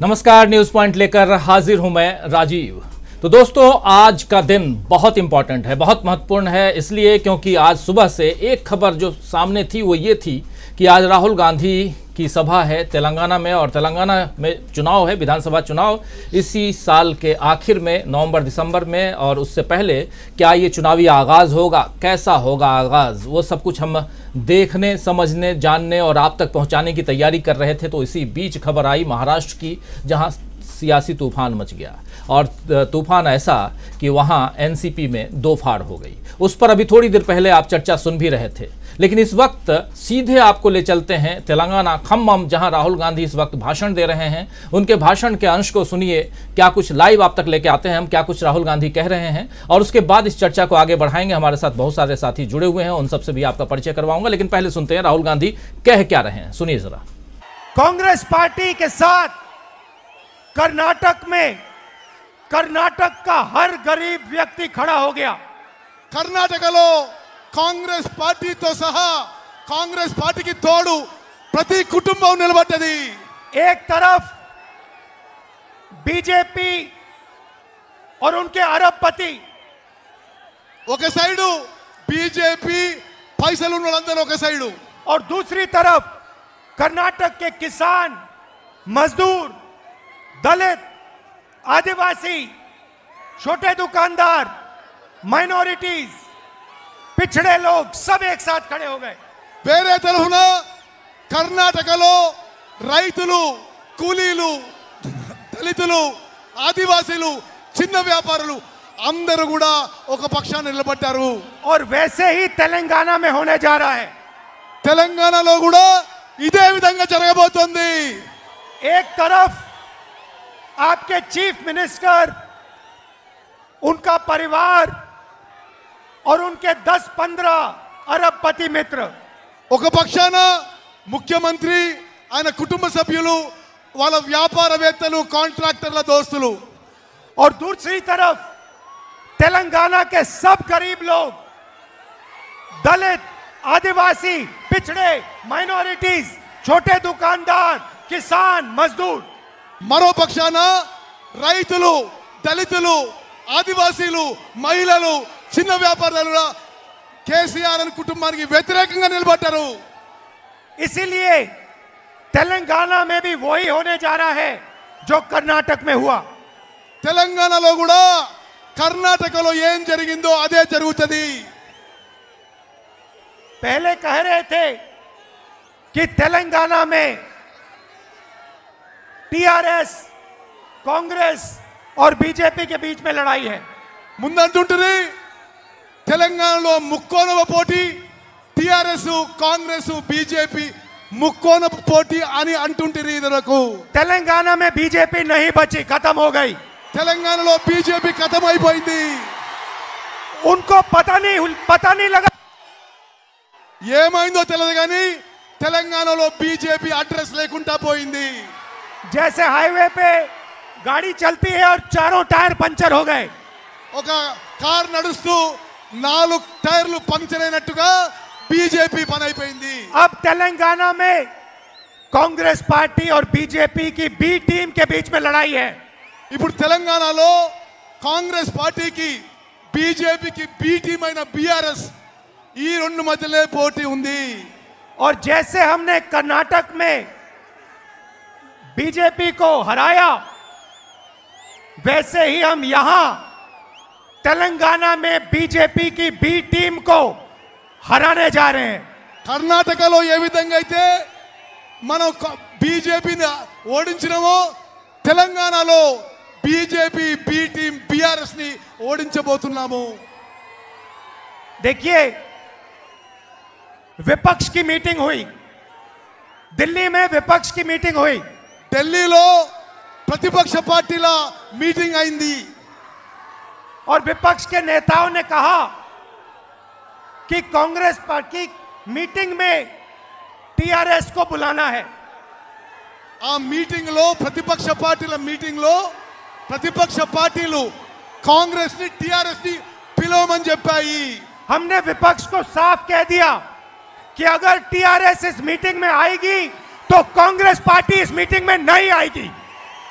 नमस्कार, news point लेकर हाजिर हूँ मैं राजीव। तो दोस्तों, आज का दिन बहुत इंपॉर्टेंट है, बहुत महत्वपूर्ण है, इसलिए क्योंकि आज सुबह से एक खबर जो सामने थी वो ये थी कि आज राहुल गांधी की सभा है, तेलंगाना में, और तेलंगाना में चुनाव है, विधानसभा चुनाव। इसी साल के आखिर में, नवंबर, दिसंबर में, और उससे पहले, क्या ये चुनावी आगाज़ होगा? कैसा होगा आगाज़? वो सब कुछ हम देखने, समझने, जानने और आप तक पहुँचाने की तैयारी कर रहे थे तो इसी बीच खबर आई महाराष्ट्र की, जहाँ सियासी तूफ़ान मच गया। और तूफ़ान ऐसा कि वहाँ एनसीपी में दो फाड़ हो गई। उस पर अभी थोड़ी देर पहले आप चर्चा सुन भी रहे थे। लेकिन इस वक्त सीधे आपको ले चलते हैं तेलंगाना खम्मम जहाँ राहुल गांधी इस वक्त भाषण दे रहे हैं। उनके भाषण के अंश को सुनिए क्या कुछ लाइव आप तक लेके आते हैं हम क्या कुछ राहुल गांधी कह रहे हैं? और उसके बाद इस चर्चा को आगे बढ़ाएँगे। हमारे साथ बहुत सारे साथी जुड़े हुए हैं उन सबसे भी आपका परिचय करवाऊँगा लेकिन पहले सुनते हैं राहुल गांधी कह क्या रहे हैं। सुनिए जरा। कांग्रेस पार्टी के साथ कर्नाटक में कर्नाटक का हर गरीब व्यक्ति खड़ा हो गया। कर्नाटक लो కాంగ్రెస్ పార్టీతో సహా కాంగ్రెస్ పార్టీకి తోడు ప్రతి కుటుంబం నిలబడ్డది एक तरफ बीजेपी और उनके अरबपति ఒక సైడు బీజేపీ పైసలు ఉన్న వాళ్ళందరూ ఒక సైడు और दूसरी तरफ कर्नाटक के किसान मजदूर दलित आदिवासी छोटे दुकानदार माइनॉरिटीज पिछड़े लोग सब एक साथ खड़े हो गए వేరే తరఫున కర్ణాటకలో రైతులు కూలీలు దళితులు ఆదివాసీలు చిన్న వ్యాపారులు అందరూ కూడా ఒక పక్షాన్ని నిలబడ్డారు और वैसे ही तेलंगाना में होने जा रहा है తెలంగాణలో కూడా ఇదే విధంగా జరగబోతోంది एक तरफ आपके चीफ मिनिस्टर उनका परिवार और उनके 10-15 अरबपति मित्र ఒక పక్షాన ముఖ్యమంత్రి ఆయన కుటుంబ సభ్యులు వాళ్ళ వ్యాపారవేత్తలు కాంట్రాక్టర్ల దోస్తులు और दूसरी तरफ तेलंगाना के सब गरीब लोग दलित आदिवासी पिछड़े माइनॉरिटीज छोटे दुकानदार किसान मजदूर మరో పక్షాన రైతులు దళితులు ఆదివాసీలు మహిళలు చిన్న వ్యాపారులు కేసీఆర్ అని కుటుంబానికి వ్యతిరేకంగా నిలబడ్డారు इसीलिए तेलंगाना में भी वही होने जा रहा है जो कर्नाटक में हुआ తెలంగాణలో కూడా కర్ణాటకలో ఏం జరిగిందో అదే జరుగుతుంది पहले कह रहे थे कि तेलंगाना में टीआरएस कांग्रेस और बीजेपी के बीच में लड़ाई है ముందంటుంటుంది తెలంగాణలో ముక్కోనవ పోటీ టిఆర్ఎస్ కాంగ్రెస్ బీజేపీ ముక్కోన పోటీ అని అంటుంటారు ఇదరకు తెలంగాణ మే బీజేపీ నహి బచి ఖతం హో గయి తెలంగాణలో బీజేపీ ఖతం అయిపోయింది ఉన్కో పతని పతని లగా ఏమైందో తెలియదు కానీ తెలంగాణలో బీజేపీ అడ్రస్ లేకుండా పోయింది జైసే హైవే పే గాడి చల్తీ హై ఔర్ చారో టైర్ పంచర్ హో గయే ఒక కార్ నడుస్తూ నాలుగు టైర్లు పంక్చర్ అయినట్టుగా బీజేపీ పని అయిపోయింది अब तेलंगाना में कांग्रेस पार्टी और बीजेपी की बी टीम के बीच में लड़ाई है ఇప్పుడు తెలంగాణలో కాంగ్రెస్ పార్టీకి బీజేపీకి బి టీం అయిన బీఆర్ఎస్ ఈ రెండు మధ్యలే పోటీ ఉంది और जैसे हमने कर्नाटक में बीजेपी को हराया वैसे ही हम यहां तेलंगाना में बीजेपी की बी टीम को हराने जा रहे हैं కర్ణాటకలో ఏ విధంగా అయితే మనం బీజేపీని ఓడించినామో తెలంగాణలో బీజేపీ బి టీం బీఆర్ఎస్ ని ఓడించబోతున్నాము देखिए विपक्ष की मीटिंग हुई दिल्ली में विपक्ष की मीटिंग हुई ఢిల్లీలో ప్రతిపక్ష పార్టీల మీటింగ్ అయింది और विपक्ष के नेताओं ने कहा कि कांग्रेस पार्टी मीटिंग में टीआरएस को बुलाना है ఆ మీటింగ్ లో ప్రతిపక్ష పార్టీల మీటింగ్ లో ప్రతిపక్ష పార్టీలు కాంగ్రెస్ ని టిఆర్ఎస్ ని పిలవమని చెప్పాయి हमने विपक्ष को साफ कह दिया कि अगर टीआरएस इस मीटिंग में आएगी तो कांग्रेस पार्टी इस मीटिंग में नहीं आएगी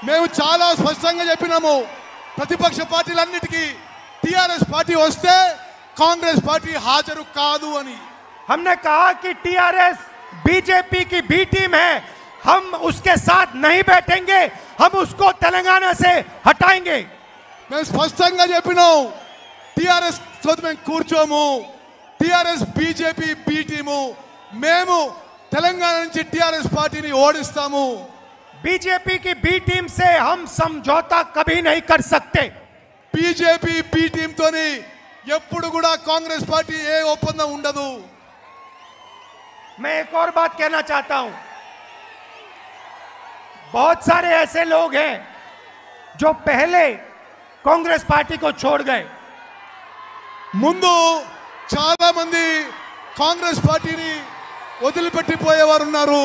మేము చాలా స్పష్టంగా చెప్పినాము ప్రతిపక్ష పార్టీలన్నిటికీ టిఆర్ఎస్ పార్టీ వస్తే కాంగ్రెస్ పార్టీ హాజరు కాదు అని हमने कहा कि टीआरएस बीजेपी की बी टीम है हम उसके साथ नहीं बैठेंगे हम उसको तेलंगाना से हटाएंगे మేము స్పష్టంగా చెప్పినాం టిఆర్ఎస్ తోటి మేము కూర్చోము టిఆర్ఎస్ బీజేపీ బి టీము మేము తెలంగాణ నుంచి టిఆర్ఎస్ పార్టీని ఓడిస్తాము बीजेपी की बी टीम से हम समझौता कभी नहीं कर सकते బీజేపీ బి టీంతోని ఎప్పుడు కూడా కాంగ్రెస్ పార్టీ ఏ ఒప్పందం ఉండదు मैं एक और बात कहना चाहता हूं बहुत सारे ऐसे लोग हैं जो पहले कांग्रेस पार्टी को छोड़ गए ముందు చాలా మంది కాంగ్రెస్ పార్టీని వదిలిపెట్టిపోయేవారు ఉన్నారు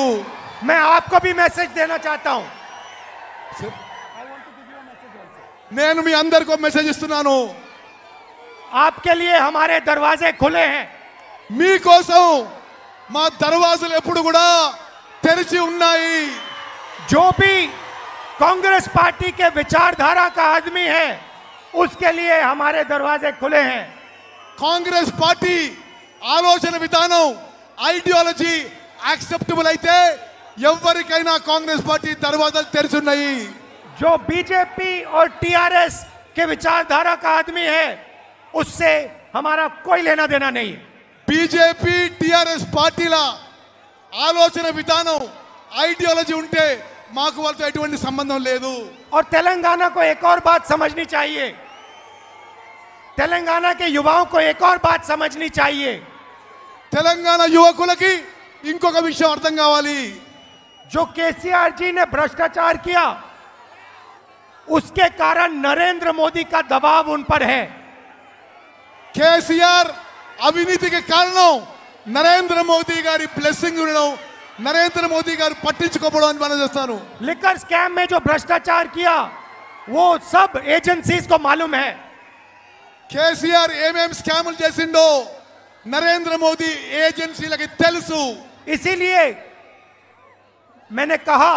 मैं आपको भी मैसेज देना चाहता हूं నేను మీ అందరికీ ఒక మెసేజ్ ఇస్తున్నాను आपके लिए हमारे दरवाजे खुले हैं మీకోసం మా దర్వాజలు ఎప్పుడు కూడా తెరిచి ఉన్నాయి जो भी कांग्रेस पार्टी के विचारधारा का आदमी है उसके लिए हमारे दरवाजे खुले हैं కాంగ్రెస్ పార్టీ ఆలోచన విధానం ఐడియాలజీ యాక్సెప్టబుల్ అయితే ఎవరికైనా కాంగ్రెస్ పార్టీ దర్వాజాలు తెరిచి ఉన్నాయి जो बीजेपी और टीआरएस के विचारधारा का आदमी है उससे हमारा कोई लेना देना नहीं है బీజేపీ టిఆర్ఎస్ పార్టీల ఆలోచన విధానం ఐడియాలజీ ఉంటే మాకు వాళ్ళతో ఎటువంటి సంబంధం లేదు और तेलंगाना को एक और बात समझनी चाहिए तेलंगाना के युवाओं को एक और बात समझनी चाहिए తెలంగాణ యువకులకి ఇంకొక విషయం అర్థం కావాలి जो केसीआर जी ने भ्रष्टाचार किया उसके कारण नरेंद्र मोदी का दबाव उन पर है కేసీఆర్ అవినీతికి కారణం నరేంద్ర మోదీ గారి బ్లెస్సింగ్ ఉండడం నరేంద్ర మోదీ గారు పట్టించుకోవడం అని మనం చేస్తాను लिकर स्कैम में जो भ्रष्टाचार किया वो सब एजेंसीज को मालूम है కేసీఆర్ ఏమేం స్కాములు చేసిండో నరేంద్ర మోదీ ఏజెన్సీలకి తెలుసు इसीलिए मैंने कहा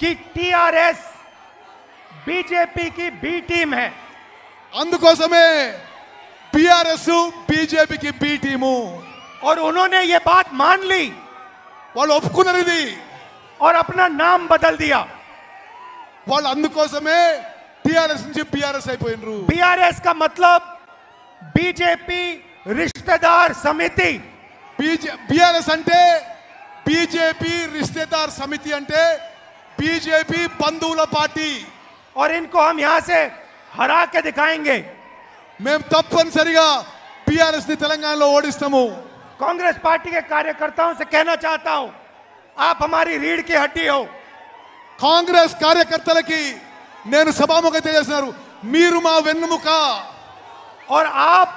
कि टीआरएस बीजेपी की बी टीम है అందుకోసమే బీఆర్ఎస్ బీజేపీకి బి టీము और उन्होंने ये बात मान ली వాళ్ళు ఒప్పుకున్నారు ఇది और अपना नाम बदल दिया వాళ్ళు అందుకోసమే టిఆర్ఎస్ నుంచి బీఆర్ఎస్ అయిపోయినరు बीआरएस का मतलब बीजेपी रिश्तेदार समिति బీజే బీఆర్ఎస్ అంటే బీజేపీ రిశ్తేదార్ సమితి అంటే బీజేపీ బంధువుల పార్టీ और इनको हम यहां से हरा के दिखाएंगे మేము తప్పనిసరిగా బీఆర్ఎస్ ని తెలంగాణలో ఓడిస్తాము कांग्रेस पार्टी के कार्यकर्ताओं से कहना चाहता हूं आप हमारी रीढ़ की हड्डी हो కాంగ్రెస్ కార్యకర్తలకి నేను సభాముఖం తెలియజేస్తున్నారు మీరు మా వెన్నుముక और आप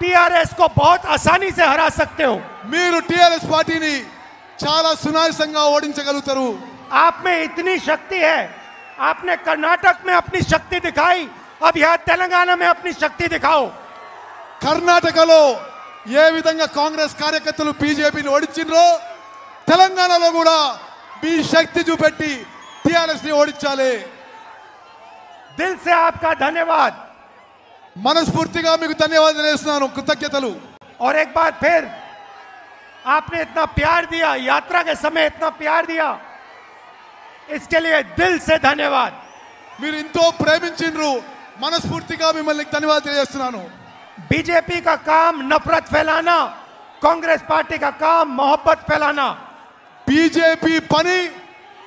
टीआरएस को बहुत आसानी से हरा सकते हो మీరు టిఆర్ఎస్ పార్టీని చాలా సునాయాసంగా ఓడించగలుగుతారు आप में इतनी शक्ति है आपने कर्नाटक में अपनी शक्ति दिखाई अब यहां तेलंगाना में अपनी शक्ति दिखाओ కర్ణాటకలో ఏ విధంగా కాంగ్రెస్ కార్యకర్తలు బీజేపీని ఓడించిండ్రో తెలంగాణలో కూడా మీ శక్తి చూపెట్టి టిఆర్ఎస్ ని ఓడించాలి दिल से आपका धन्यवाद మనస్ఫూర్తిగా మీకు ధన్యవాదాలు వేస్తున్నాను కృతజ్ఞతలు और एक बार फिर आपने इतना प्यार दिया यात्रा के समय इतना प्यार दिया इसके लिए दिल से धन्यवाद మీరు ఎంతో ప్రేమించిండ్రు మనస్ఫూర్తిగా మిమ్మల్ని ధన్యవాదాలు తెలియజేస్తున్నాను बीजेपी का काम नफरत फैलाना कांग्रेस पार्टी का काम मोहब्बत फैलाना బీజేపీ పని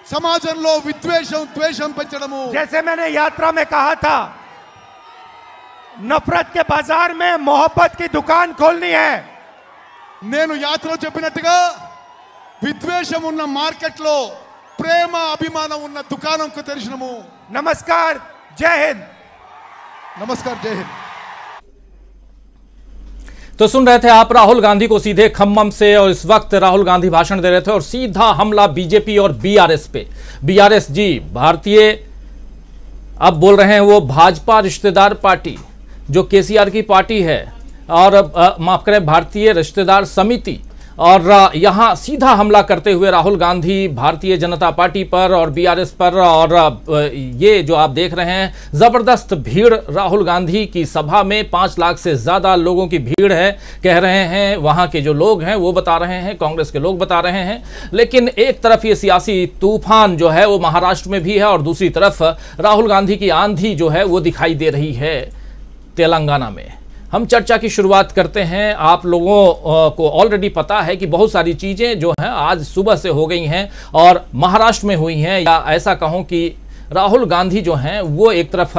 సమాజంలో విద్వేషం ద్వేషం పెంచడము जैसे मैंने यात्रा में कहा था नफरत के बाजार में मोहब्बत की दुकान खोलनी है నేను యాత్రలో చెప్పినట్టుగా విద్వేషం ఉన్న మార్కెట్లో ప్రేమ అభిమానం ఉన్న దుకాణంకు తెరిచినము नमस्कार जय हिंद నమస్కారం జై హింద్ तो सुन रहे थे आप राहुल गांधी को सीधे खम्मम से और इस वक्त राहुल गांधी भाषण दे रहे थे और सीधा हमला बीजेपी और बीआरएस पे बीआरएस जी भारतीय अब बोल रहे हैं वो भाजपा रिश्तेदार पार्टी जो केसीआर की पार्टी है और माफ़ करें, भारतीय रिश्तेदार समिति और यहाँ सीधा हमला करते हुए राहुल गांधी भारतीय जनता पार्टी पर और बीआरएस पर और ये जो आप देख रहे हैं, ज़बरदस्त भीड़ राहुल गांधी की सभा में पाँच लाख से ज़्यादा लोगों की भीड़ है। कह रहे हैं, वहाँ के जो लोग हैं, वो बता रहे हैं, कांग्रेस के लोग बता रहे हैं। लेकिन एक तरफ़ ये सियासी तूफ़ान जो है, वो महाराष्ट्र में भी है और दूसरी तरफ़ राहुल गांधी की आंधी जो है, वो दिखाई दे रही है। तेलंगाना में। हम चर्चा की शुरुआत करते हैं। आप लोगों को ऑलरेडी पता है कि बहुत सारी चीज़ें जो हैं आज सुबह से हो गई हैं और महाराष्ट्र में हुई हैं। या ऐसा कहूँ कि राहुल गांधी जो हैं, वो एक तरफ़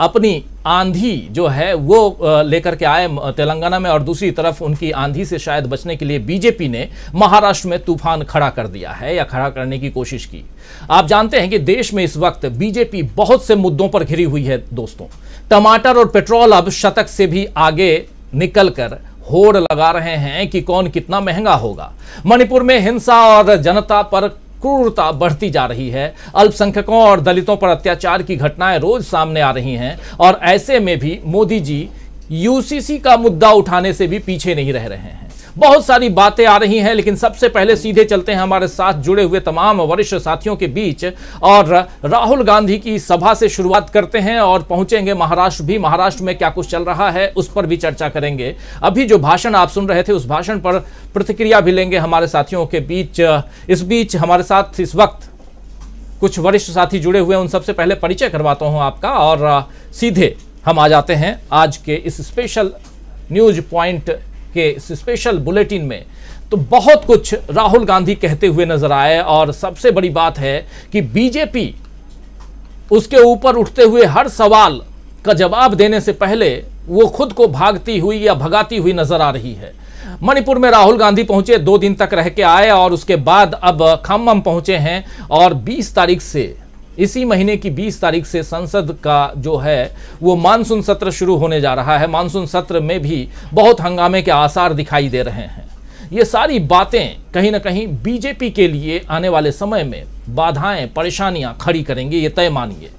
अपनी आंधी जो है, वो लेकर के आए तेलंगाना में और दूसरी तरफ़ उनकी आंधी से शायद बचने के लिए बीजेपी ने महाराष्ट्र में तूफ़ान खड़ा कर दिया है या खड़ा करने की कोशिश की। आप जानते हैं कि देश में इस वक्त बीजेपी बहुत से मुद्दों पर घिरी हुई है, दोस्तों। टमाटर और पेट्रोल अब शतक से भी आगे निकलकर होड़ लगा रहे हैं कि कौन कितना महँगा होगा। मणिपुर में हिंसा और जनता पर क्रूरता बढ़ती जा रही है। अल्पसंख्यकों और दलितों पर अत्याचार की घटनाएँ रोज सामने आ रही हैं और ऐसे में भी मोदी जी यूसीसी का मुद्दा उठाने से भी पीछे नहीं रह रहे हैं। बहुत सारी बातें आ रही हैं, लेकिन सबसे पहले सीधे चलते हैं हमारे साथ जुड़े हुए तमाम वरिष्ठ साथियों के बीच। और राहुल गांधी की सभा से शुरुआत करते हैं और पहुँचेंगे महाराष्ट्र भी। महाराष्ट्र में क्या कुछ चल रहा है, उस पर भी चर्चा करेंगे। अभी जो भाषण आप सुन रहे थे, उस भाषण पर प्रतिक्रिया भी लेंगे हमारे साथियों के बीच। इस बीच हमारे साथ इस वक्त कुछ वरिष्ठ साथी जुड़े हुए हैं, उन सबसे पहले परिचय करवाता हूँ आपका। और, सीधे हम आ जाते हैं आज के इस स्पेशल न्यूज़ पॉइंट के स्पेशल बुलेटिन में तो बहुत कुछ राहुल गांधी कहते हुए नज़र आए और सबसे बड़ी बात है कि बीजेपी उसके ऊपर उठते हुए हर सवाल का जवाब देने से पहले वो खुद को भागती हुई या भगाती हुई नज़र आ रही है। मणिपुर में राहुल गांधी पहुँचे, दो दिन तक रह के आए और उसके बाद अब खम्मम पहुँचे हैं और 20 तारीख से इसी महीने की 20 तारीख से संसद का जो है, वो मानसून सत्र शुरू होने जा रहा है। मानसून सत्र में भी बहुत हंगामे के आसार दिखाई दे रहे हैं। ये सारी बातें कहीं ना कहीं बीजेपी के लिए आने वाले समय में बाधाएँ, परेशानियाँ खड़ी करेंगे, ये तय मानिए।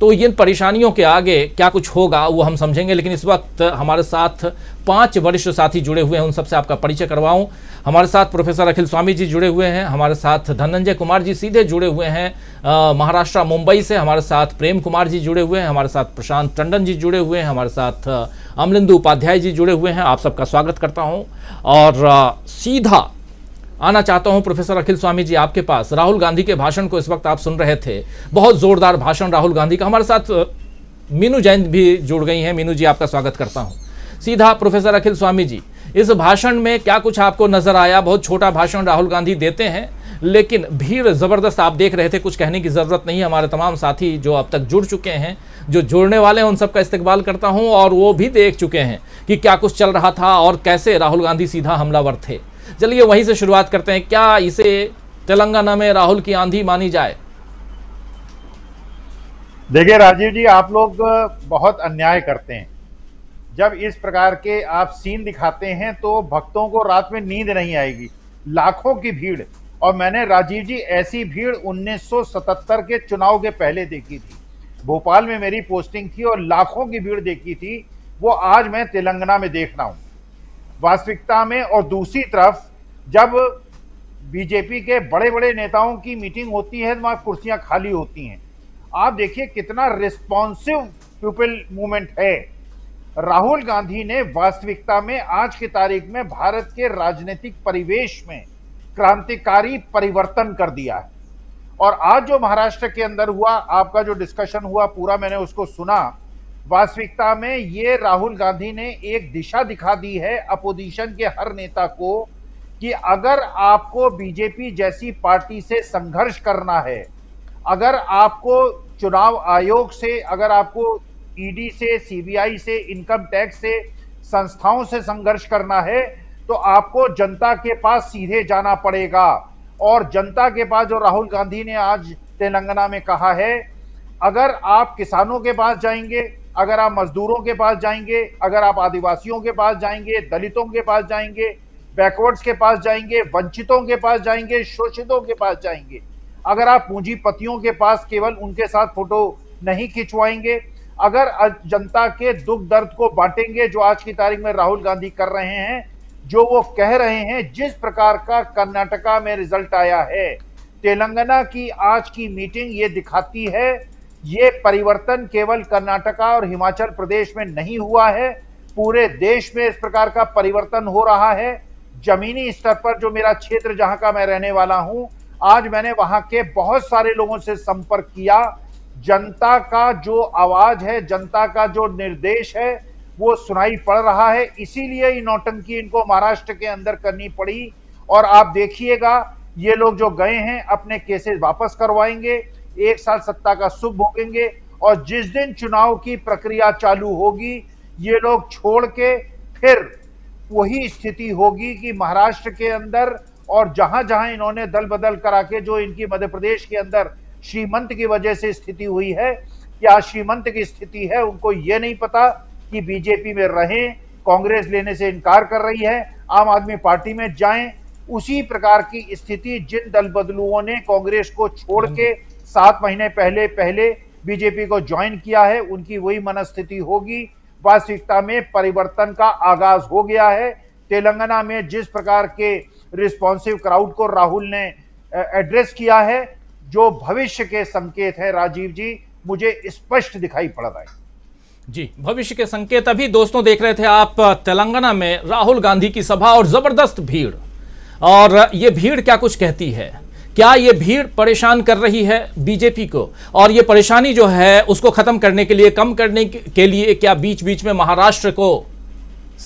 तो इन परेशानियों के आगे क्या कुछ होगा, वो हम समझेंगे, लेकिन इस वक्त हमारे साथ पाँच वरिष्ठ साथी जुड़े हुए हैं, उन सबसे आपका परिचय करवाऊं। हमारे साथ प्रोफेसर अखिल स्वामी जी जुड़े हुए हैं, हमारे साथ धनंजय कुमार जी सीधे जुड़े हुए हैं महाराष्ट्र, मुंबई से हमारे साथ प्रेम कुमार जी जुड़े हुए हैं, हमारे साथ प्रशांत टंडन जी जुड़े हुए हैं, हमारे साथ अमलिंदु उपाध्याय जी जुड़े हुए हैं, आप सबका स्वागत करता हूँ। और सीधा आना चाहता हूँ, प्रोफेसर अखिल स्वामी जी आपके पास। राहुल गांधी के भाषण को इस वक्त आप सुन रहे थे। बहुत जोरदार भाषण राहुल गांधी का। हमारे साथ मीनू जैन भी जुड़ गई हैं। मीनू जी, आपका स्वागत करता हूँ। सीधा प्रोफेसर अखिल स्वामी जी, इस भाषण में क्या कुछ आपको नज़र आया? बहुत छोटा भाषण राहुल गांधी देते हैं, लेकिन भीड़ ज़बरदस्त आप देख रहे थे। कुछ कहने की ज़रूरत नहीं है। हमारे तमाम साथी जो अब तक जुड़ चुके हैं, जो जुड़ने वाले हैं, उन सबका इस्तेकबाल करता हूँ, और वो भी देख चुके हैं कि क्या कुछ चल रहा था और कैसे राहुल गांधी सीधा हमलावर थे। चलिए वहीं से शुरुआत करते हैं। क्या इसे तेलंगाना में राहुल की आंधी मानी जाए? देखिए राजीव जी, आप लोग बहुत अन्याय करते हैं। जब इस प्रकार के आप सीन दिखाते हैं तो भक्तों को रात में नींद नहीं आएगी, लाखों की भीड़। और मैंने राजीव जी, ऐसी भीड़ 1977 के चुनाव के पहले देखी थी। भोपाल में मेरी पोस्टिंग थी और लाखों की भीड़ देखी थी। वो आज मैं तेलंगाना में देख रहा हूँ। वास्तविकता में और दूसरी तरफ़, जब बीजेपी के बड़े बड़े नेताओं की मीटिंग होती है तो वहाँ कुर्सियाँ खाली होती हैं। आप देखिए कितना रिस्पॉन्सिव पीपल मूवमेंट है। राहुल गांधी ने वास्तविकता में आज की तारीख में भारत के राजनीतिक परिवेश में क्रांतिकारी परिवर्तन कर दिया है। और आज जो महाराष्ट्र के अंदर हुआ, आपका जो डिस्कशन हुआ, पूरा मैंने उसको सुना वास्तविकता में ये राहुल गांधी ने एक दिशा दिखा दी है अपोजिशन के हर नेता को कि अगर आपको बीजेपी जैसी पार्टी से संघर्ष करना है, अगर आपको चुनाव आयोग से, अगर आपको ईडी से, सीबीआई से, इनकम टैक्स से, संस्थाओं से संघर्ष करना है तो आपको जनता के पास सीधे जाना पड़ेगा। और जनता के पास जो राहुल गांधी ने आज तेलंगाना में कहा है, अगर आप किसानों के पास जाएँगे अगर आप मजदूरों के पास जाएँगे, अगर आप आदिवासियों के पास जाएँगे, दलितों के पास जाएँगे, बैकवर्ड्स के पास जाएँगे, वंचितों के पास जाएँगे, शोषितों के पास जाएँगे, अगर आप पूंजीपतियों के पास केवल उनके साथ फ़ोटो नहीं खिंचवाएँगे, अगर जनता के दुख दर्द को बांटेंगे, जो आज की तारीख में राहुल गांधी कर रहे हैं, जो वो कह रहे हैं, जिस प्रकार का कर्नाटका में रिज़ल्ट आया है, तेलंगाना की आज की मीटिंग ये दिखाती है ये परिवर्तन केवल कर्नाटका और हिमाचल प्रदेश में नहीं हुआ है। पूरे देश में इस प्रकार का परिवर्तन हो रहा है। जमीनी स्तर पर जो मेरा क्षेत्र जहाँ का मैं रहने वाला हूँ, आज मैंने वहाँ के बहुत सारे लोगों से संपर्क किया। जनता का जो आवाज़ है, जनता का जो निर्देश है, वो सुनाई पड़ रहा है। इसीलिए ये नौटंकी इनको महाराष्ट्र के अंदर करनी पड़ी। और आप देखिएगा, ये लोग जो गए हैं, अपने केसेस वापस करवाएँगे। एक साल सत्ता का सुख भोगेंगे और जिस दिन चुनाव की प्रक्रिया चालू होगी, ये लोग छोड़ के फिर वही स्थिति होगी कि महाराष्ट्र के अंदर और जहाँ जहाँ इन्होंने दल बदल करा के, जो इनकी मध्य प्रदेश के अंदर श्रीमंत की वजह से स्थिति हुई है या श्रीमंत की स्थिति है, उनको ये नहीं पता कि बीजेपी में रहें, कांग्रेस लेने से इनकार कर रही है, आम आदमी पार्टी में जाएँ, उसी प्रकार की स्थिति जिन दल बदलुओं ने कांग्रेस को छोड़ के सात महीने पहले पहले बीजेपी को ज्वाइन किया है, उनकी वही मनस्थिति होगी। वास्तविकता में परिवर्तन का आगाज़ हो गया है। तेलंगाना में जिस प्रकार के रिस्पॉन्सिव क्राउड को राहुल ने एड्रेस किया है, जो भविष्य के संकेत है, राजीव जी, मुझे स्पष्ट दिखाई पड़ रहा है। जी, भविष्य के संकेत अभी दोस्तों देख रहे थे आप, तेलंगाना में राहुल गांधी की सभा और ज़बरदस्त भीड़। और ये भीड़ क्या कुछ कहती है? क्या ये भीड़ परेशान कर रही है बीजेपी को? और ये परेशानी जो है, उसको खत्म करने के लिए, कम करने के लिए क्या बीच बीच में महाराष्ट्र को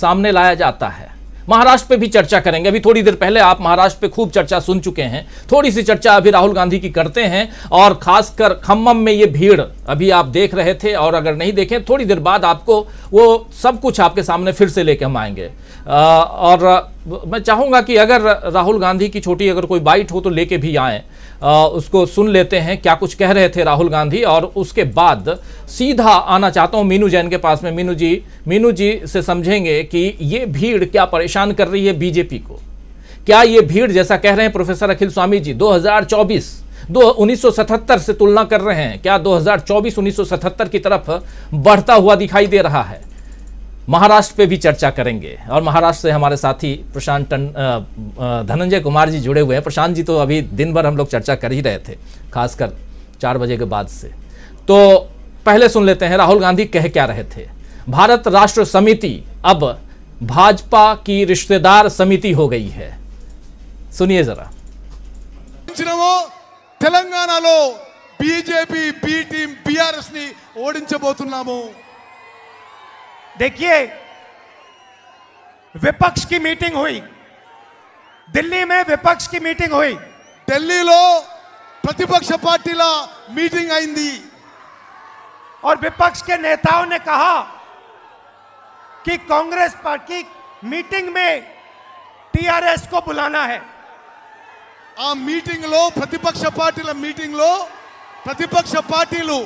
सामने लाया जाता है? महाराष्ट्र पे भी चर्चा करेंगे। अभी थोड़ी देर पहले आप महाराष्ट्र पे खूब चर्चा सुन चुके हैं। थोड़ी सी चर्चा अभी राहुल गांधी की करते हैं, और खासकर खम्मम में ये भीड़ अभी आप देख रहे थे, और अगर नहीं देखें, थोड़ी देर बाद आपको वो सब कुछ आपके सामने फिर से लेके हम आएँगे। और मैं चाहूँगा कि अगर राहुल गांधी की छोटी अगर कोई बाइट हो तो लेके भी आए। उसको सुन लेते हैं क्या कुछ कह रहे थे राहुल गांधी, और उसके बाद सीधा आना चाहता हूँ मीनू जैन के पास में। मीनू जी मीनू जी से समझेंगे कि ये भीड़ क्या परेशान कर रही है बीजेपी को। क्या ये भीड़ जैसा कह रहे हैं प्रोफेसर अखिल स्वामी जी 2024 दो 1977 से तुलना कर रहे हैं। क्या 2024 1977 की तरफ़ बढ़ता हुआ दिखाई दे रहा है? महाराष्ट्र पे भी चर्चा करेंगे और महाराष्ट्र से हमारे साथी प्रशांत टन धनंजय कुमार जी जुड़े हुए हैं प्रशांत जी तो अभी दिन भर हम लोग चर्चा कर ही रहे थे खासकर चार बजे के बाद से तो पहले सुन लेते हैं राहुल गांधी कह क्या रहे थे भारत राष्ट्र समिति अब भाजपा की रिश्तेदार समिति हो गई है सुनिए जरा తెలంగాణలో బీజేపీ బి టీం బీఆర్ఎస్ ని ఓడించబోతున్నాము देखिए विपक्ष की मीटिंग हुई दिल्ली में विपक्ष की मीटिंग हुई ఢిల్లీలో ప్రతిపక్ష పార్టీల మీటింగ్ అయింది और विपक्ष के नेताओं ने कहा कि कांग्रेस पार्टी मीटिंग में टीआरएस को बुलाना है ఆ మీటింగ్ లో ప్రతిపక్ష పార్టీల మీటింగ్ లో ప్రతిపక్ష పార్టీలు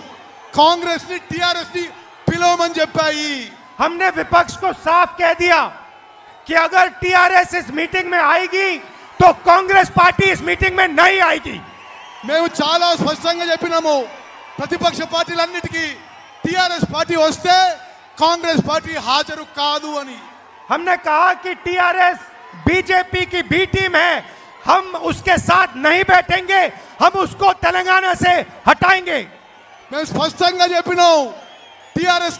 కాంగ్రెస్ ని టిఆర్ఎస్ ని పిలవమని చెప్పాయి हमने विपक्ष को साफ कह दिया कि अगर टीआरएस इस मीटिंग में आएगी तो कांग्रेस पार्टी इस मीटिंग में नहीं आएगी మేము చాలా స్పష్టంగా చెప్పినాము ప్రతిపక్ష పార్టీలన్నిటికీ టిఆర్ఎస్ పార్టీ వస్తే కాంగ్రెస్ పార్టీ హాజరు కాదు అని हमने कहा कि टीआरएस बीजेपी की बी टीम है हम उसके साथ नहीं बैठेंगे हम उसको तेलंगाना से हटाएंगे మేము స్పష్టంగా చెప్పినాం టిఆర్ఎస్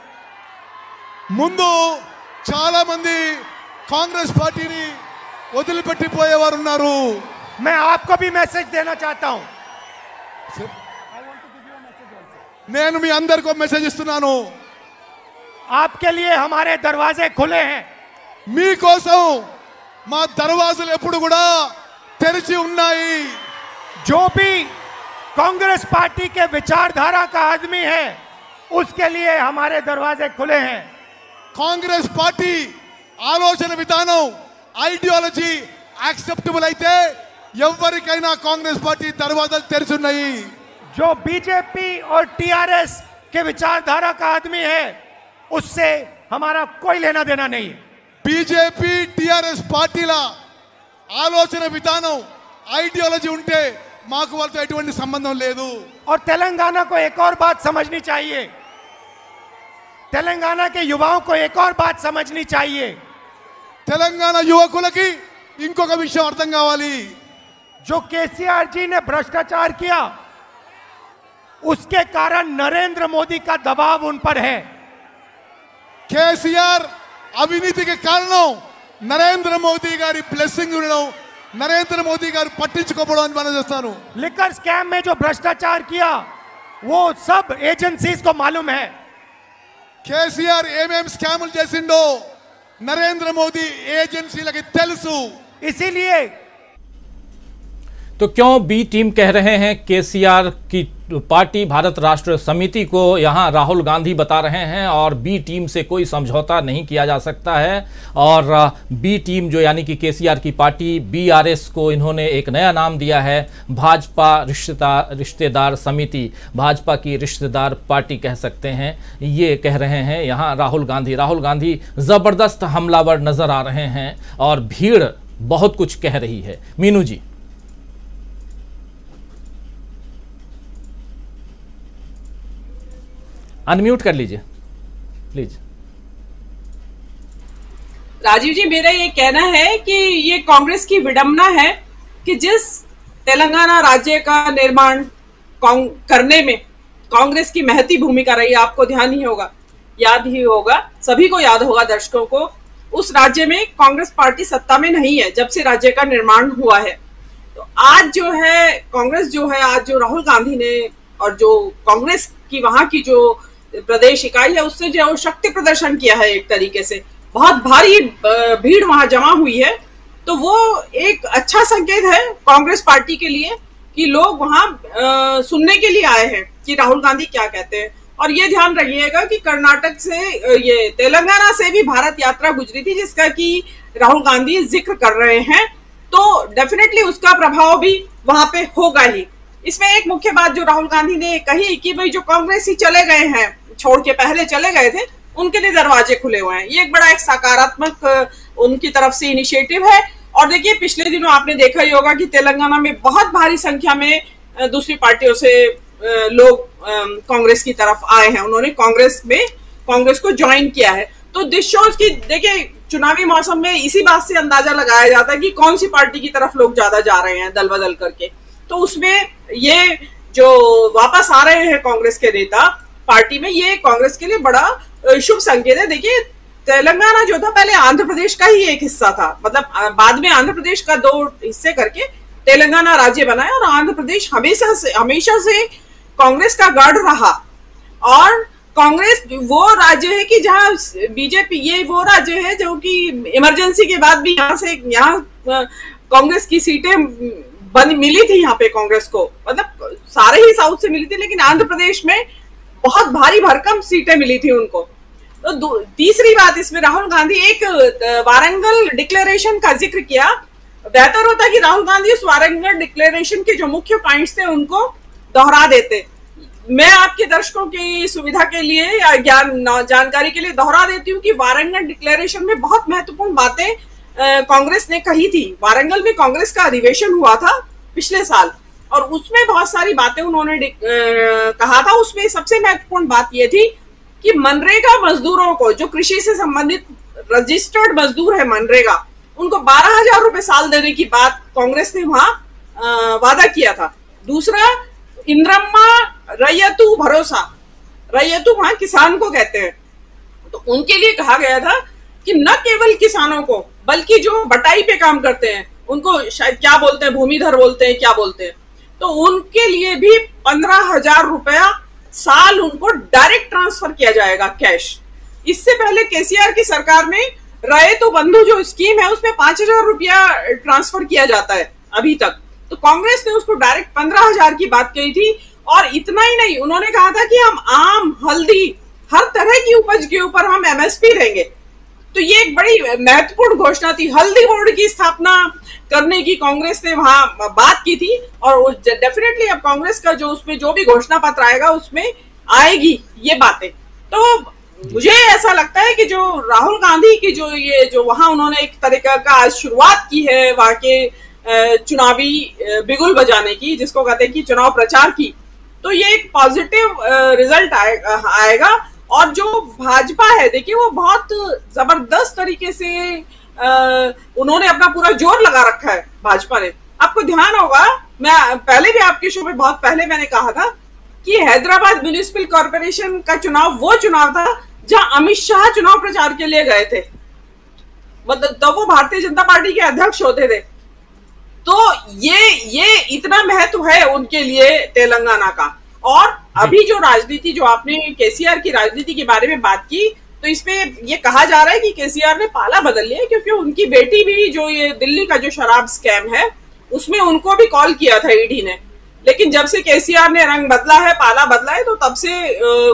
ముందు చాలా మంది కాంగ్రెస్ పార్టీని వదిలిపెట్టిపోయేవారు ఉన్నారు मैं आपको भी मैसेज देना चाहता हूं నేను మీ అందరికి ఒక మెసేజ్ ఇస్తున్నాను आपके लिए हमारे दरवाजे खुले हैं మీకోసం మా దర్వాజలు ఎప్పుడు కూడా తెరిచి ఉన్నాయి जो भी कांग्रेस पार्टी के विचारधारा का आदमी है उसके लिए हमारे दरवाजे खुले हैं కాంగ్రెస్ పార్టీ ఆలోచన విధానం ఐడియాలజీ యాక్సెప్టబుల్ అయితే ఎవరికైనా కాంగ్రెస్ పార్టీ దర్వాజాలు తెరిచున్నాయి जो बीजेपी और टीआरएस के विचारधारा का आदमी है उससे हमारा कोई लेना देना नहीं है బీజేపీ టిఆర్ఎస్ పార్టీల ఆలోచన విధానం ఐడియాలజీ ఉంటే మాకు వాళ్ళతో ఎటువంటి సంబంధం లేదు और तेलंगाना को एक और बात समझनी चाहिए तेलंगाना के युवाओं को एक और बात समझनी चाहिए తెలంగాణ యువకులకి ఇంకొక విషయం అర్థం కావాలి जो केसीआर जी ने भ्रष्टाचार किया उसके कारण नरेंद्र मोदी का दबाव उन पर है కేసీఆర్ అవినీతికి కారణం నరేంద్ర మోదీ గారి బ్లెస్సింగ్ ఉండడం నరేంద్ర మోదీ గారు పట్టించుకోవడం అని మనం చేస్తాను लिकर स्कैम में जो भ्रष्टाचार किया वो सब एजेंसीज को मालूम है కేసీఆర్ ఏమేం స్కాములు చేసిండో నరేంద్ర మోదీ ఏజెన్సీలకి తెలుసు इसीलिए तो क्यों बी टीम कह रहे हैं केसीआर की पार्टी भारत राष्ट्र समिति को यहाँ राहुल गांधी बता रहे हैं और बी टीम से कोई समझौता नहीं किया जा सकता है। और बी टीम जो यानी कि केसीआर की पार्टी बीआरएस को इन्होंने एक नया नाम दिया है, भाजपा रिश्तेदार रिश्तेदार समिति। भाजपा की रिश्तेदार पार्टी कह सकते हैं, ये कह रहे हैं यहाँ राहुल गांधी। राहुल गांधी ज़बरदस्त हमलावर नज़र आ रहे हैं और भीड़ बहुत कुछ कह रही है। मीनू जी। अनम्यूट कर लीजिए। प्लीज़ राजीव जी, मेरा ये कहना है कि ये कांग्रेस की विडंबना है कि जिस तेलंगाना राज्य का निर्माण करने में कांग्रेस की महती भूमिका रही, आपको ध्यान ही होगा, याद ही होगा, सभी को याद होगा दर्शकों को, उस राज्य में कांग्रेस पार्टी सत्ता में नहीं है, जब से राज्य का निर्माण हुआ है। तो आज जो है, कांग्रेस जो है, आज जो राहुल गांधी ने और जो कांग्रेस की, वहाँ की जो प्रदेश इकाई है उससे जो शक्ति प्रदर्शन किया है एक तरीके से। बहुत भारी भीड़ वहाँ जमा हुई है। तो वो एक अच्छा संकेत है कांग्रेस पार्टी के लिए कि लोग वहाँ सुनने के लिए आए हैं कि राहुल गांधी क्या कहते हैं। और ये ध्यान रखिएगा कि कर्नाटक से ये तेलंगाना से भी भारत यात्रा गुजरी थी, जिसका कि राहुल गांधी ज़िक्र कर रहे हैं। तो डेफिनेटली उसका प्रभाव भी वहाँ पे होगा ही। इसमें एक मुख्य बात जो राहुल गांधी ने कही कि भाई जो कांग्रेस ही चले गए हैं छोड़ के पहले चले गए थे, उनके लिए दरवाजे खुले हुए हैं। ये एक बड़ा एक सकारात्मक उनकी तरफ़ से इनिशिएटिव है। और देखिए, पिछले दिनों आपने देखा ही होगा कि तेलंगाना में बहुत भारी संख्या में दूसरी पार्टियों से लोग कांग्रेस की तरफ़ आए हैं। उन्होंने कांग्रेस में, कांग्रेस को ज्वाइन किया है। तो दिस शोज़ की, देखिए, चुनावी मौसम में इसी बात से अंदाज़ा लगाया जाता है कि कौन सी पार्टी की तरफ़ लोग ज़्यादा जा रहे हैं दल बदल करके। तो उसमें ये जो वापस आ रहे हैं कांग्रेस के नेता पार्टी में ये कांग्रेस के लिए बड़ा शुभ संकेत है। देखिए, तेलंगाना जो था, पहले आंध्र प्रदेश का ही एक हिस्सा था। मतलब बाद में आंध्र प्रदेश का दो हिस्से करके तेलंगाना राज्य बना है और आंध्र प्रदेश हमेशा से हमेशा से कांग्रेस का गढ़ रहा। और कांग्रेस वो राज्य है कि जहाँ बीजेपी, ये वो राज्य है जो कि इमरजेंसी के बाद भी यहाँ से, यहाँ कांग्रेस की सीटें बन, मिली थी यहाँ पे कांग्रेस को। मतलब सारे ही साउथ से मिली थी, लेकिन आंध्र प्रदेश में बहुत भारी भरकम सीटें मिली थी उनको। तो तीसरी बात, इसमें राहुल गांधी एक वारंगल डिक्लेरेशन का ज़िक्र किया। बेहतर होता कि राहुल गांधी उस वारंगल डिक्लेरेशन के जो मुख्य पॉइंट्स थे उनको दोहरा देते। मैं आपके दर्शकों की सुविधा के लिए या ज्ञान जानकारी के लिए दोहरा देती हूँ कि वारंगल डिक्लेरेशन में बहुत महत्वपूर्ण बातें कांग्रेस ने कही थी। वारंगल में कांग्रेस का अधिवेशन हुआ था पिछले साल। और उसमें बहुत सारी बातें उन्होंने अ, कहा था। उसमें सबसे महत्वपूर्ण बात यह थी कि मनरेगा मजदूरों को जो कृषि से संबंधित रजिस्टर्ड मजदूर है मनरेगा उनको बारह हज़ार रुपए साल देने की बात कांग्रेस ने वहाँ वादा किया था। दूसरा इंद्रम्मा रैयतु भरोसा। रैयतु वहाँ किसान को कहते हैं। तो उनके लिए कहा गया था कि न केवल किसानों को बल्कि जो बटाई पे काम करते हैं उनको शायद क्या बोलते हैं भूमिधर बोलते हैं क्या बोलते हैं? तो उनके लिए भी पंद्रह हज़ार रुपया साल उनको डायरेक्ट ट्रांसफ़र किया जाएगा कैश इससे पहले केसीआर की सरकार में रहे तो बंधु जो स्कीम है, उसमें पाँच हज़ार रुपया ट्रांसफ़र किया जाता है अभी तक. तो कांग्रेस ने उसको डायरेक्ट पंद्रह हज़ार की बात कही थी और इतना ही नहीं, उन्होंने कहा था कि हम आम, हल्दी, हर तरह की उपज के ऊपर हम एमएसपी देंगे तो ये एक बड़ी महत्वपूर्ण घोषणा थी। हल्दी बोर्ड की स्थापना करने की कांग्रेस ने वहाँ बात की थी और डेफिनेटली अब कांग्रेस का जो उसमें जो भी घोषणा पत्र आएगा उसमें आएगी ये बातें। तो मुझे ऐसा लगता है कि जो राहुल गांधी की जो ये जो वहाँ उन्होंने एक तरीका का आज शुरुआत की है वहाँ के चुनावी बिगुल बजाने की जिसको कहते हैं कि चुनाव प्रचार की तो ये एक पॉजिटिव रिज़ल्ट आए, आएगा। और जो भाजपा है, देखिए, वो बहुत ज़बरदस्त तरीके से उन्होंने अपना पूरा ज़ोर लगा रखा है भाजपा ने। आपको ध्यान होगा, मैं पहले भी आपके शो में बहुत पहले मैंने कहा था कि हैदराबाद म्यूनिसिपल कॉरपोरेशन का चुनाव वो चुनाव था जहाँ अमित शाह चुनाव प्रचार के लिए गए थे। मतलब तो वो भारतीय जनता पार्टी के अध्यक्ष होते थे। तो ये ये इतना महत्व है उनके लिए तेलंगाना का। और अभी जो। राजनीति जो आपने केसीआर की राजनीति के बारे में बात की तो इसमें ये कहा जा रहा है कि केसीआर ने पाला बदल लिया क्योंकि उनकी बेटी भी जो ये दिल्ली का जो शराब स्कैम है उसमें उनको भी कॉल किया था ईडी ने। लेकिन जब से केसीआर ने रंग बदला है पाला बदला है तो तब से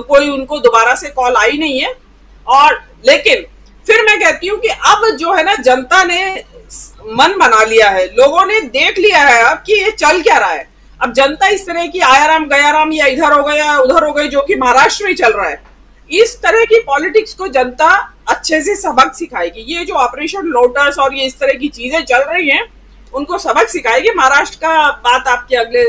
कोई उनको दोबारा से कॉल आई नहीं है। और लेकिन फिर मैं कहती हूँ कि अब जो है ना जनता ने मन बना लिया है। लोगों ने देख लिया है अब कि ये चल क्या रहा है। अब जनता इस तरह की आयाराम गयाराम या इधर हो गया उधर हो गई जो कि महाराष्ट्र में चल रहा है इस तरह की पॉलिटिक्स को जनता अच्छे से सबक सिखाएगी। ये जो ऑपरेशन लोटस और ये इस तरह की चीज़ें चल रही हैं उनको सबक सिखाएगी। महाराष्ट्र का बात आपके अगले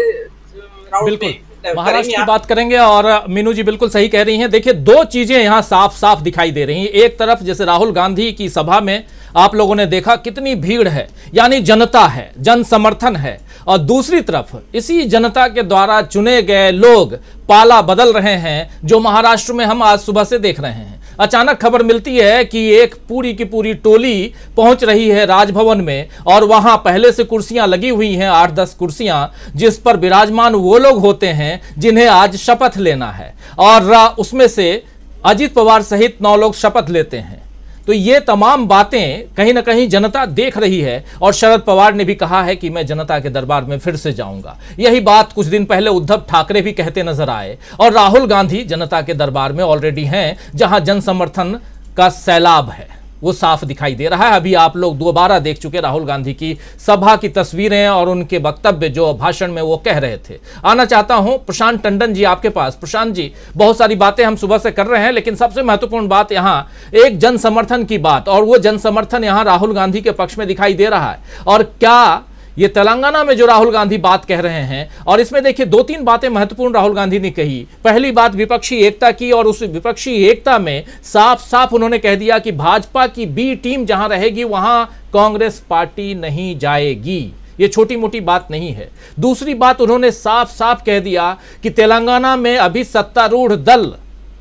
बिल्कुल। महाराष्ट्र की बात करेंगे और मीनू जी बिल्कुल सही कह रही हैं। देखिए दो चीज़ें यहाँ साफ़ साफ़ दिखाई दे रही हैं। एक तरफ़ जैसे राहुल गांधी की सभा में आप लोगों ने देखा कितनी भीड़ है, यानी जनता है, जन समर्थन है। और दूसरी तरफ़, इसी जनता के द्वारा चुने गए लोग पाला बदल रहे हैं, जो महाराष्ट्र में हम आज सुबह से देख रहे हैं। अचानक खबर मिलती है कि एक पूरी की पूरी टोली पहुँच रही है राजभवन में, और वहाँ पहले से कुर्सियाँ लगी हुई हैं, आठ दस कुर्सियाँ, जिस पर विराजमान वो लोग होते हैं, जिन्हें आज शपथ लेना है। और उसमें से अजित पवार सहित नौ लोग शपथ लेते हैं। तो ये तमाम बातें कहीं ना कहीं जनता देख रही है और शरद पवार ने भी कहा है कि मैं जनता के दरबार में फिर से जाऊँगा। यही बात कुछ दिन पहले उद्धव ठाकरे भी कहते नज़र आए और राहुल गांधी जनता के दरबार में ऑलरेडी हैं, जहाँ जन समर्थन का सैलाब है। वो साफ़ दिखाई दे रहा है। अभी आप लोग दोबारा देख चुके राहुल गांधी की सभा की तस्वीरें और उनके वक्तव्य जो भाषण में वो कह रहे थे। आना चाहता हूँ, प्रशांत टंडन जी आपके पास। प्रशांत जी, बहुत सारी बातें हम सुबह से कर रहे हैं, लेकिन सबसे महत्वपूर्ण बात यहाँ एक जन समर्थन की बात और वो जन समर्थन यहाँ राहुल गांधी के पक्ष में दिखाई दे रहा है। और क्या ये तेलंगाना में जो राहुल गांधी बात कह रहे हैं, और इसमें देखिए दो तीन बातें महत्वपूर्ण राहुल गांधी ने कही। पहली बात, विपक्षी एकता की, और उस विपक्षी एकता में साफ़ साफ़ उन्होंने कह दिया कि भाजपा की बी टीम जहाँ रहेगी, वहाँ कांग्रेस पार्टी नहीं जाएगी। ये छोटी मोटी बात नहीं है। दूसरी बात, उन्होंने साफ़ साफ़ कह दिया कि तेलंगाना में अभी सत्तारूढ़ दल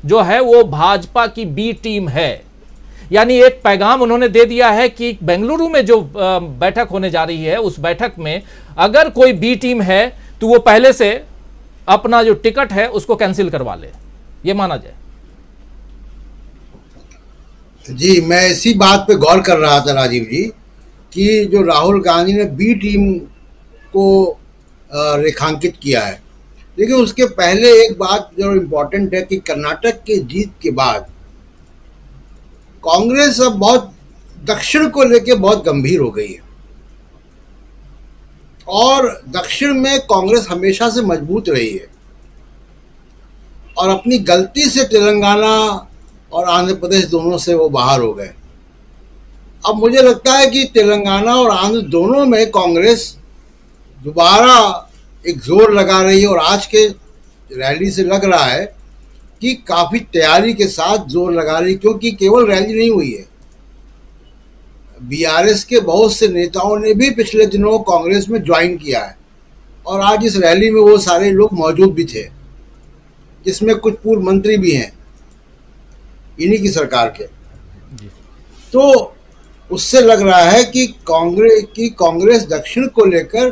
जो है, वो भाजपा की बी टीम है। यानी एक पैगाम उन्होंने दे दिया है कि बेंगलुरु में जो बैठक होने जा रही है, उस बैठक में अगर कोई बी टीम है तो वो पहले से अपना जो टिकट है, उसको कैंसिल करवा ले। ये माना जाए। जी, मैं इसी बात पे गौर कर रहा था राजीव जी कि जो राहुल गांधी ने बी टीम को रेखांकित किया है। लेकिन उसके पहले एक बात जो इम्पोर्टेंट है कि कर्नाटक के जीत के बाद कांग्रेस अब बहुत दक्षिण को लेकर बहुत गंभीर हो गई है। और दक्षिण में कांग्रेस हमेशा से मज़बूत रही है। और अपनी गलती से तेलंगाना और आंध्र प्रदेश दोनों से वो बाहर हो गए। अब मुझे लगता है कि तेलंगाना और आंध्र दोनों में कांग्रेस दोबारा एक ज़ोर लगा रही है और आज के रैली से लग रहा है कि काफ़ी तैयारी के साथ ज़ोर लगा रही क्योंकि केवल रैली नहीं हुई है। बीआरएस के बहुत से नेताओं ने भी पिछले दिनों कांग्रेस में ज्वाइन किया है और आज इस रैली में वो सारे लोग मौजूद भी थे जिसमें कुछ पूर्व मंत्री भी हैं इन्हीं की सरकार के। तो उससे लग रहा है कि कांग्रेस की कांग्रेस दक्षिण को लेकर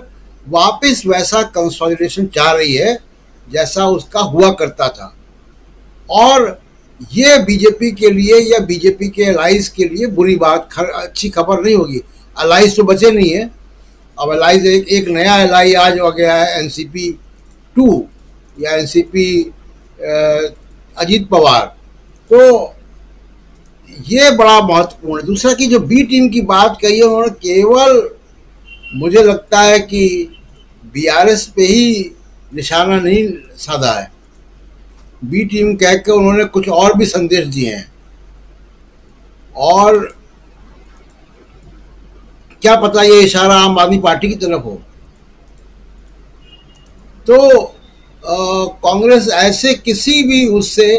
वापस वैसा कंसोलिडेशन चाह रही है जैसा उसका हुआ करता था। और ये बीजेपी के लिए या बीजेपी के अलाइज के लिए बुरी बात खर, अच्छी खबर नहीं होगी। अलाइज तो बचे नहीं है। अब अलाइज एक, एक नया एलाई आज हो गया है एनसीपी टू या एनसीपी अजीत पवार। तो ये बड़ा महत्वपूर्ण है। दूसरा कि जो बी टीम की बात कही है उन्होंने केवल मुझे लगता है कि बीआरएस पे ही निशाना नहीं साधा है। बी टीम कह के उन्होंने कुछ और भी संदेश दिए हैं। और क्या पता ये इशारा आम आदमी पार्टी की तरफ़ हो। तो कांग्रेस ऐसे किसी भी उससे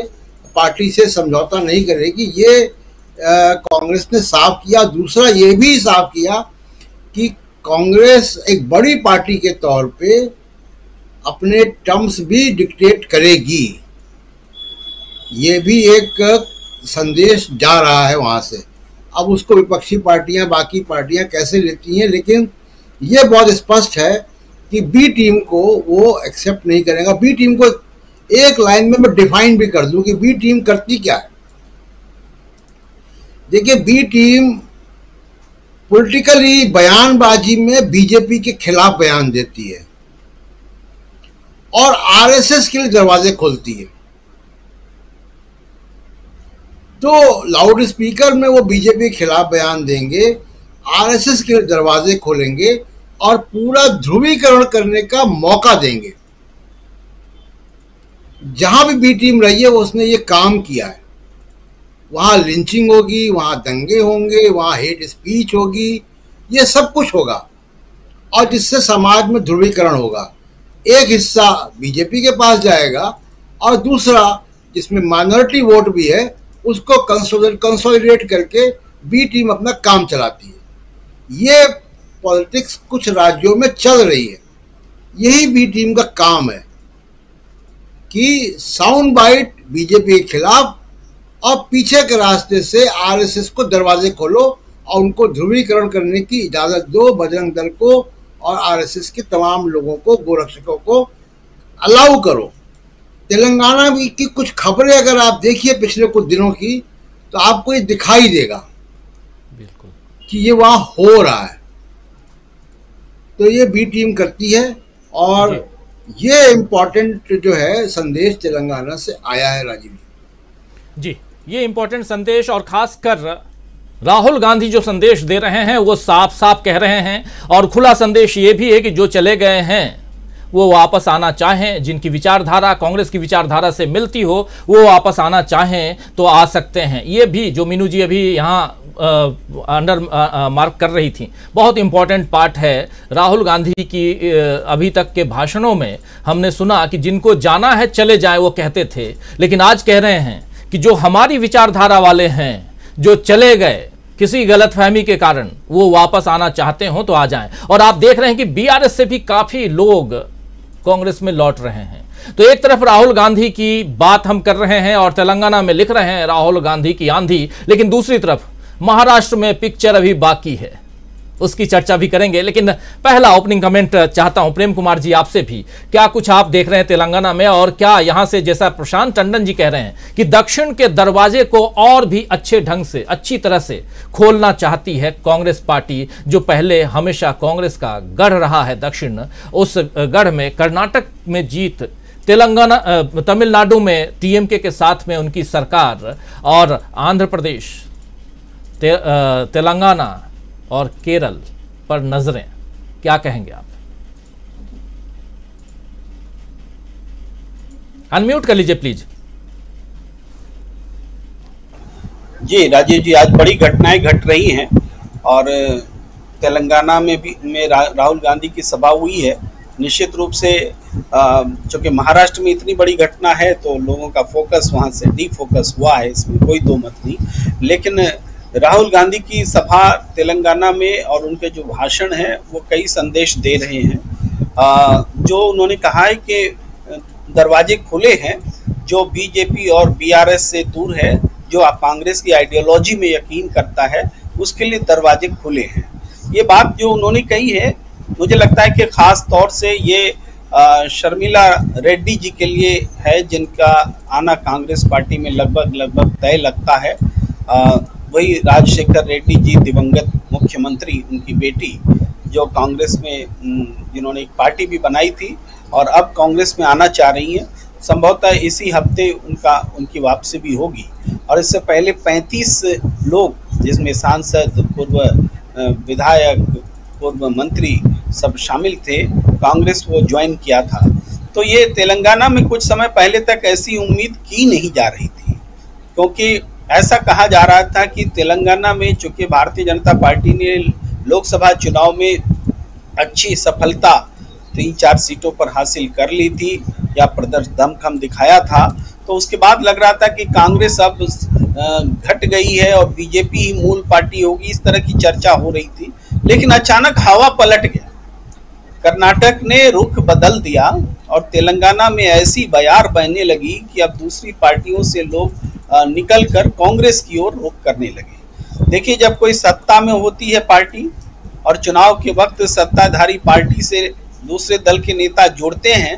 पार्टी से समझौता नहीं करेगी। ये कांग्रेस ने साफ़ किया। दूसरा ये भी साफ़ किया कि कांग्रेस एक बड़ी पार्टी के तौर पे अपने टर्म्स भी डिक्टेट करेगी। ये भी एक संदेश जा रहा है वहाँ से। अब उसको विपक्षी पार्टियाँ, बाकी पार्टियाँ कैसे लेती हैं, लेकिन ये बहुत स्पष्ट है कि बी टीम को वो एक्सेप्ट नहीं करेगा। बी टीम को एक लाइन में मैं डिफाइन भी कर दूँ कि बी टीम करती क्या है। देखिए बी टीम पॉलिटिकली बयानबाजी में बीजेपी के खिलाफ बयान देती है और आरएसएस के लिए दरवाजे खोलती है। तो लाउड स्पीकर में वो बीजेपी के खिलाफ बयान देंगे, आरएसएस के दरवाजे खोलेंगे और पूरा ध्रुवीकरण करने का मौका देंगे। जहाँ भी बी टीम रही है, उसने ये काम किया है। वहाँ लिंचिंग होगी, वहाँ दंगे होंगे, वहाँ हेट स्पीच होगी, ये सब कुछ होगा। और जिससे समाज में ध्रुवीकरण होगा, एक हिस्सा बीजेपी के पास जाएगा और दूसरा, जिसमें माइनॉरिटी वोट भी है उसको कंसोलिडेट करके बी टीम अपना काम चलाती है। ये पॉलिटिक्स कुछ राज्यों में चल रही है। यही बी टीम का काम है कि साउंड बाइट बीजेपी के खिलाफ और पीछे के रास्ते से आरएसएस को दरवाजे खोलो और उनको ध्रुवीकरण करने की इजाज़त दो बजरंग दल को और आरएसएस के तमाम लोगों को, गोरक्षकों को अलाउ करो। तेलंगाना भी की कुछ खबरें अगर आप देखिए पिछले कुछ दिनों की तो आपको ये दिखाई देगा बिल्कुल। कि ये वहाँ हो रहा है। तो ये बी टीम करती है और ये इम्पोर्टेंट जो है संदेश तेलंगाना से आया है राजीव जी ये इम्पोर्टेंट संदेश और खासकर राहुल गांधी जो संदेश दे रहे हैं वो साफ़ साफ़ कह रहे हैं और खुला संदेश ये भी है कि जो चले गए हैं वो वापस आना चाहें, जिनकी विचारधारा, कांग्रेस की विचारधारा से मिलती हो, वो वापस आना चाहें तो आ सकते हैं। ये भी जो मीनू जी अभी यहाँ अंडर मार्क कर रही थी, बहुत इंपॉर्टेंट पार्ट है। राहुल गांधी की अभी तक के भाषणों में हमने सुना कि जिनको जाना है चले जाए, वो कहते थे। लेकिन आज कह रहे हैं कि जो हमारी विचारधारा वाले हैं, जो चले गए, किसी गलतफहमी के कारण वो वापस आना चाहते हो तो आ जाएँ। और आप देख रहे हैं कि बीआरएस से भी काफ़ी लोग कांग्रेस में लौट रहे हैं। तो एक तरफ़ राहुल गांधी की बात हम कर रहे हैं और तेलंगाना में लिख रहे हैं राहुल गांधी की आंधी, लेकिन दूसरी तरफ़ महाराष्ट्र में पिक्चर अभी बाकी है। उसकी चर्चा भी करेंगे। लेकिन पहला ओपनिंग कमेंट चाहता हूँ प्रेम कुमार जी आपसे भी। क्या कुछ आप देख रहे हैं तेलंगाना में? और क्या यहाँ से जैसा प्रशांत टंडन जी कह रहे हैं कि दक्षिण के दरवाजे को और भी अच्छे ढंग से अच्छी तरह से खोलना चाहती है कांग्रेस पार्टी जो पहले हमेशा कांग्रेस का गढ़ रहा है दक्षिण। उस गढ़ में कर्नाटक में जीत तेलंगाना तमिलनाडु में टीएमके के साथ में उनकी सरकार और आंध्र प्रदेश ते, तेलंगाना और केरल पर नज़रें क्या कहेंगे आप? अनम्यूट कर लीजिए प्लीज़ जी राजीव जी आज बड़ी घटनाएँ घट रही हैं और तेलंगाना में भी में रा, राहुल गांधी की सभा हुई है। निश्चित रूप से चूँकि महाराष्ट्र में इतनी बड़ी घटना है तो लोगों का फोकस वहाँ से डी फोकस हुआ है इसमें कोई दो मत नहीं। लेकिन राहुल गांधी की सभा तेलंगाना में और उनके जो भाषण हैं, वो कई संदेश दे रहे हैं। जो उन्होंने कहा है कि दरवाजे खुले हैं, जो बीजेपी और बीआरएस से दूर है, जो आप कांग्रेस की आइडियोलॉजी में यकीन करता है, उसके लिए दरवाजे खुले हैं। ये बात जो उन्होंने कही है, मुझे लगता है कि ख़ास तौर से ये शर्मिला रेड्डी जी के लिए है, जिनका आना कांग्रेस पार्टी में लगभग लगभग तय लगता है। वही राजशेखर रेड्डी जी, दिवंगत मुख्यमंत्री, उनकी बेटी, जो कांग्रेस में जिन्होंने एक पार्टी भी बनाई थी और अब कांग्रेस में आना चाह रही हैं, संभवतः इसी हफ़्ते उनका, उनकी वापसी भी होगी। और इससे पहले 35 लोग, जिसमें सांसद, पूर्व विधायक, पूर्व मंत्री सब शामिल थे, कांग्रेस को ज्वाइन किया था। तो ये तेलंगाना में कुछ समय पहले तक ऐसी उम्मीद की नहीं जा रही थी, क्योंकि ऐसा कहा जा रहा था कि तेलंगाना में, चूँकि भारतीय जनता पार्टी ने लोकसभा चुनाव में अच्छी सफलता तीन चार सीटों पर हासिल कर ली थी या प्रदर्शन दमखम दिखाया था तो उसके बाद लग रहा था कि कांग्रेस अब घट गई है और बीजेपी ही मूल पार्टी होगी, इस तरह की चर्चा हो रही थी। लेकिन अचानक हवा पलट गया। कर्नाटक ने रुख बदल दिया और तेलंगाना में ऐसी बयार बहने लगी कि अब दूसरी पार्टियों से लोग निकल कर कांग्रेस की ओर रुख करने लगे। देखिए, जब कोई सत्ता में होती है पार्टी और चुनाव के वक्त सत्ताधारी पार्टी से दूसरे दल के नेता जुड़ते हैं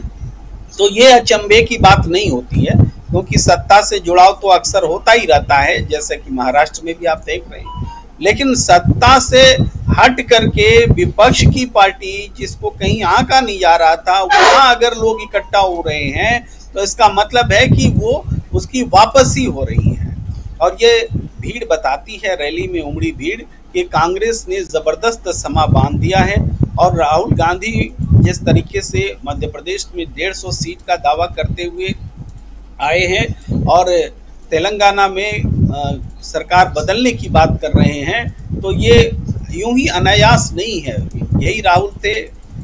तो ये अचंभे की बात नहीं होती है, क्योंकि सत्ता से जुड़ाव तो अक्सर होता ही रहता है, जैसे कि महाराष्ट्र में भी आप देख रहे हैं। लेकिन सत्ता से हट करके विपक्ष की पार्टी जिसको कहीं आका नहीं जा रहा था, वहाँ अगर लोग इकट्ठा हो रहे हैं तो इसका मतलब है कि वो उसकी वापसी हो रही है। और ये भीड़ बताती है रैली में उमड़ी भीड़ कि कांग्रेस ने ज़बरदस्त समा बाँध दिया है और राहुल गांधी जिस तरीके से मध्य प्रदेश में डेढ़ सीट का दावा करते हुए आए हैं और तेलंगाना में सरकार बदलने की बात कर रहे हैं तो ये यूँ ही अनायास नहीं है। यही राहुल थे,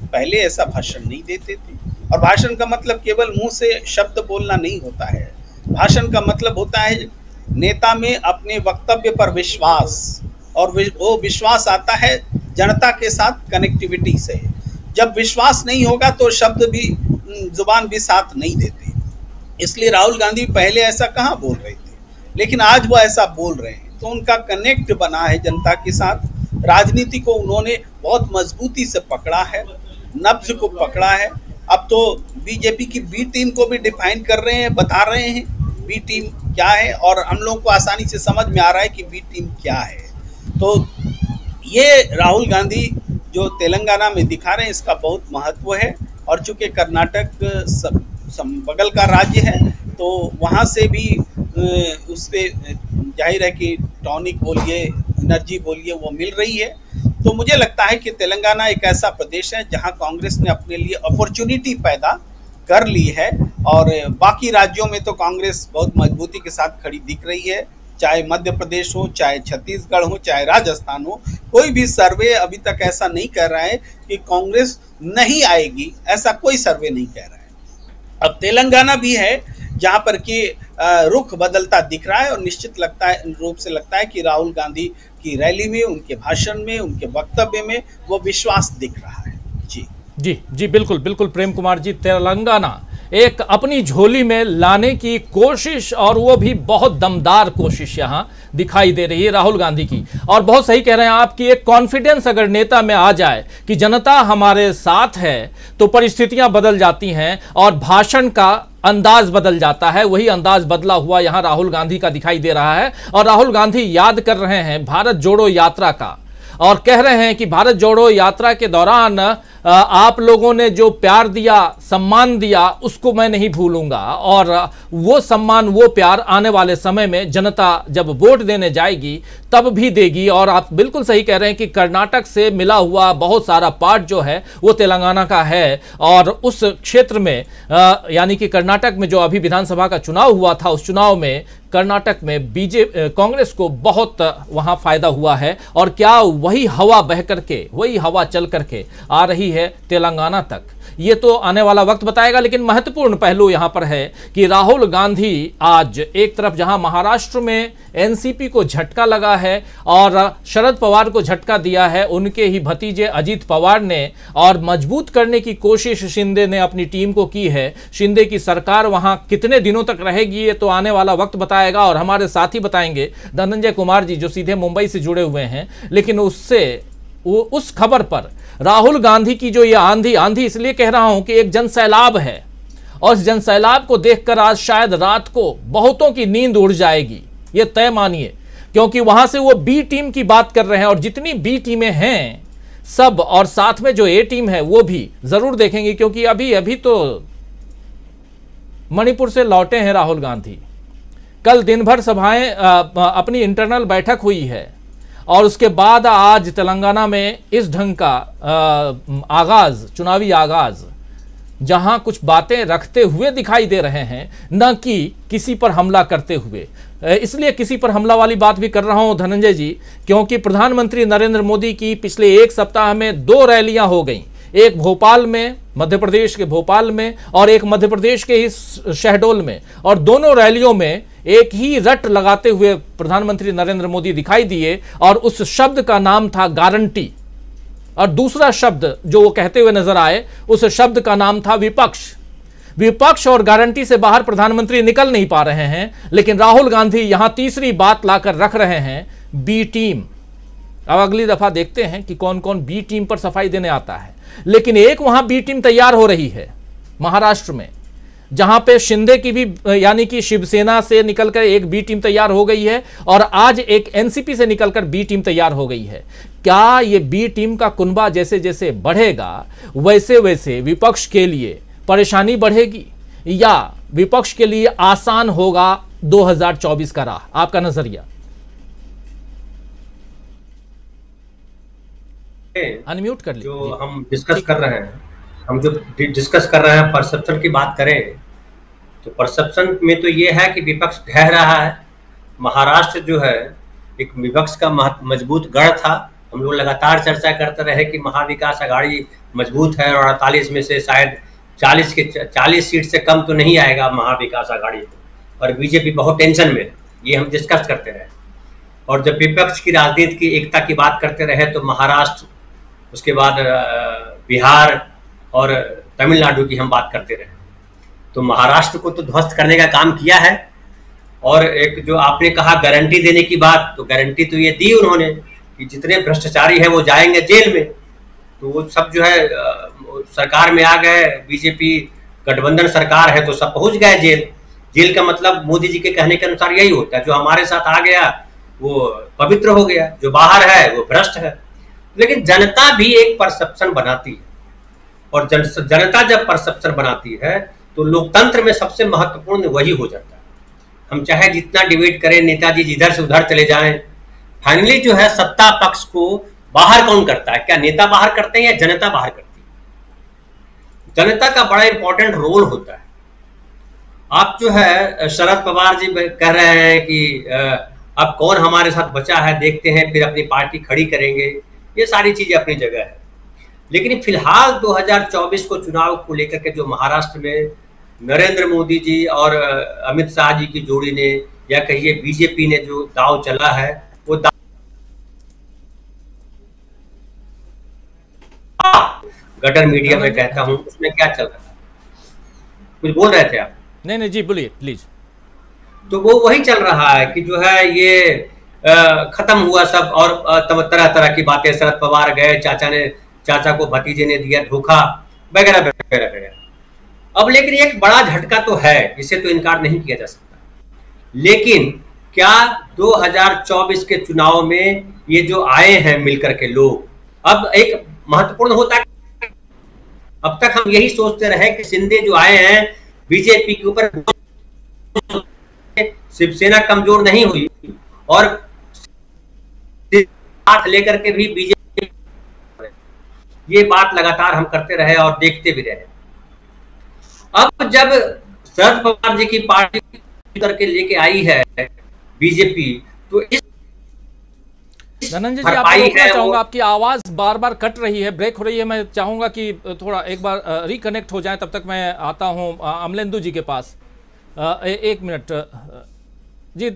पहले ऐसा भाषण नहीं देते थे। और भाषण का मतलब केवल मुँह से शब्द बोलना नहीं होता है। भाषण का मतलब होता है, नेता में अपने वक्तव्य पर विश्वास, और वो विश्वास आता है जनता के साथ कनेक्टिविटी से। जब विश्वास नहीं होगा तो शब्द भी ज़ुबान भी साथ नहीं देते। इसलिए राहुल गांधी पहले ऐसा कहाँ बोल रहे थे? लेकिन आज वो ऐसा बोल रहे हैं। तो उनका कनेक्ट बना है जनता के साथ। राजनीति को उन्होंने बहुत मजबूती से पकड़ा है, नब्ज को पकड़ा है। अब तो बीजेपी की बी टीम को भी डिफाइन कर रहे हैं, बता रहे हैं बी टीम क्या है और हम लोगों को आसानी से समझ में आ रहा है कि बी टीम क्या है। तो ये राहुल गांधी जो तेलंगाना में दिखा रहे हैं, इसका बहुत महत्व है। और चूँकि कर्नाटक सब बगल का राज्य है तो वहाँ से भी उससे ज़ाहिर है कि टॉनिक बोलिए, एनर्जी बोलिए, वो मिल रही है। तो मुझे लगता है कि तेलंगाना एक ऐसा प्रदेश है जहाँ कांग्रेस ने अपने लिए अपॉर्चुनिटी पैदा कर ली है और बाकी राज्यों में तो कांग्रेस बहुत मजबूती के साथ खड़ी दिख रही है। चाहे मध्य प्रदेश हो, चाहे छत्तीसगढ़ हो, चाहे राजस्थान हो, कोई भी सर्वे अभी तक ऐसा नहीं कह रहा है कि कांग्रेस नहीं आएगी, ऐसा कोई सर्वे नहीं कह रहा है। अब तेलंगाना भी है जहाँ पर कि रुख बदलता दिख रहा है और निश्चित लगता है, रूप से लगता है कि राहुल गांधी की रैली में, उनके भाषण में, उनके वक्तव्य में वो विश्वास दिख रहा है। जी। जी जी, बिल्कुल बिल्कुल, प्रेम कुमार जी, तेलंगाना। एक अपनी झोली में लाने की कोशिश और वो भी बहुत दमदार कोशिश यहाँ। दिखाई दे रही है राहुल गांधी की। और बहुत सही कह रहे हैं आपकी एक कॉन्फिडेंस अगर नेता में आ जाए कि जनता हमारे साथ है तो परिस्थितियाँ बदल जाती हैं और भाषण का अंदाज बदल जाता है। वही अंदाज बदला हुआ यहाँ राहुल गांधी का दिखाई दे रहा है। और राहुल गांधी याद कर रहे हैं भारत जोड़ो यात्रा का। और कह रहे हैं कि भारत जोड़ो यात्रा के दौरान आप लोगों ने जो प्यार दिया, सम्मान दिया, उसको मैं नहीं भूलूँगा। और वो सम्मान, वो प्यार आने वाले समय में जनता जब वोट देने जाएगी, तब भी देगी। और आप बिल्कुल सही कह रहे हैं कि कर्नाटक से मिला हुआ बहुत सारा पार्ट जो है, वो तेलंगाना का है। और उस क्षेत्र में यानी कि कर्नाटक में जो अभी विधानसभा का चुनाव हुआ था, उस चुनाव में कर्नाटक में बीजे कांग्रेस को बहुत वहाँ फ़ायदा हुआ है। और क्या वही हवा बह करके, वही हवा चल करके आ रही है तेलंगाना तक। ये तो आने वाला वक्त बताएगा, लेकिन महत्वपूर्ण पहलू यहाँ पर है कि राहुल गांधी आज एक तरफ़ जहाँ महाराष्ट्र में एनसीपी को झटका लगा है और शरद पवार को झटका दिया है, उनके ही भतीजे अजीत पवार ने और मज़बूत करने की कोशिश शिंदे ने अपनी टीम को की है। शिंदे की सरकार वहाँ कितने दिनों तक रहेगी, ये तो आने वाला वक्त बताएगा और हमारे साथी बताएँगे, धनंजय कुमार जी जो सीधे मुंबई से जुड़े हुए हैं। लेकिन उससे उस खबर पर राहुल गांधी की जो ये आंधी आंधी इसलिए कह रहा हूँ कि एक जन सैलाब है। और इस जन सैलाब को देखकर आज शायद रात को बहुतों की नींद उड़ जाएगी। ये तय मानिए, क्योंकि वहाँ से वो बी टीम की बात कर रहे हैं और जितनी बी टीमें हैं, सब और साथ में जो ए टीम है, वो भी ज़रूर देखेंगे, क्योंकि अभी अभी तो मणिपुर से लौटे हैं राहुल गांधी। कल दिन भर सभाएँ अपनी इंटरनल बैठक हुई है। और उसके बाद आज तेलंगाना में इस ढंग का आगाज़, चुनावी आगाज़, जहाँ कुछ बातें रखते हुए दिखाई दे रहे हैं, न कि किसी पर हमला करते हुए। इसलिए किसी पर हमला वाली बात भी कर रहा हूँ धनंजय जी, क्योंकि प्रधानमंत्री नरेंद्र मोदी की पिछले एक सप्ताह में दो रैलियाँ हो गई। एक भोपाल में, मध्य प्रदेश के भोपाल में और एक मध्य प्रदेश के ही शहडोल में। और दोनों रैलियों में एक ही रट लगाते हुए प्रधानमंत्री नरेंद्र मोदी दिखाई दिए और उस शब्द का नाम था गारंटी। और दूसरा शब्द जो वो कहते हुए नज़र आए, उस शब्द का नाम था विपक्ष। विपक्ष और गारंटी से बाहर प्रधानमंत्री निकल नहीं पा रहे हैं, लेकिन राहुल गांधी यहाँ तीसरी बात लाकर रख रहे हैं, बी टीम। अब अगली दफ़ा देखते हैं कि कौन कौन बी टीम पर सफ़ाई देने आता है। लेकिन एक वहाँ बी टीम तैयार हो रही है, महाराष्ट्र में। जहाँ पे शिंदे की भी यानी कि शिवसेना से निकलकर एक बी टीम तैयार हो गई है और आज एक एनसीपी से निकलकर बी टीम तैयार हो गई है। क्या ये बी टीम का कुनबा जैसे जैसे बढ़ेगा वैसे वैसे विपक्ष के लिए परेशानी बढ़ेगी या विपक्ष के लिए आसान होगा 2024 का राह? आपका नज़रिया। अनम्यूट कर जो हम डिस्कस कर रहे हैं। हम जो डिस्कस कर रहे हैं परसेप्शन की बात करें तो परसेप्शन में तो ये है कि विपक्ष ढह रहा है। महाराष्ट्र जो है, एक विपक्ष का मज़बूत गढ़ था। हम लोग लगातार चर्चा करते रहे कि महाविकास आघाड़ी मज़बूत है और अड़तालीस में से शायद चालीस के चालीस सीट से कम तो नहीं आएगा महाविकास आघाड़ी और बीजेपी बहुत टेंशन में ये हम डिस्कस करते रहे। और जब विपक्ष की राजनीति की एकता की बात करते रहे तो महाराष्ट्र, उसके बाद बिहार और तमिलनाडु की हम बात करते रहे। तो महाराष्ट्र को तो ध्वस्त करने का काम किया है और एक जो आपने कहा गारंटी देने की बात तो गारंटी तो ये दी उन्होंने कि जितने भ्रष्टाचारी हैं वो जाएँगे जेल में। तो वो सब जो है सरकार में आ गए, बीजेपी, गठबंधन सरकार है तो सब पहुँच गए जेल। जेल का मतलब मोदी जी के कहने के अनुसार यही होता है, जो हमारे साथ आ गया, वो पवित्र हो गया, जो बाहर है, वो भ्रष्ट है। लेकिन जनता भी एक परसेप्शन बनाती है। और जन, जनता जब परसेप्शन बनाती है तो लोकतंत्र में सबसे महत्वपूर्ण वही हो जाता है। हम चाहे जितना डिबेट करें नेताजी जिधर से उधर चले जाएँ फाइनली जो है सत्ता पक्ष को बाहर कौन करता है? क्या नेता बाहर करते हैं या जनता बाहर करती है? जनता का बड़ा इंपॉर्टेंट रोल होता है। आप जो है शरद पवार जी कह रहे हैं कि अब कौन हमारे साथ बचा है देखते हैं फिर अपनी पार्टी खड़ी करेंगे। ये सारी चीज़ें अपनी जगह है। लेकिन फ़िलहाल 2024 को चुनाव को लेकर के जो महाराष्ट्र में नरेंद्र मोदी जी और अमित शाह जी की जोड़ी ने या कहिए बीजेपी ने जो दाव चला है वो दाव गटर मीडिया में कहता हूँ उसमें क्या चल रहा है? कुछ बोल रहे थे आप? नहीं नहीं जी बोलिए प्लीज़। तो वो वही चल रहा है कि जो है ये खत्म हुआ सब और तरह तरह की बातें शरद पवार गए चाचा ने चाचा को भतीजे ने दिया धोखा, वगैरह वगैरह वगैरह। अब लेकिन एक बड़ा झटका तो है जिसे तो इनकार नहीं किया जा सकता। लेकिन क्या 2024 के चुनाव में ये जो आए हैं मिलकर के लोग, अब एक महत्वपूर्ण होता अब तक हम यही सोचते रहे कि सिंधे जो आए हैं, बीजेपी के ऊपर शिवसेना कमज़ोर नहीं हुई, और साथ लेकर के भी बीजेपी ये बात लगातार हम करते रहे और देखते भी रहे। अब जब शरद पवार जी की पार्टी करके लेके आई है बीजेपी तो इस धनंजय जी आप चाहूँगा आपकी आवाज़ बार बार कट रही है ब्रेक हो रही है मैं चाहूँगा कि थोड़ा एक बार रिकनेक्ट हो जाए तब तक मैं आता हूँ अमलेंदु जी के पास। ए, एक मिनट जी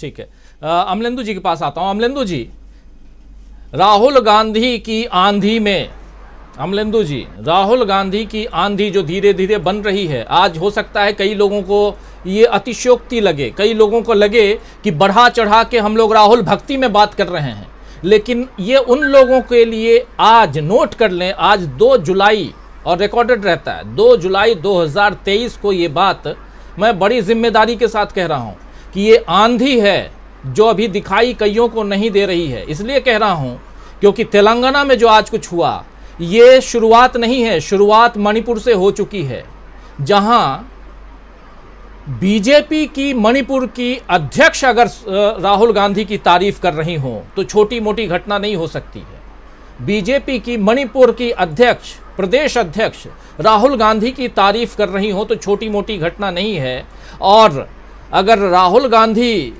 ठीक है। अमलेंदु जी के पास आता हूँ। अमलेंदु जी राहुल गांधी की आंधी में। अमलेंदु जी, राहुल गांधी की आंधी जो धीरे धीरे बन रही है, आज हो सकता है कई लोगों को ये अतिशोक्ति लगे। कई लोगों को लगे कि बढ़ा चढ़ा के हम लोग राहुल भक्ति में बात कर रहे हैं। लेकिन ये उन लोगों के लिए आज नोट कर लें, आज 2 जुलाई, और रिकॉर्डेड रहता है 2 जुलाई 2023 को ये बात मैं बड़ी ज़िम्मेदारी के साथ कह रहा हूँ कि ये आंधी है जो अभी दिखाई कईयों को नहीं दे रही है। इसलिए कह रहा हूँ, क्योंकि तेलंगाना में जो आज कुछ हुआ, ये शुरुआत नहीं है, शुरुआत मणिपुर से हो चुकी है, जहाँ बीजेपी की मणिपुर की अध्यक्ष अगर राहुल गांधी की तारीफ़ कर रही हो तो छोटी मोटी घटना नहीं हो सकती है। बीजेपी की मणिपुर की अध्यक्ष, प्रदेश अध्यक्ष, राहुल गांधी की तारीफ़ कर रही हो तो छोटी मोटी घटना नहीं है। और अगर राहुल गांधी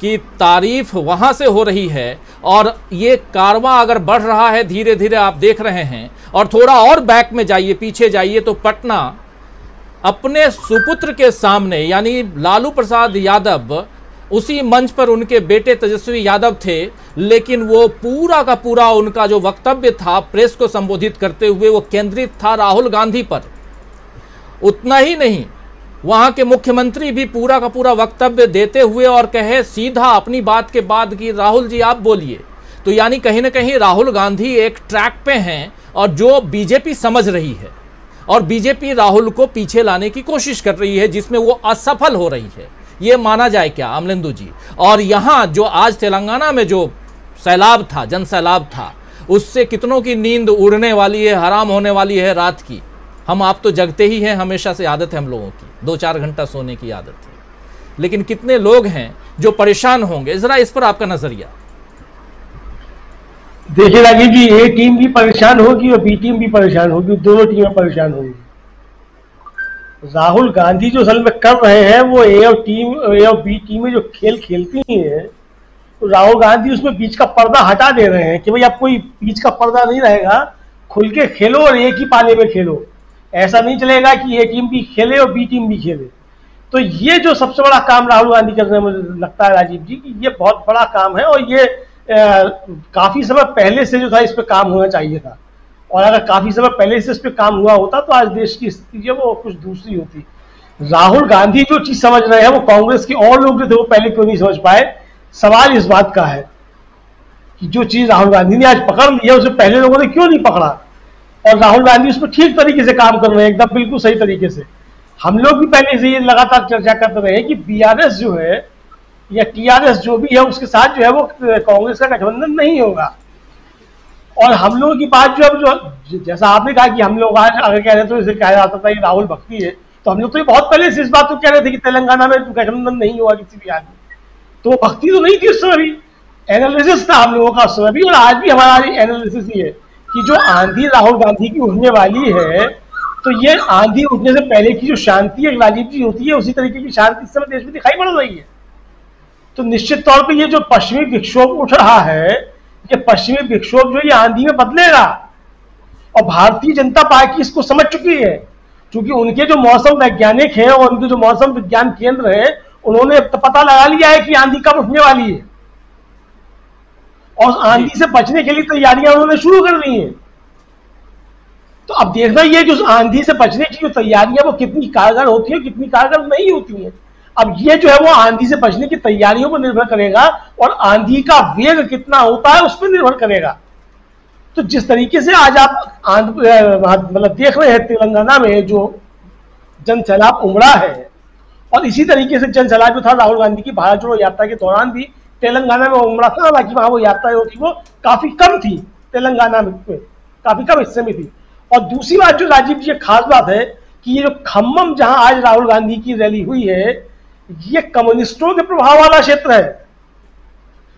की तारीफ़ वहाँ से हो रही है और ये कारवा अगर बढ़ रहा है धीरे धीरे आप देख रहे हैं और थोड़ा और बैक में जाइए, पीछे जाइए तो पटना अपने सुपुत्र के सामने, यानी लालू प्रसाद यादव, उसी मंच पर उनके बेटे तेजस्वी यादव थे, लेकिन वो पूरा का पूरा उनका जो वक्तव्य था प्रेस को संबोधित करते हुए वो केंद्रित था राहुल गांधी पर। उतना ही नहीं वहाँ के मुख्यमंत्री भी पूरा का पूरा वक्तव्य देते हुए और कहे, सीधा अपनी बात के बाद कि राहुल जी, आप बोलिए। तो यानी कहीं ना कहीं राहुल गांधी एक ट्रैक पे हैं और जो बीजेपी समझ रही है और बीजेपी राहुल को पीछे लाने की कोशिश कर रही है, जिसमें वो असफल हो रही है। ये माना जाए क्या अमलेंदु जी? और यहाँ जो आज तेलंगाना में जो सैलाब था, जन सैलाब था, उससे कितनों की नींद उड़ने वाली है, हराम होने वाली है रात की? हम आप तो जगते ही हैं, हमेशा से आदत है हम लोगों की। दो चार घंटा सोने की आदत है। लेकिन कितने लोग हैं जो परेशान होंगे? जरा इस पर आपका नज़रिया। देखिए राजीव जी, ए टीम भी परेशान होगी और बी टीम भी परेशान होगी, दोनों टीमें परेशान होंगी। राहुल गांधी जो असल में कर रहे हैं, वो ए और टीम, ए और बी टीमें जो खेल खेलती हैं तो राहुल गांधी उसमें बीच का पर्दा हटा दे रहे हैं कि भाई अब कोई बीच का पर्दा नहीं रहेगा, खुल के खेलो और एक ही पाले में खेलो। ऐसा नहीं चलेगा कि ए टीम भी खेले और बी टीम भी खेले। तो ये जो सबसे बड़ा काम राहुल गांधी कर रहे मुझे लगता है राजीव जी कि ये बहुत बड़ा काम है और ये काफ़ी समय पहले से जो था इस पर काम होना चाहिए था। और अगर काफ़ी समय पहले से इस पर काम हुआ होता तो आज देश की स्थिति जो वो कुछ दूसरी होती। राहुल गांधी जो चीज़ समझ रहे हैं वो कांग्रेस के और लोग जो थे वो पहले क्यों नहीं समझ पाए? सवाल इस बात का है कि जो चीज़ राहुल गांधी ने आज पकड़ लिया, उसे पहले लोगों ने क्यों नहीं पकड़ा? और राहुल गांधी उस पर ठीक तरीके से काम कर रहे हैं, एकदम बिल्कुल सही तरीके से। हम लोग भी पहले से ये लगातार चर्चा करते रहे कि बीआरएस जो है, या टीआरएस जो भी है, उसके साथ जो है वो कांग्रेस का गठबंधन नहीं होगा। और हम लोगों की बात जो है जो जैसा आपने कहा कि हम लोग आज अगर कह रहे तो इसे कहा जाता था कि राहुल भक्ति है तो हम लोग तो ये बहुत पहले से इस बात को कह रहे थे कि तेलंगाना में गठबंधन नहीं हुआ किसी भी आदमी। तो भक्ति तो नहीं थी उस समय भी। एनालिसिस था हम लोगों का उस समय भी, और आज भी हमारा एनालिसिस ही है। कि जो आंधी राहुल गांधी की उठने वाली है तो ये आंधी उठने से पहले की जो शांति है राजीव जी होती है, उसी तरीके की शांति इस समय देश में दिखाई पड़ रही है। तो निश्चित तौर पे ये जो पश्चिमी विक्षोभ उठ रहा है, ये पश्चिमी विक्षोभ जो ये आंधी में बदलेगा। और भारतीय जनता पार्टी इसको समझ चुकी है, क्योंकि उनके जो मौसम वैज्ञानिक हैं और उनके जो मौसम विज्ञान केंद्र है, उन्होंने पता लगा लिया है कि आंधी कब उठने वाली है। और आंधी से बचने के लिए तैयारियाँ उन्होंने शुरू कर दी हैं। तो अब देखना ये जो आंधी से बचने की जो तैयारियाँ वो कितनी कारगर होती है कितनी कारगर नहीं होती है। अब ये जो है वो आंधी से बचने की तैयारियों पर निर्भर करेगा और आंधी का वेग कितना होता है उस पर निर्भर करेगा। तो जिस तरीके से आज आप मतलब देख रहे हैं तेलंगाना में जो जन सैलाब उमड़ा है और इसी तरीके से जन सैलाब जो था राहुल गांधी की भारत जोड़ो यात्रा के दौरान भी तेलंगाना में उमड़ा था हालाँकि वहाँ वो यात्रा जो थी वो काफ़ी कम थी, तेलंगाना में काफ़ी कम हिस्से में थी। और दूसरी बात जो राजीव जी खास बात है कि ये जो खम्मम जहाँ आज राहुल गांधी की रैली हुई है, ये कम्युनिस्टों के प्रभाव वाला क्षेत्र है।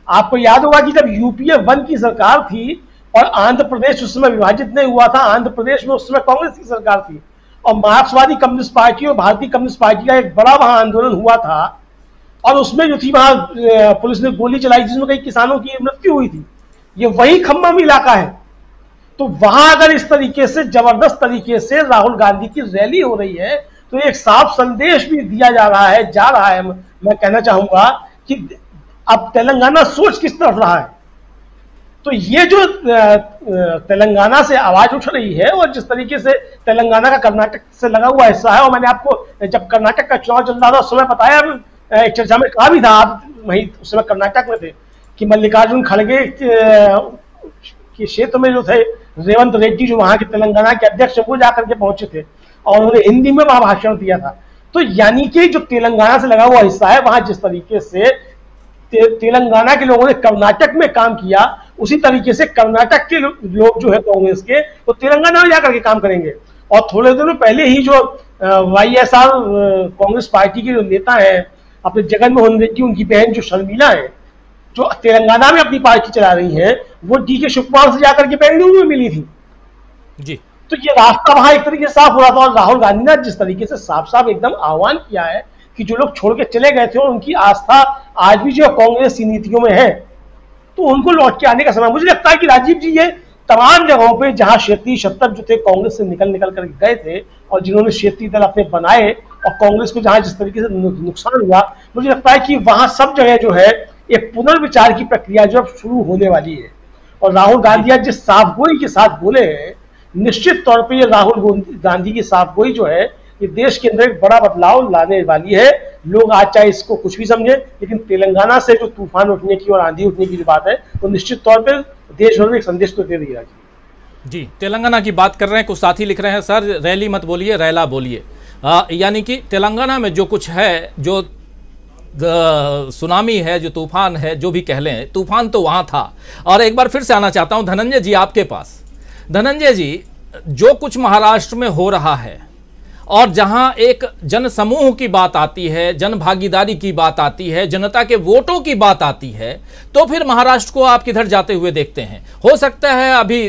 आपको याद होगा कि जब यूपीए वन की सरकार थी और आंध्र प्रदेश उस समय विभाजित नहीं हुआ था, आंध्र प्रदेश में उस समय कांग्रेस की सरकार थी, और मार्क्सवादी कम्युनिस्ट पार्टी और भारतीय कम्युनिस्ट पार्टी का एक बड़ा वहाँ आंदोलन हुआ था और उसमें जो थी वहाँ पुलिस ने गोली चलाई जिसमें कई किसानों की मृत्यु हुई थी। ये वही खम्भम इलाका है। तो वहाँ अगर इस तरीके से, ज़बरदस्त तरीके से राहुल गांधी की रैली हो रही है तो एक साफ़ संदेश भी दिया जा रहा है, जा रहा है। मैं कहना चाहूँगा कि अब तेलंगाना सोच किस तरफ़ रहा है? तो ये जो तेलंगाना से आवाज़ उठ रही है और जिस तरीके से तेलंगाना का कर्नाटक से लगा हुआ हिस्सा है, और मैंने आपको, जब कर्नाटक का चुनाव चल रहा था उस समय बताया एक चर्चा में कहा भी था आप वही उस समय कर्नाटक में थे कि मल्लिकार्जुन खड़गे के क्षेत्र में जो थे रेवंत रेड्डी जो वहाँ के तेलंगाना के अध्यक्ष वो जाकर के पहुँचे थे और उन्होंने हिंदी में वहाँ भाषण दिया था। तो यानी कि जो तेलंगाना से लगा हुआ हिस्सा है वहाँ जिस तरीके से ते, तेलंगाना के लोगों ने कर्नाटक में काम किया उसी तरीके से कर्नाटक के लोग जो है कांग्रेस के वो तेलंगाना में जाकर के काम करेंगे। और थोड़े दिनों पहले ही जो Y S R Congress party के जो नेता हैं अपने जगन मोहन रेड्डी उनकी बहन जो शर्मिला है जो तेलंगाना में अपनी पार्टी चला रही है वो डी के शिवकुमार से जाकर के बेंगलुरु में मिली थी। जी। तो ये रास्ता वहाँ एक तरीके से साफ़ हो रहा था और राहुल गांधी ने जिस तरीके से साफ़ साफ़ एकदम आह्वान किया है कि जो लोग छोड़ के चले गए थे और उनकी आस्था आज भी जो कांग्रेस की नीतियों में है तो उनको लौट के आने का समय। मुझे लगता है कि राजीव जी ये तमाम जगहों पे जहाँ क्षेत्रीय शत्रु जो थे कांग्रेस से निकल निकल कर गए थे और जिन्होंने क्षेत्रीय दल अपने बनाए और कांग्रेस को जहाँ जिस तरीके से नुकसान हुआ, मुझे लगता है कि वहाँ सब जगह जो है एक पुनर्विचार की प्रक्रिया जो अब शुरू होने वाली है। और राहुल गांधी आज जिस साफ़ गोई के साथ बोले हैं, निश्चित तौर पर ये राहुल गांधी की साफ़ गोई जो है, ये देश के अंदर एक बड़ा बदलाव लाने वाली है। लोग आज चाहे इसको कुछ भी समझे, लेकिन तेलंगाना से जो तूफ़ान उठने की और आंधी उठने की जो बात है, वो तो निश्चित तौर पर देश भर में एक संदेश तो दे रही है। जी, तेलंगाना की बात कर रहे हैं, कुछ साथी लिख रहे हैं, सर, रैली मत बोलिए, रैला बोलिए। यानी कि तेलंगाना में जो कुछ है, जो सुनामी है, जो तूफ़ान है, जो भी कह लें, तूफ़ान तो वहाँ था। और एक बार फिर से आना चाहता हूँ, धनंजय जी आपके पास। धनंजय जी, जो कुछ महाराष्ट्र में हो रहा है, और जहाँ एक जन समूह की बात आती है जन भागीदारी की बात आती है, जनता के वोटों की बात आती है तो फिर महाराष्ट्र को आप किधर जाते हुए देखते हैं? हो सकता है अभी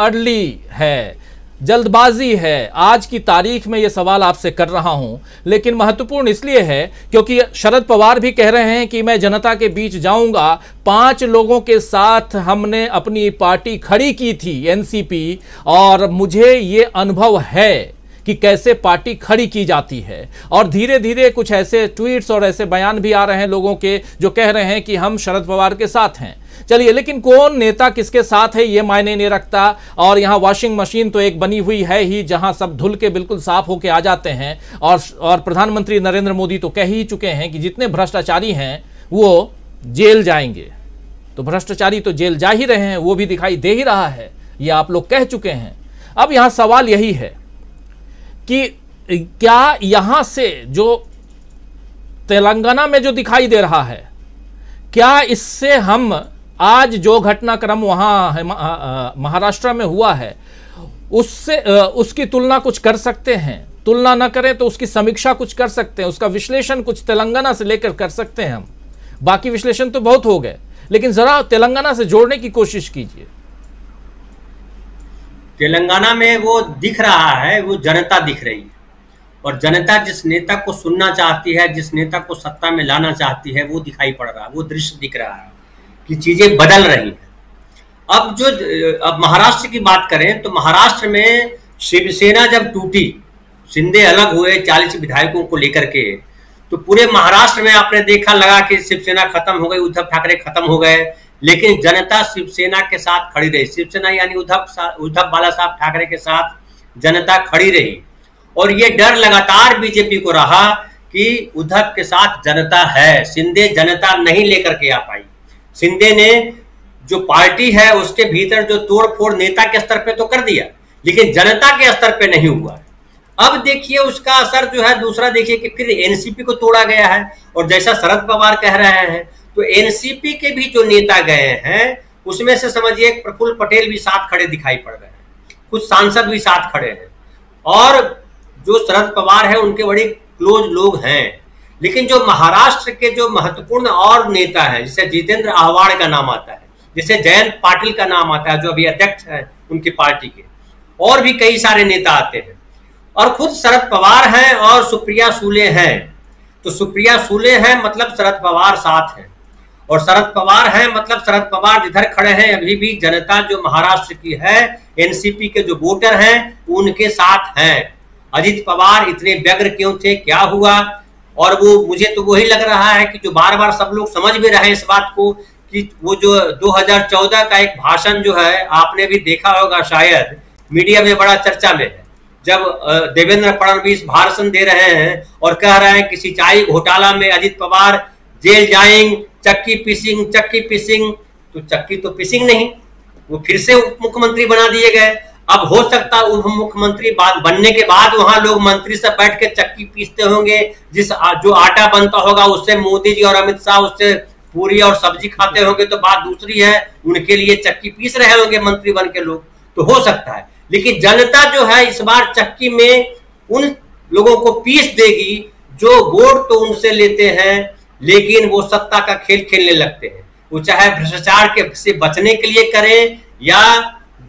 अर्ली है जल्दबाजी है। आज की तारीख में यह सवाल आपसे कर रहा हूँ, लेकिन महत्वपूर्ण इसलिए है क्योंकि शरद पवार भी कह रहे हैं कि मैं जनता के बीच जाऊँगा। पाँच लोगों के साथ हमने अपनी पार्टी खड़ी की थी, एनसीपी, और मुझे ये अनुभव है कि कैसे पार्टी खड़ी की जाती है। और धीरे धीरे कुछ ऐसे ट्वीट्स और ऐसे बयान भी आ रहे हैं लोगों के, जो कह रहे हैं कि हम शरद पवार के साथ हैं। चलिए, लेकिन कौन नेता किसके साथ है, ये मायने नहीं रखता। और यहाँ वॉशिंग मशीन तो एक बनी हुई है ही, जहाँ सब धुल के बिल्कुल साफ़ होके आ जाते हैं। और और प्रधानमंत्री नरेंद्र मोदी तो कह ही चुके हैं कि जितने भ्रष्टाचारी हैं, वो जेल जाएँगे। तो भ्रष्टाचारी तो जेल जा ही रहे हैं, वो भी दिखाई दे ही रहा है, ये आप लोग कह चुके हैं। अब यहाँ सवाल यही है कि क्या यहाँ से जो तेलंगाना में जो दिखाई दे रहा है, क्या इससे हम आज जो घटनाक्रम वहाँ महाराष्ट्र में हुआ है, उससे उसकी तुलना कुछ कर सकते हैं। तुलना न करें तो उसकी समीक्षा कुछ कर सकते हैं, उसका विश्लेषण कुछ तेलंगाना से लेकर कर सकते हैं हम। बाकी विश्लेषण तो बहुत हो गए, लेकिन जरा तेलंगाना से जोड़ने की कोशिश कीजिए। तेलंगाना में वो दिख रहा है, वो जनता दिख रही है। और जनता जिस नेता को सुनना चाहती है, जिस नेता को सत्ता में लाना चाहती है, वो दिखाई पड़ रहा है, वो दृश्य दिख रहा है। कि चीज़ें बदल रही हैं। अब जो, अब महाराष्ट्र की बात करें तो महाराष्ट्र में शिवसेना जब टूटी, शिंदे अलग हुए चालीस विधायकों को लेकर के तो पूरे महाराष्ट्र में आपने देखा लगा कि शिवसेना खत्म हो गई, उद्धव ठाकरे खत्म हो गए, लेकिन जनता शिवसेना के साथ खड़ी रही। शिवसेना यानी उद्धव उद्धव बाला साहब ठाकरे के साथ जनता खड़ी रही। और ये डर लगातार बीजेपी को रहा कि उद्धव के साथ जनता है, शिंदे जनता नहीं लेकर के आ पाई। सिंधे ने जो पार्टी है, उसके भीतर जो तोड़ फोड़ नेता के स्तर पे तो कर दिया, लेकिन जनता के स्तर पे नहीं हुआ। अब देखिए, उसका असर जो है, दूसरा देखिए कि फिर एनसीपी को तोड़ा गया है, और जैसा शरद पवार कह रहे हैं तो एनसीपी के भी जो नेता गए हैं, उसमें से समझिए प्रफुल्ल पटेल भी साथ खड़े दिखाई पड़ रहे हैं। कुछ सांसद भी साथ खड़े हैं। और जो शरद पवार है, उनके बड़े क्लोज लोग हैं। लेकिन जो महाराष्ट्र के जो महत्वपूर्ण और नेता हैं, जैसे जितेंद्र आहवाड़ का नाम आता है, जैसे जयंत पाटिल का नाम आता है, जो अभी अध्यक्ष है उनकी पार्टी के, और भी कई सारे नेता आते हैं। और खुद शरद पवार हैं और सुप्रिया सूले हैं। तो सुप्रिया सूले हैं मतलब शरद पवार साथ हैं। और शरद पवार है मतलब शरद पवार जिधर खड़े हैं, अभी भी जनता जो महाराष्ट्र की है, एनसीपी के जो वोटर हैं, उनके साथ हैं। अजित पवार इतने व्यग्र क्यों थे, क्या हुआ? और वो मुझे तो वही लग रहा है कि जो बार बार सब लोग समझ भी रहे हैं इस बात को कि वो जो 2014 का एक भाषण जो है, आपने भी देखा होगा शायद, मीडिया में बड़ा चर्चा में है। जब देवेंद्र फडणवीस भाषण दे रहे हैं और कह रहे हैं कि सिंचाई घोटाला में अजित पवार जेल जाएँगे, चक्की पिसिंग चक्की पिसिंग तो चक्की तो पिसिंग नहीं, वो फिर से उप मुख्यमंत्री बना दिए गए। अब हो सकता है उप मुख्यमंत्री बनने के बाद वहाँ लोग मंत्री से बैठ के चक्की पीसते होंगे, जिस जो आटा बनता होगा उससे मोदी जी और अमित शाह उससे पूरी और सब्ज़ी खाते होंगे तो बात दूसरी है, उनके लिए चक्की पीस रहे होंगे मंत्री बन के लोग तो हो सकता है। लेकिन जनता जो है इस बार चक्की में उन लोगों को पीस देगी, जो वोट तो उनसे लेते हैं, लेकिन वो सत्ता का खेल खेलने लगते हैं। वो चाहे भ्रष्टाचार के से बचने के लिए करें या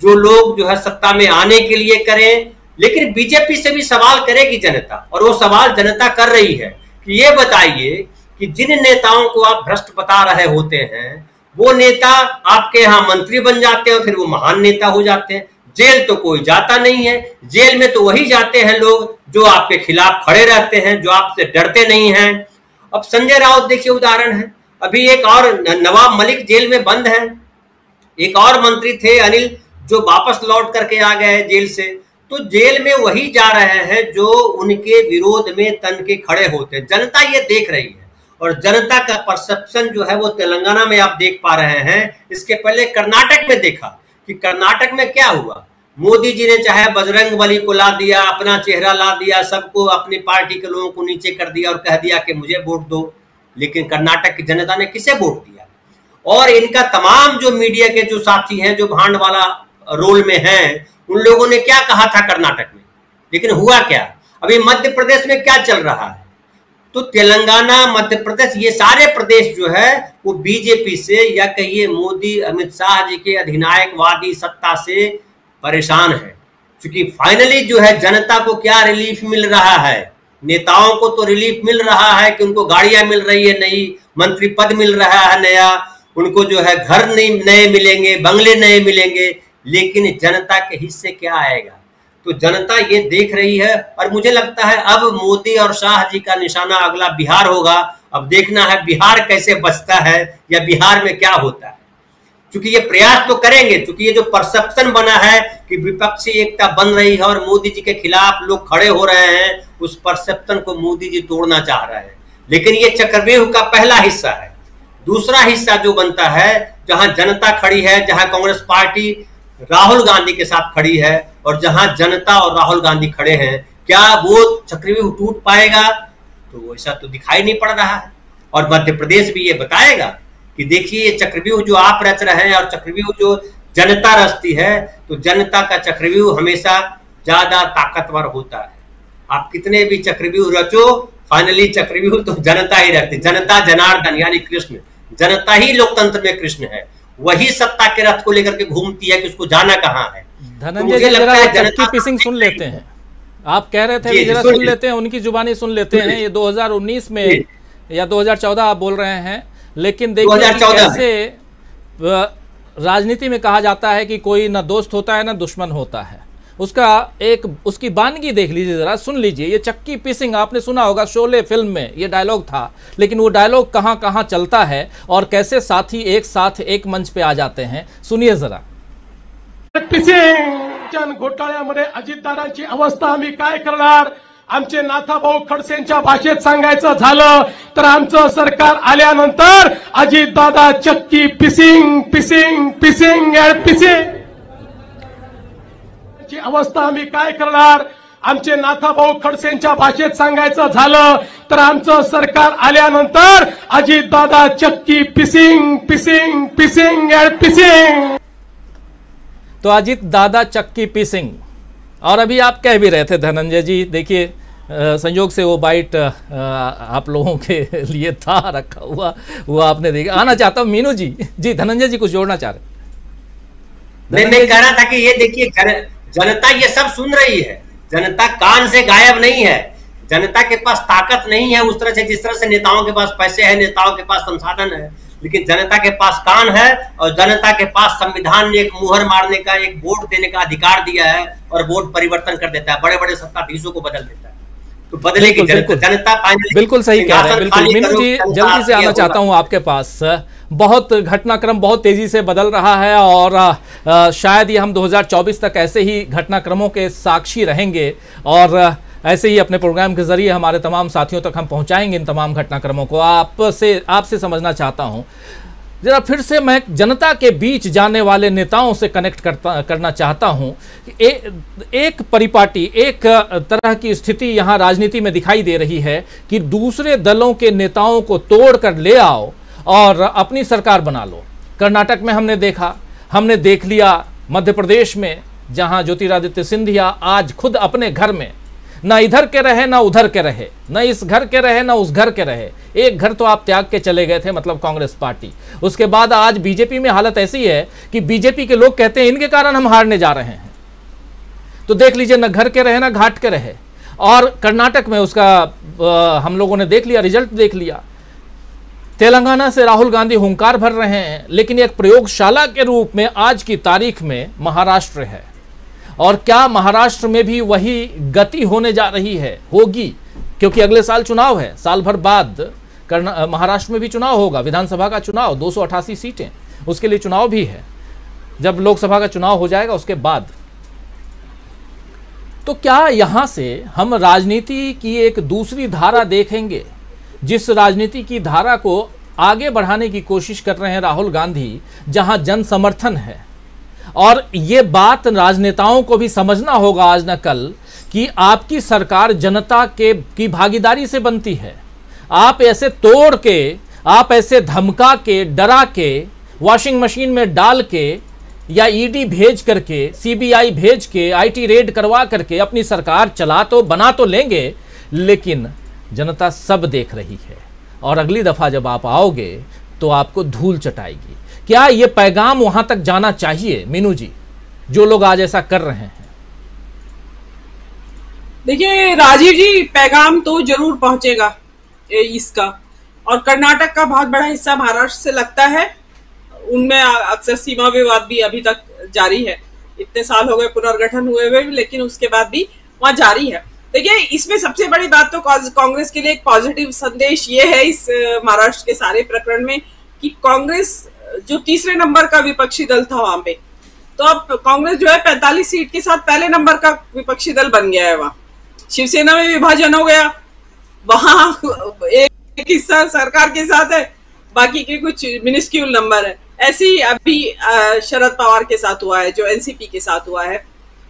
जो लोग जो है सत्ता में आने के लिए करें, लेकिन बीजेपी से भी सवाल करेगी जनता, और वो सवाल जनता कर रही है कि ये बताइए कि जिन नेताओं को आप भ्रष्ट बता रहे होते हैं, वो नेता आपके यहाँ मंत्री बन जाते हैं फिर वो महान नेता हो जाते हैं। जेल तो कोई जाता नहीं है, जेल में तो वही जाते हैं लोग जो आपके खिलाफ खड़े रहते हैं, जो आपसे डरते नहीं हैं। अब संजय राउत देखिए उदाहरण है, अभी एक और नवाब मलिक जेल में बंद है। एक और मंत्री थे अनिल जो वापस लौट करके आ गए जेल से तो जेल में वही जा रहे हैं जो उनके विरोध में तन के खड़े होते हैं। जनता ये देख रही है और जनता का परसेप्शन जो है वो तेलंगाना में आप देख पा रहे हैं। इसके पहले कर्नाटक में देखा कि कर्नाटक में क्या हुआ? मोदी जी ने चाहे बजरंग बली को ला दिया, अपना चेहरा ला दिया, सबको अपनी पार्टी के लोगों को नीचे कर दिया और कह दिया कि मुझे वोट दो। लेकिन कर्नाटक की जनता ने किसे वोट दिया? और इनका तमाम जो मीडिया के जो साथी हैं, जो भांड वाला रोल में हैं, उन लोगों ने क्या कहा था कर्नाटक में? लेकिन हुआ क्या? अभी मध्य प्रदेश में क्या चल रहा है? तो तेलंगाना, मध्य प्रदेश, ये सारे प्रदेश जो है, वो बीजेपी से या कहिए मोदी, अमित शाह जी के अधिनायकवादी सत्ता से परेशान है। क्योंकि फाइनली जो है, जनता को क्या रिलीफ मिल रहा है? नेताओं को तो रिलीफ मिल रहा है कि उनको गाड़ियाँ मिल रही है नई, मंत्री पद मिल रहा है नया, उनको जो है घर नए नए मिलेंगे, बंगले नए मिलेंगे। लेकिन जनता के हिस्से क्या आएगा? तो जनता ये देख रही है और मुझे लगता है अब मोदी और शाह जी का निशाना अगला बिहार होगा। अब देखना है बिहार कैसे बचता है या बिहार में क्या होता है। क्योंकि ये प्रयास तो करेंगे क्योंकि ये जो परसेप्शन बना है कि विपक्षी एकता बन रही है और मोदी जी के खिलाफ लोग खड़े हो रहे हैं, उस परसेप्शन को मोदी जी तोड़ना चाह रहे हैं। लेकिन ये चक्रव्यूह का पहला हिस्सा है। दूसरा हिस्सा जो बनता है, जहाँ जनता खड़ी है, जहाँ कांग्रेस पार्टी राहुल गांधी के साथ खड़ी है और जहाँ जनता और राहुल गांधी खड़े हैं, क्या वो चक्रव्यूह टूट पाएगा? तो ऐसा तो दिखाई नहीं पड़ रहा है। और मध्य प्रदेश भी ये बताएगा कि देखिए, ये चक्रव्यूह जो आप रच रहे हैं और चक्रव्यूह जो जनता रचती है तो जनता का चक्रव्यूह हमेशा ज़्यादा ताकतवर होता है। आप कितने भी चक्रव्यूह रचो, फाइनली चक्रव्यूह तो जनता ही रहती जनता जनार्दन, यानी कृष्ण। जनता ही लोकतंत्र में कृष्ण है। वही सत्ता के रथ को लेकर के घूमती है कि उसको जाना कहाँ है। धनंजय तो लगता है जनता पिसिंग सुन लेते हैं। आप कह रहे थे जरा सुन लेते हैं उनकी जुबानी सुन लेते हैं। ये 2019 में या 2014 आप बोल रहे हैं लेकिन देखिए कैसे राजनीति में कहा जाता है कि कोई ना दोस्त होता है ना दुश्मन होता है। उसका एक, उसकी बानगी देख लीजिए जरा, सुन लीजिए। ये चक्की पिसिंग आपने सुना होगा शोले फ़िल्म में, ये डायलॉग था। लेकिन वो डायलॉग कहाँ कहाँ चलता है और कैसे साथी एक साथ एक मंच पे आ जाते हैं, सुनिए जरा। पिसिंग घोटाळ्यामध्ये अजितदादांची अवस्था आम्ही काय आमचे नाथाभाऊ खडसेंच्या भाषेत सांगायचं झालं चक्की पिसिंग पिसिंग पिसिंग पिसिंग. ची अवस्था आम्ही काय करणार? आमचे नाथाभाऊ खडसेंच्या भाषेत सांगायचं झालं तर आमचं सरकार आल्यानंतर अजितदादा चक्की पिसिंग पिसिंग पिसिंग अँड पिसिंग. तो अजित दादा चक्की पिसिंग। और अभी आप कह भी रहे थे धनंजय जी देखिए संयोग से वो बाइट आप लोगों के लिए था रखा हुआ वो आपने देखा। आना चाहता हूँ मीनू जी। जी धनंजय जी कुछ जोड़ना चाह रहे मैं मैं कह रहा था कि ये देखिए जनता ये सब सुन रही है। जनता कान से गायब नहीं है। जनता के पास ताकत नहीं है उस तरह से जिस तरह से नेताओं के पास पैसे है नेताओं के पास संसाधन है लेकिन जनता के पास कान है और जनता के पास संविधान ने एक मुहर मारने का एक वोट देने का अधिकार दिया है और वोट परिवर्तन कर देता है बड़े बड़े सत्ताधीशों को बदल देता है। तो बदलेगी जनता बिल्कुल। सही कह रहे हैं बिल्कुल। मीनू जी जल्दी से आना चाहता हूँ आपके पास बहुत घटनाक्रम बहुत तेज़ी से बदल रहा है और आ, शायद ये हम 2024 तक ऐसे ही घटनाक्रमों के साक्षी रहेंगे और ऐसे ही अपने प्रोग्राम के ज़रिए हमारे तमाम साथियों तक हम पहुंचाएँगे इन तमाम घटनाक्रमों को। आपसे आपसे समझना चाहता हूँ। जरा फिर से मैं जनता के बीच जाने वाले नेताओं से कनेक्ट करता करना चाहता हूँ ए, एक परिपाटी एक तरह की स्थिति यहाँ राजनीति में दिखाई दे रही है कि दूसरे दलों के नेताओं को तोड़ कर ले आओ। और अपनी सरकार बना लो। कर्नाटक में हमने देखा हमने देख लिया मध्य प्रदेश में जहाँ ज्योतिरादित्य सिंधिया आज खुद अपने घर में ना इधर के रहे ना उधर के रहे न इस घर के रहे ना उस घर के रहे। एक घर तो आप त्याग के चले गए थे मतलब कांग्रेस पार्टी। उसके बाद आज बीजेपी में हालत ऐसी है कि बीजेपी के लोग कहते हैं इनके कारण हम हारने जा रहे हैं। तो देख लीजिए ना घर के रहे ना घाट के रहे। और कर्नाटक में उसका आ, हम लोगों ने देख लिया रिज़ल्ट देख लिया। तेलंगाना से राहुल गांधी हुंकार भर रहे हैं, लेकिन एक प्रयोगशाला के रूप में आज की तारीख में महाराष्ट्र है। और क्या महाराष्ट्र में भी वही गति होने जा रही है? होगी, क्योंकि अगले साल चुनाव है। साल भर बाद महाराष्ट्र में भी चुनाव होगा। विधानसभा का चुनाव, दो सौ अठासी सीटें, उसके लिए चुनाव भी है। जब लोकसभा का चुनाव हो जाएगा, उसके बाद। तो क्या यहाँ से हम राजनीति की एक दूसरी धारा देखेंगे? जिस राजनीति की धारा को आगे बढ़ाने की कोशिश कर रहे हैं राहुल गांधी, जहाँ जन समर्थन है। और ये बात राजनेताओं को भी समझना होगा आज न कल कि आपकी सरकार जनता के, की भागीदारी से बनती है। आप ऐसे तोड़ के, आप ऐसे धमका के, डरा के, वॉशिंग मशीन में डाल के, या ईडी भेज करके, सीबीआई भेज के, आईटी रेड करवा करके अपनी सरकार चला तो बना तो लेंगे, लेकिन जनता सब देख रही है। और अगली दफ़ा जब आप आओगे तो आपको धूल चटाएगी। क्या ये पैगाम वहाँ तक जाना चाहिए, मीनू जी? जो लोग आज ऐसा कर रहे हैं। देखिए, राजीव जी, पैगाम तो ज़रूर पहुंचेगा इसका। और कर्नाटक का बहुत बड़ा हिस्सा महाराष्ट्र से लगता है। उनमें अक्सर सीमा विवाद भी अभी तक जारी है। इतने साल हो गए पुनर्गठन हुए हुए लेकिन उसके बाद भी वहाँ जारी है। देखिए, इसमें सबसे बड़ी बात तो कांग्रेस के लिए एक पॉजिटिव संदेश ये है इस महाराष्ट्र के सारे प्रकरण में कि कांग्रेस, जो तीसरे नंबर का विपक्षी दल था वहाँ पे तो अब कांग्रेस जो है पैंतालीस सीट के साथ पहले नंबर का विपक्षी दल बन गया है वहाँ। शिवसेना में विभाजन हो गया। वहाँ एक हिस्सा सरकार के साथ है, बाकी के कुछ मिनिस्क्यूल नंबर है। ऐसे ही अभी शरद पवार के साथ हुआ है, जो एनसीपी के साथ हुआ है।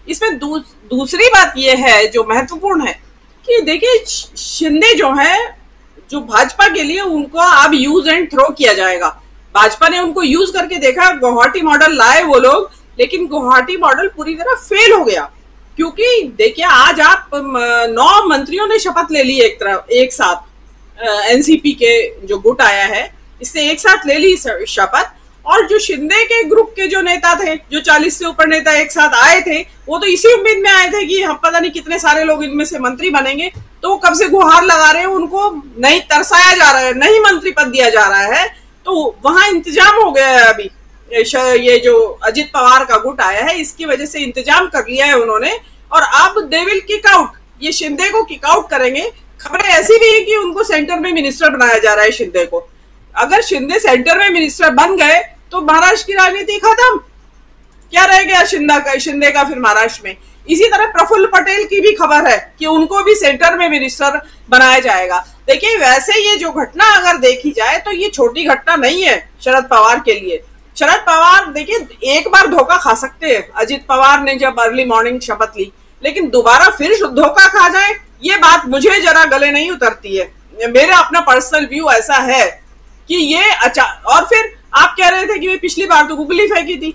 इसमें दू, दूसरी बात यह है जो महत्वपूर्ण है कि देखिए शिंदे जो है जो भाजपा के लिए उनको अब यूज़ एंड थ्रो किया जाएगा। भाजपा ने उनको यूज़ करके देखा गुवाहाटी मॉडल लाए वो लोग लेकिन गुवाहाटी मॉडल पूरी तरह फेल हो गया। क्योंकि देखिए आज आप नौ मंत्रियों ने शपथ ले ली एक तरह एक साथ एनसीपी के जो गुट आया है इससे एक साथ ले ली शपथ। और जो शिंदे के ग्रुप के जो नेता थे, जो चालीस से ऊपर नेता एक साथ आए थे, वो तो इसी उम्मीद में आए थे कि हम पता नहीं कितने सारे लोग इनमें से मंत्री बनेंगे। तो कब से गुहार लगा रहे हैं, उनको नहीं तरसाया जा रहा है, नहीं मंत्री पद दिया जा रहा है। तो वहाँ इंतज़ाम हो गया है अभी। ये जो अजित पवार का गुट आया है, इसकी वजह से इंतज़ाम कर लिया है उन्होंने। और अब दे विल किक आउट ये शिंदे को किक आउट करेंगे। खबरें ऐसी भी है कि उनको सेंटर में मिनिस्टर बनाया जा रहा है शिंदे को। अगर शिंदे सेंटर में मिनिस्टर बन गए तो महाराष्ट्र की राजनीति खत्म। क्या रह गया शिंदा का, शिंदे का फिर महाराष्ट्र में? इसी तरह प्रफुल्ल पटेल की भी खबर है कि उनको भी सेंटर में मिनिस्टर बनाया जाएगा। देखिए, वैसे ये जो घटना अगर देखी जाए तो ये छोटी घटना नहीं है शरद पवार के लिए। शरद पवार, देखिए, एक बार धोखा खा सकते हैं। अजित पवार ने जब अर्ली मॉर्निंग शपथ ली, लेकिन दोबारा फिर धोखा खा जाए, ये बात मुझे जरा गले नहीं उतरती है। मेरा अपना पर्सनल व्यू ऐसा है कि ये अच्छा और फिर आप कह रहे थे कि पिछली बार तो गुगली फेंकी थी।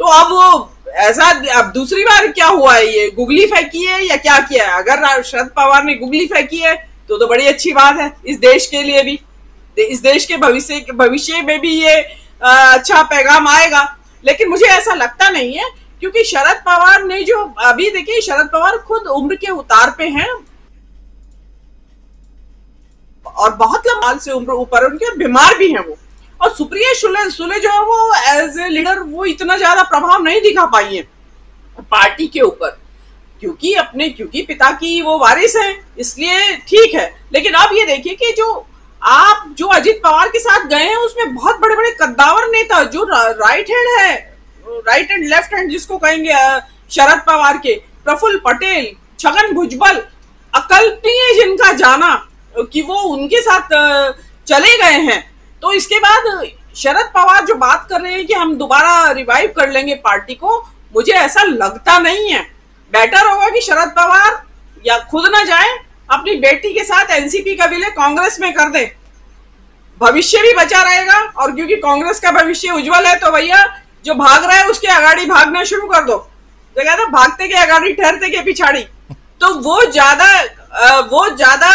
तो अब वो ऐसा, अब दूसरी बार क्या हुआ है ये? गुगली फेंकी है या क्या किया है? अगर शरद पवार ने गुगली फेंकी है तो तो बड़ी अच्छी बात है, इस देश के लिए भी। इस देश के भविष्य भविष्य में भी ये अच्छा पैगाम आएगा। लेकिन मुझे ऐसा लगता नहीं है, क्योंकि शरद पवार ने जो, अभी देखिए, शरद पवार खुद उम्र के उतार पे हैं। और बहुत लंबा से उम्र ऊपर उनके बीमार भी हैं वो। और सुप्रिया सुले सुले जो है वो एज ए लीडर वो इतना ज़्यादा प्रभाव नहीं दिखा पाई है पार्टी के ऊपर। क्योंकि अपने, क्योंकि पिता की वो वारिस है, इसलिए ठीक है। लेकिन आप ये देखिए कि जो आप, जो अजित पवार के साथ गए हैं, उसमें बहुत बड़े बड़े कद्दावर नेता, जो राइट हैंड है राइट एंड लेफ़्ट हैंड जिसको कहेंगे शरद पवार के, प्रफुल्ल पटेल, छगन भुजबल, अकल्पनीय जिनका जाना, कि वो उनके साथ चले गए हैं। तो इसके बाद शरद पवार जो बात कर रहे हैं कि हम दोबारा रिवाइव कर लेंगे पार्टी को, मुझे ऐसा लगता नहीं है। बेटर होगा कि शरद पवार या खुद ना जाए, अपनी बेटी के साथ एनसीपी का विलय कांग्रेस में कर दे। भविष्य भी बचा रहेगा और क्योंकि कांग्रेस का भविष्य उज्जवल है तो भैया, जो भाग रहा है उसके अगाड़ी भागना शुरू कर दो। तो कहता भागते के अगाड़ी, ठहरते के पिछाड़ी। तो वो ज़्यादा वो ज़्यादा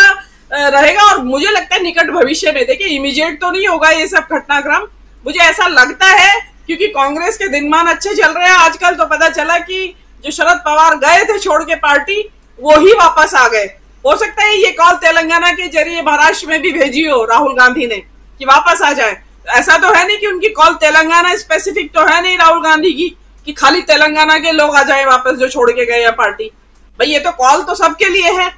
रहेगा और मुझे लगता है निकट भविष्य में। देखिए इमीडिएट तो नहीं होगा ये सब घटनाक्रम। मुझे ऐसा लगता है, क्योंकि कांग्रेस के दिनमान अच्छे चल रहे हैं। आजकल तो पता चला कि जो शरद पवार गए थे छोड़ के पार्टी, वो ही वापस आ गए। हो सकता है ये कॉल तेलंगाना के ज़रिए महाराष्ट्र में भी भेजी हो, राहुल गांधी ने, कि वापस आ जाए। ऐसा तो है नहीं कि उनकी कॉल तेलंगाना स्पेसिफिक तो है नहीं राहुल गांधी की, कि खाली तेलंगाना के लोग आ जाए वापस जो छोड़ के गए पार्टी। भाई, ये तो कॉल तो सबके लिए है।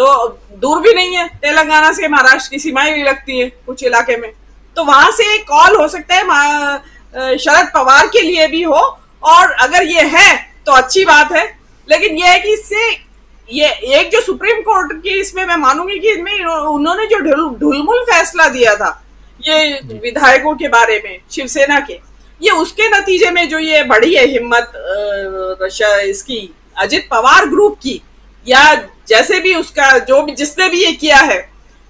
तो दूर भी नहीं है तेलंगाना से महाराष्ट्र की सीमाएँ भी लगती है कुछ इलाके में। तो वहाँ से एक कॉल हो सकता है शरद पवार के लिए भी हो और अगर ये है तो अच्छी बात है। लेकिन ये है कि इससे ये एक जो सुप्रीम कोर्ट की इसमें मैं मानूँगी कि इनमें उन्होंने जो ढुलमुल फैसला दिया था ये विधायकों के बारे में शिवसेना के ये उसके नतीजे में जो ये बढ़ी है हिम्मत इसकी अजित पवार ग्रुप की या जैसे भी उसका, जो भी, जिसने भी ये किया है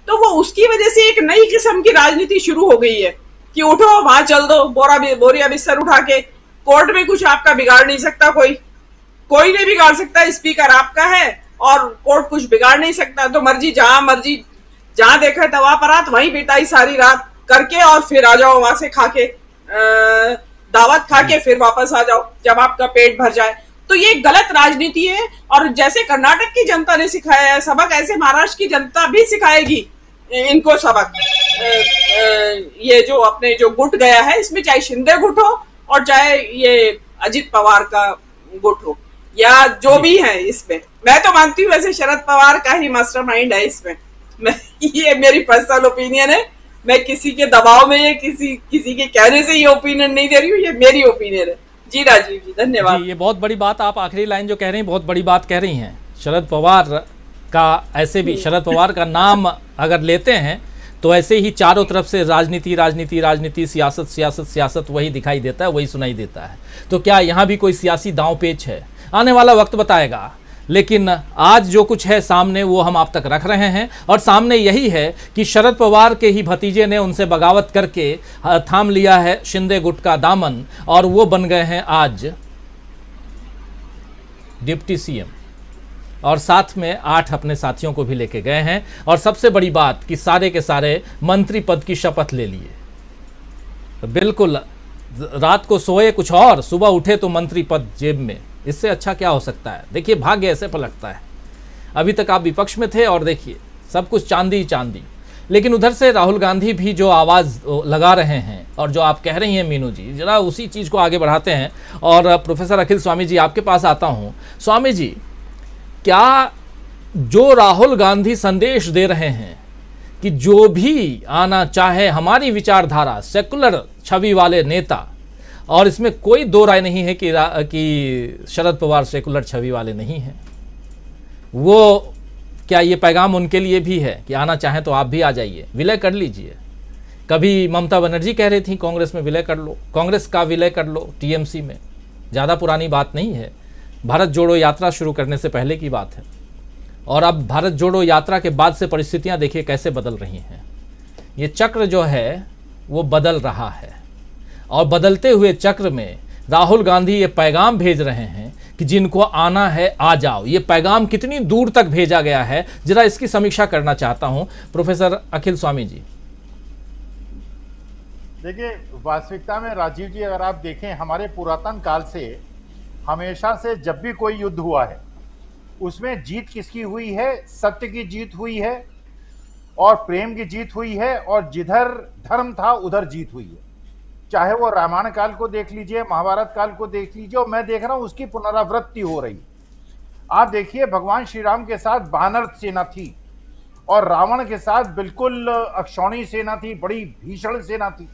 तो वो उसकी वजह से एक नई किस्म की राजनीति शुरू हो गई है कि उठो वहाँ चल दो, बोरा बोरिया बिस्तर उठा के, कोर्ट में कुछ आपका बिगाड़ नहीं सकता कोई। कोई नहीं बिगाड़ सकता, स्पीकर आपका है और कोर्ट कुछ बिगाड़ नहीं सकता तो मर्ज़ी जहाँ मर्ज़ी, जहाँ देखा तवा पर वहीं बिताई सारी रात करके और फिर आ जाओ वहाँ से खा के दावत खा के फिर वापस आ जाओ, जब आपका पेट भर जाए। तो ये गलत राजनीति है और जैसे कर्नाटक की जनता ने सिखाया है, सबक, ऐसे महाराष्ट्र की जनता भी सिखाएगी। इनको सबक। ये जो अपने जो गुट गया है, इसमें चाहे शिंदे गुट हो और चाहे ये अजित पवार का गुट हो, या जो भी है इसमें। मैं तो मानती हूँ वैसे शरद पवार का ही मास्टरमाइंड है इसमें। ये मेरी पर्सनल ओपिनियन है। मैं किसी के दबाव में या किसी किसी के कहने से ये ओपिनियन नहीं दे रही हूँ, ये मेरी ओपिनियन है। जी राजीव जी धन्यवाद। जी ये बहुत बड़ी बात आप आखिरी लाइन जो कह रही हैं बहुत बड़ी बात कह रही हैं। शरद पवार का ऐसे भी शरद पवार का नाम अगर लेते हैं तो ऐसे ही चारों तरफ़ से राजनीति राजनीति राजनीति सियासत सियासत सियासत वही दिखाई देता है वही सुनाई देता है। तो क्या यहाँ भी कोई सियासी दाव पेच है? आने वाला वक्त बताएगा। लेकिन आज जो कुछ है सामने, वो हम आप तक रख रहे हैं। और सामने यही है कि शरद पवार के ही भतीजे ने उनसे बगावत करके थाम लिया है शिंदे गुट का दामन, और वो बन गए हैं आज डिप्टी सीएम। और साथ में आठ अपने साथियों को भी लेके गए हैं। और सबसे बड़ी बात कि सारे के सारे मंत्री पद की शपथ ले लिए। बिल्कुल, रात को सोए कुछ और, सुबह उठे तो मंत्री पद जेब में। इससे अच्छा क्या हो सकता है? देखिए, भाग्य ऐसे पलटता है। अभी तक आप विपक्ष में थे और देखिए, सब कुछ चांदी चांदी। लेकिन उधर से राहुल गांधी भी जो आवाज़ लगा रहे हैं और जो आप कह रही हैं मीनू जी, जरा उसी चीज़ को आगे बढ़ाते हैं। और प्रोफेसर अखिल स्वामी जी, आपके पास आता हूँ। स्वामी जी, क्या जो राहुल गांधी संदेश दे रहे हैं कि जो भी आना चाहे हमारी विचारधारा, सेकुलर छवि वाले नेता और इसमें कोई दो राय नहीं है कि कि शरद पवार सेकुलर छवि वाले नहीं हैं। वो, क्या ये पैगाम उनके लिए भी है कि आना चाहें तो आप भी आ जाइए। विलय कर लीजिए। कभी ममता बनर्जी कह रही थी, कांग्रेस में विलय कर लो। कांग्रेस का विलय कर लो टीएमसी में। ज़्यादा पुरानी बात नहीं है। भारत जोड़ो यात्रा शुरू करने से पहले की बात है। और अब भारत जोड़ो यात्रा के बाद से परिस्थितियाँ देखिए कैसे बदल रही हैं। ये चक्र जो है, वो बदल रहा है। और बदलते हुए चक्र में राहुल गांधी ये पैगाम भेज रहे हैं कि जिनको आना है, आ जाओ। ये पैगाम कितनी दूर तक भेजा गया है, जरा इसकी समीक्षा करना चाहता हूँ। प्रोफेसर अखिल स्वामी जी। देखिए, वास्तविकता में राजीव जी, अगर आप देखें, हमारे पुरातन काल से हमेशा से जब भी कोई युद्ध हुआ है, उसमें जीत किसकी हुई है? सत्य की जीत हुई है, और प्रेम की जीत हुई है, और जिधर धर्म था, उधर जीत हुई है। चाहे वो रामायण काल को देख लीजिए, महाभारत काल को देख लीजिए, और मैं देख रहा हूँ उसकी पुनरावृत्ति हो रही। आप देखिए, भगवान श्री राम के साथ बानर सेना थी, और रावण के साथ बिल्कुल अक्षौणी सेना थी, बड़ी भीषण सेना थी।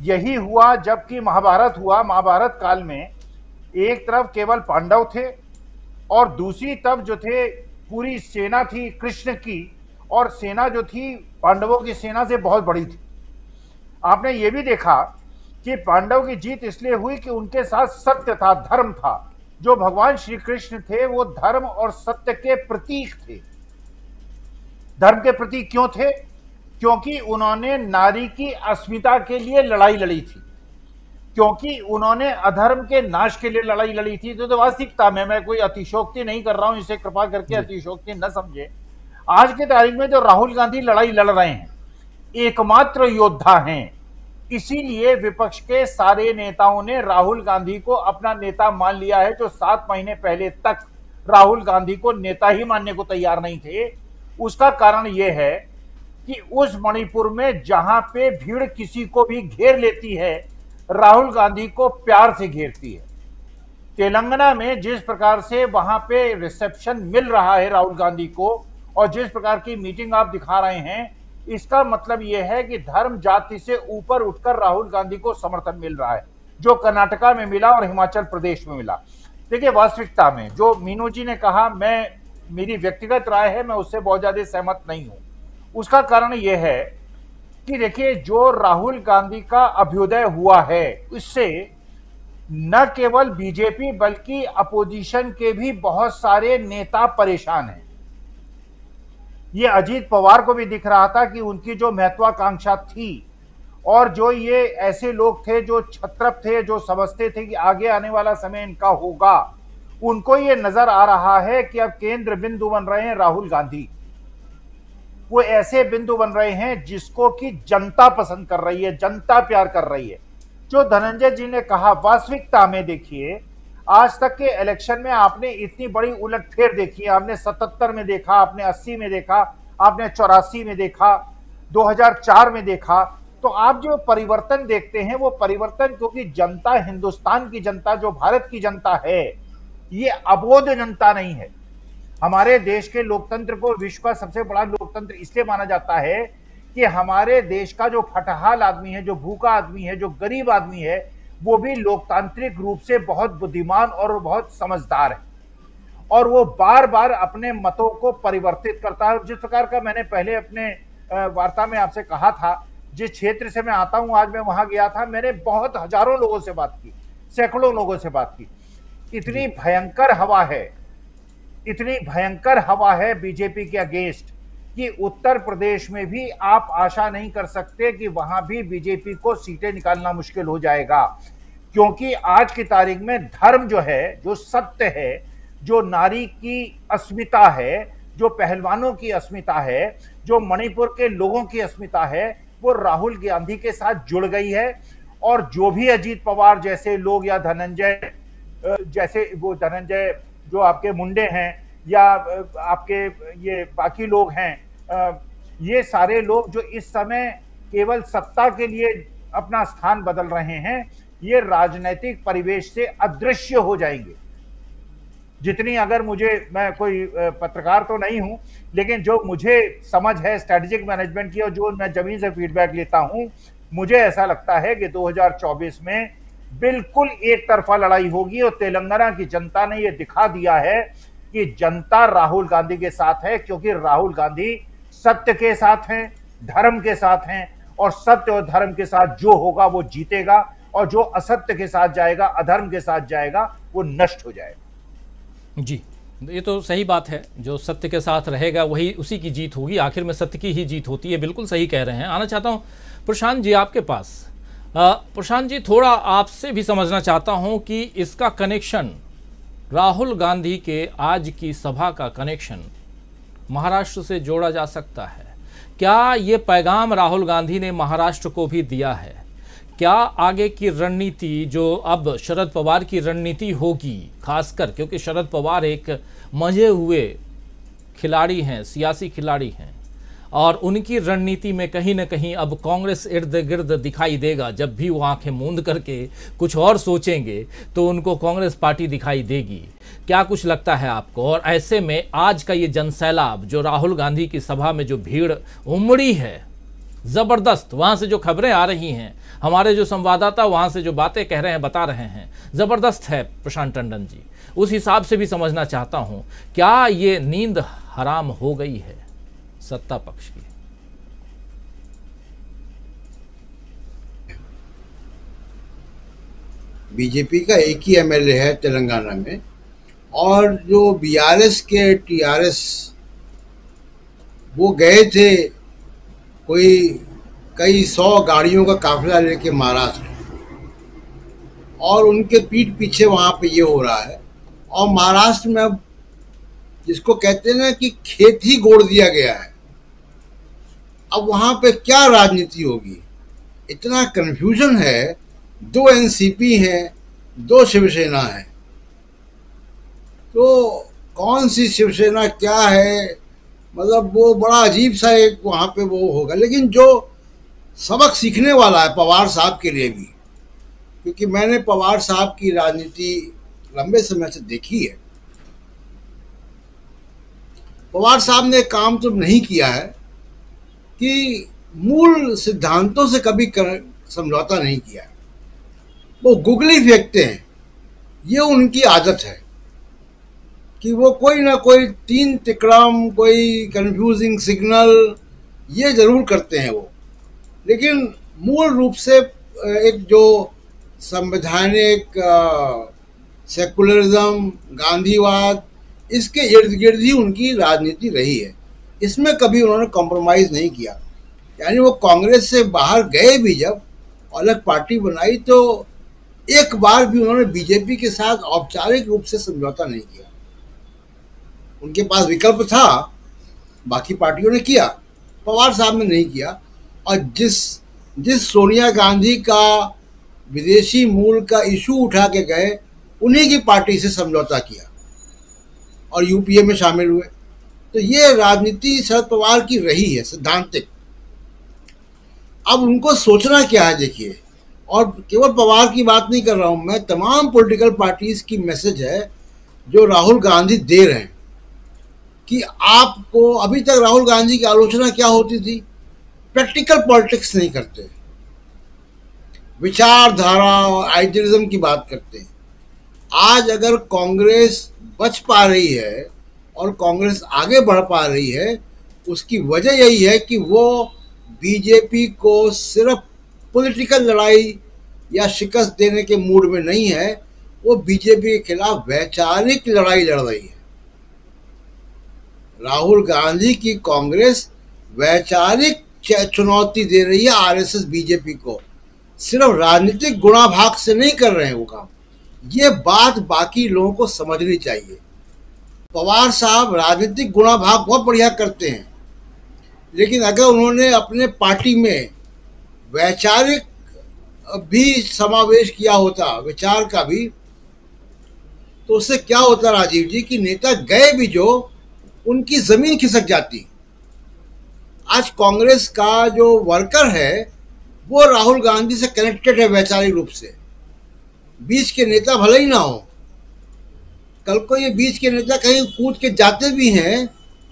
यही हुआ जबकि महाभारत हुआ, महाभारत काल में एक तरफ़ केवल पांडव थे, और दूसरी तरफ़ जो थे, पूरी सेना थी कृष्ण की, और सेना जो थी पांडवों की सेना से बहुत बड़ी थी। आपने ये भी देखा कि पांडव की जीत इसलिए हुई कि उनके साथ सत्य था धर्म था। जो भगवान श्री कृष्ण थे वो धर्म और सत्य के प्रतीक थे। धर्म के प्रतीक क्यों थे? क्योंकि उन्होंने नारी की अस्मिता के लिए लड़ाई लड़ी थी। क्योंकि उन्होंने अधर्म के नाश के लिए लड़ाई लड़ी थी तो, तो वास्तविकता में मैं कोई अतिशोक्ति नहीं कर रहा हूँ इसे कृपा करके अतिशोक्ति न समझे। आज के तारीख में जो राहुल गांधी लड़ाई लड़ रहे हैं एकमात्र योद्धा हैं। इसीलिए विपक्ष के सारे नेताओं ने राहुल गांधी को अपना नेता मान लिया है, जो सात महीने पहले तक राहुल गांधी को नेता ही मानने को तैयार नहीं थे। उसका कारण यह है कि उस मणिपुर में जहाँ पे भीड़ किसी को भी घेर लेती है, राहुल गांधी को प्यार से घेरती है। तेलंगाना में जिस प्रकार से वहाँ पे रिसेप्शन मिल रहा है राहुल गांधी को, और जिस प्रकार की मीटिंग आप दिखा रहे हैं इसका मतलब यह है कि धर्म जाति से ऊपर उठकर राहुल गांधी को समर्थन मिल रहा है, जो कर्नाटका में मिला और हिमाचल प्रदेश में मिला। देखिए, वास्तविकता में जो मीनू जी ने कहा, मैं, मेरी व्यक्तिगत राय है, मैं उससे बहुत ज़्यादा सहमत नहीं हूँ। उसका कारण यह है कि देखिए, जो राहुल गांधी का अभ्युदय हुआ है, उससे न केवल बीजेपी बल्कि अपोजिशन के भी बहुत सारे नेता परेशान हैं। ये अजीत पवार को भी दिख रहा था कि उनकी जो महत्वाकांक्षा थी और जो ये ऐसे लोग थे जो छत्रप थे, जो समझते थे कि आगे आने वाला समय इनका होगा, उनको ये नज़र आ रहा है कि अब केंद्र बिंदु बन रहे हैं राहुल गांधी। वो ऐसे बिंदु बन रहे हैं जिसको कि जनता पसंद कर रही है, जनता प्यार कर रही है। जो धनंजय जी ने कहा, वास्तविकता में देखिए आज तक के इलेक्शन में आपने इतनी बड़ी उलटफेर देखी है आपने 77 में देखा, आपने 80 में देखा, आपने चौरासी में देखा 2004 में देखा। तो आप जो परिवर्तन देखते हैं, वो परिवर्तन क्योंकि जनता, हिंदुस्तान की जनता, जो भारत की जनता है, ये अबोध जनता नहीं है। हमारे देश के लोकतंत्र को विश्व का सबसे बड़ा लोकतंत्र इसलिए माना जाता है कि हमारे देश का जो फटहाल आदमी है, जो भूखा आदमी है, जो गरीब आदमी है वो भी लोकतांत्रिक रूप से बहुत बुद्धिमान और बहुत समझदार है। और वो बार बार अपने मतों को परिवर्तित करता है। जिस प्रकार का मैंने पहले अपने वार्ता में आपसे कहा था जिस क्षेत्र से मैं आता हूँ आज मैं वहाँ गया था मैंने बहुत हज़ारों लोगों से बात की सैकड़ों लोगों से बात की। इतनी भयंकर हवा है इतनी भयंकर हवा है बीजेपी के अगेंस्ट। कि उत्तर प्रदेश में भी आप आशा नहीं कर सकते कि वहाँ भी बीजेपी को सीटें निकालना मुश्किल हो जाएगा। क्योंकि आज की तारीख में धर्म जो है, जो सत्य है, जो नारी की अस्मिता है, जो पहलवानों की अस्मिता है, जो मणिपुर के लोगों की अस्मिता है, वो राहुल गांधी के साथ जुड़ गई है। और जो भी अजीत पवार जैसे लोग या धनंजय जैसे वो धनंजय जो आपके मुंडे हैं या आपके ये बाकी लोग हैं ये सारे लोग जो इस समय केवल सत्ता के लिए अपना स्थान बदल रहे हैं, ये राजनीतिक परिवेश से अदृश्य हो जाएँगे। जितनी अगर मुझे, मैं कोई पत्रकार तो नहीं हूँ, लेकिन जो मुझे समझ है स्ट्रेटेजिक मैनेजमेंट की और जो मैं ज़मीन से फीडबैक लेता हूँ, मुझे ऐसा लगता है कि 2024 में बिल्कुल एक तरफा लड़ाई होगी और तेलंगाना की जनता ने यह दिखा दिया है कि जनता राहुल गांधी के साथ है, क्योंकि राहुल गांधी सत्य के साथ हैं, धर्म के साथ हैं, और सत्य और धर्म के साथ जो होगा वो जीतेगा, और जो असत्य के साथ जाएगा, अधर्म के साथ जाएगा, वो नष्ट हो जाएगा। जी, ये तो सही बात है, जो सत्य के साथ रहेगा, वही उसी की जीत होगी, आखिर में सत्य की ही जीत होती है, बिल्कुल सही कह रहे हैं। आना चाहता हूँ, प्रशांत जी आपके पास। प्रशांत जी, थोड़ा आपसे भी समझना चाहता हूँ कि इसका कनेक्शन राहुल गांधी के आज की सभा का कनेक्शन महाराष्ट्र से जोड़ा जा सकता है। क्या ये पैगाम राहुल गांधी ने महाराष्ट्र को भी दिया है? क्या आगे की रणनीति जो अब शरद पवार की रणनीति होगी, खासकर क्योंकि शरद पवार एक मज़े हुए खिलाड़ी हैं, सियासी खिलाड़ी हैं और उनकी रणनीति में कहीं ना कहीं अब कांग्रेस इर्द गिर्द दिखाई देगा। जब भी वो आँखें मूंद करके कुछ और सोचेंगे तो उनको कांग्रेस पार्टी दिखाई देगी। क्या कुछ लगता है आपको? और ऐसे में आज का ये जनसैलाब, जो राहुल गांधी की सभा में जो भीड़ उमड़ी है, ज़बरदस्त। वहाँ से जो खबरें आ रही हैं, हमारे जो संवाददाता वहाँ से जो बातें कह रहे हैं, बता रहे हैं, ज़बरदस्त है प्रशांत टंडन जी। उस हिसाब से भी समझना चाहता हूँ, क्या ये नींद हराम हो गई है? सत्ता पक्ष की। बीजेपी का एक ही एमएलए है तेलंगाना में। और जो बीआरएस के टीआरएस वो गए थे कोई कई सौ गाड़ियों का काफिला लेके महाराष्ट्र। और उनके पीठ पीछे वहाँ पे ये हो रहा है। और महाराष्ट्र में जिसको कहते हैं ना कि खेत ही गोड़ दिया गया है। अब वहाँ पे क्या राजनीति होगी? इतना कन्फ्यूज़न है, दो एनसीपी हैं, दो शिवसेना है। तो कौन सी शिवसेना क्या है? मतलब वो बड़ा अजीब सा एक वहाँ पे वो होगा। लेकिन जो सबक सीखने वाला है पवार साहब के लिए भी, क्योंकि मैंने पवार साहब की राजनीति लंबे समय से देखी है। पवार साहब ने काम तो नहीं किया है कि मूल सिद्धांतों से कभी समझौता नहीं किया। वो गुगली फेंकते हैं। ये उनकी आदत है कि वो कोई ना कोई तीन तिकड़म कोई कंफ्यूजिंग सिग्नल ये ज़रूर करते हैं वो। लेकिन मूल रूप से एक जो संवैधानिक सेकुलरिज्म गांधीवाद, इसके इर्द गिर्द ही उनकी राजनीति रही है। इसमें कभी उन्होंने कॉम्प्रोमाइज़ नहीं किया। यानी वो कांग्रेस से बाहर गए भी जब, अलग पार्टी बनाई तो एक बार भी उन्होंने बीजेपी के साथ औपचारिक रूप से समझौता नहीं किया। उनके पास विकल्प था, बाकी पार्टियों ने किया, पवार साहब ने नहीं किया। और जिस जिस सोनिया गांधी का विदेशी मूल का इशू उठा के गए, उन्हीं की पार्टी से समझौता किया। और यूपीए में शामिल हुए। तो ये राजनीति शरद पवार की रही है, सिद्धांतिक। अब उनको सोचना क्या है, देखिए, और केवल पवार की बात नहीं कर रहा हूँ मैं, तमाम पॉलिटिकल पार्टीज़ की मैसेज है, जो राहुल गांधी दे रहे हैं, कि आपको, अभी तक राहुल गांधी की आलोचना क्या होती थी? प्रैक्टिकल पॉलिटिक्स नहीं करते। विचारधारा और आइडियलिज्म की बात करते हैं। आज अगर कांग्रेस बच पा रही है और कांग्रेस आगे बढ़ पा रही है, उसकी वजह यही है कि वो बीजेपी को सिर्फ़ पॉलिटिकल लड़ाई या शिकस्त देने के मूड में नहीं है, वो बीजेपी के खिलाफ वैचारिक लड़ाई लड़ रही है। राहुल गांधी की कांग्रेस वैचारिक चुनौती दे रही है आरएसएस बीजेपी को। सिर्फ़ राजनीतिक गुणाभाग से नहीं कर रहे हैं वो काम। ये बात बाकी लोगों को समझनी चाहिए। पवार साहब राजनीतिक गुणाभाग बहुत बढ़िया करते हैं। लेकिन अगर उन्होंने अपने पार्टी में वैचारिक भी समावेश किया होता, विचार का भी तो उससे क्या होता राजीव जी कि नेता गए भी जो, उनकी ज़मीन खिसक जाती। आज कांग्रेस का जो वर्कर है, वो राहुल गांधी से कनेक्टेड है वैचारिक रूप से। बीच के नेता भले ही ना हो कल को ये बीच के नेता कहीं कूद के जाते भी हैं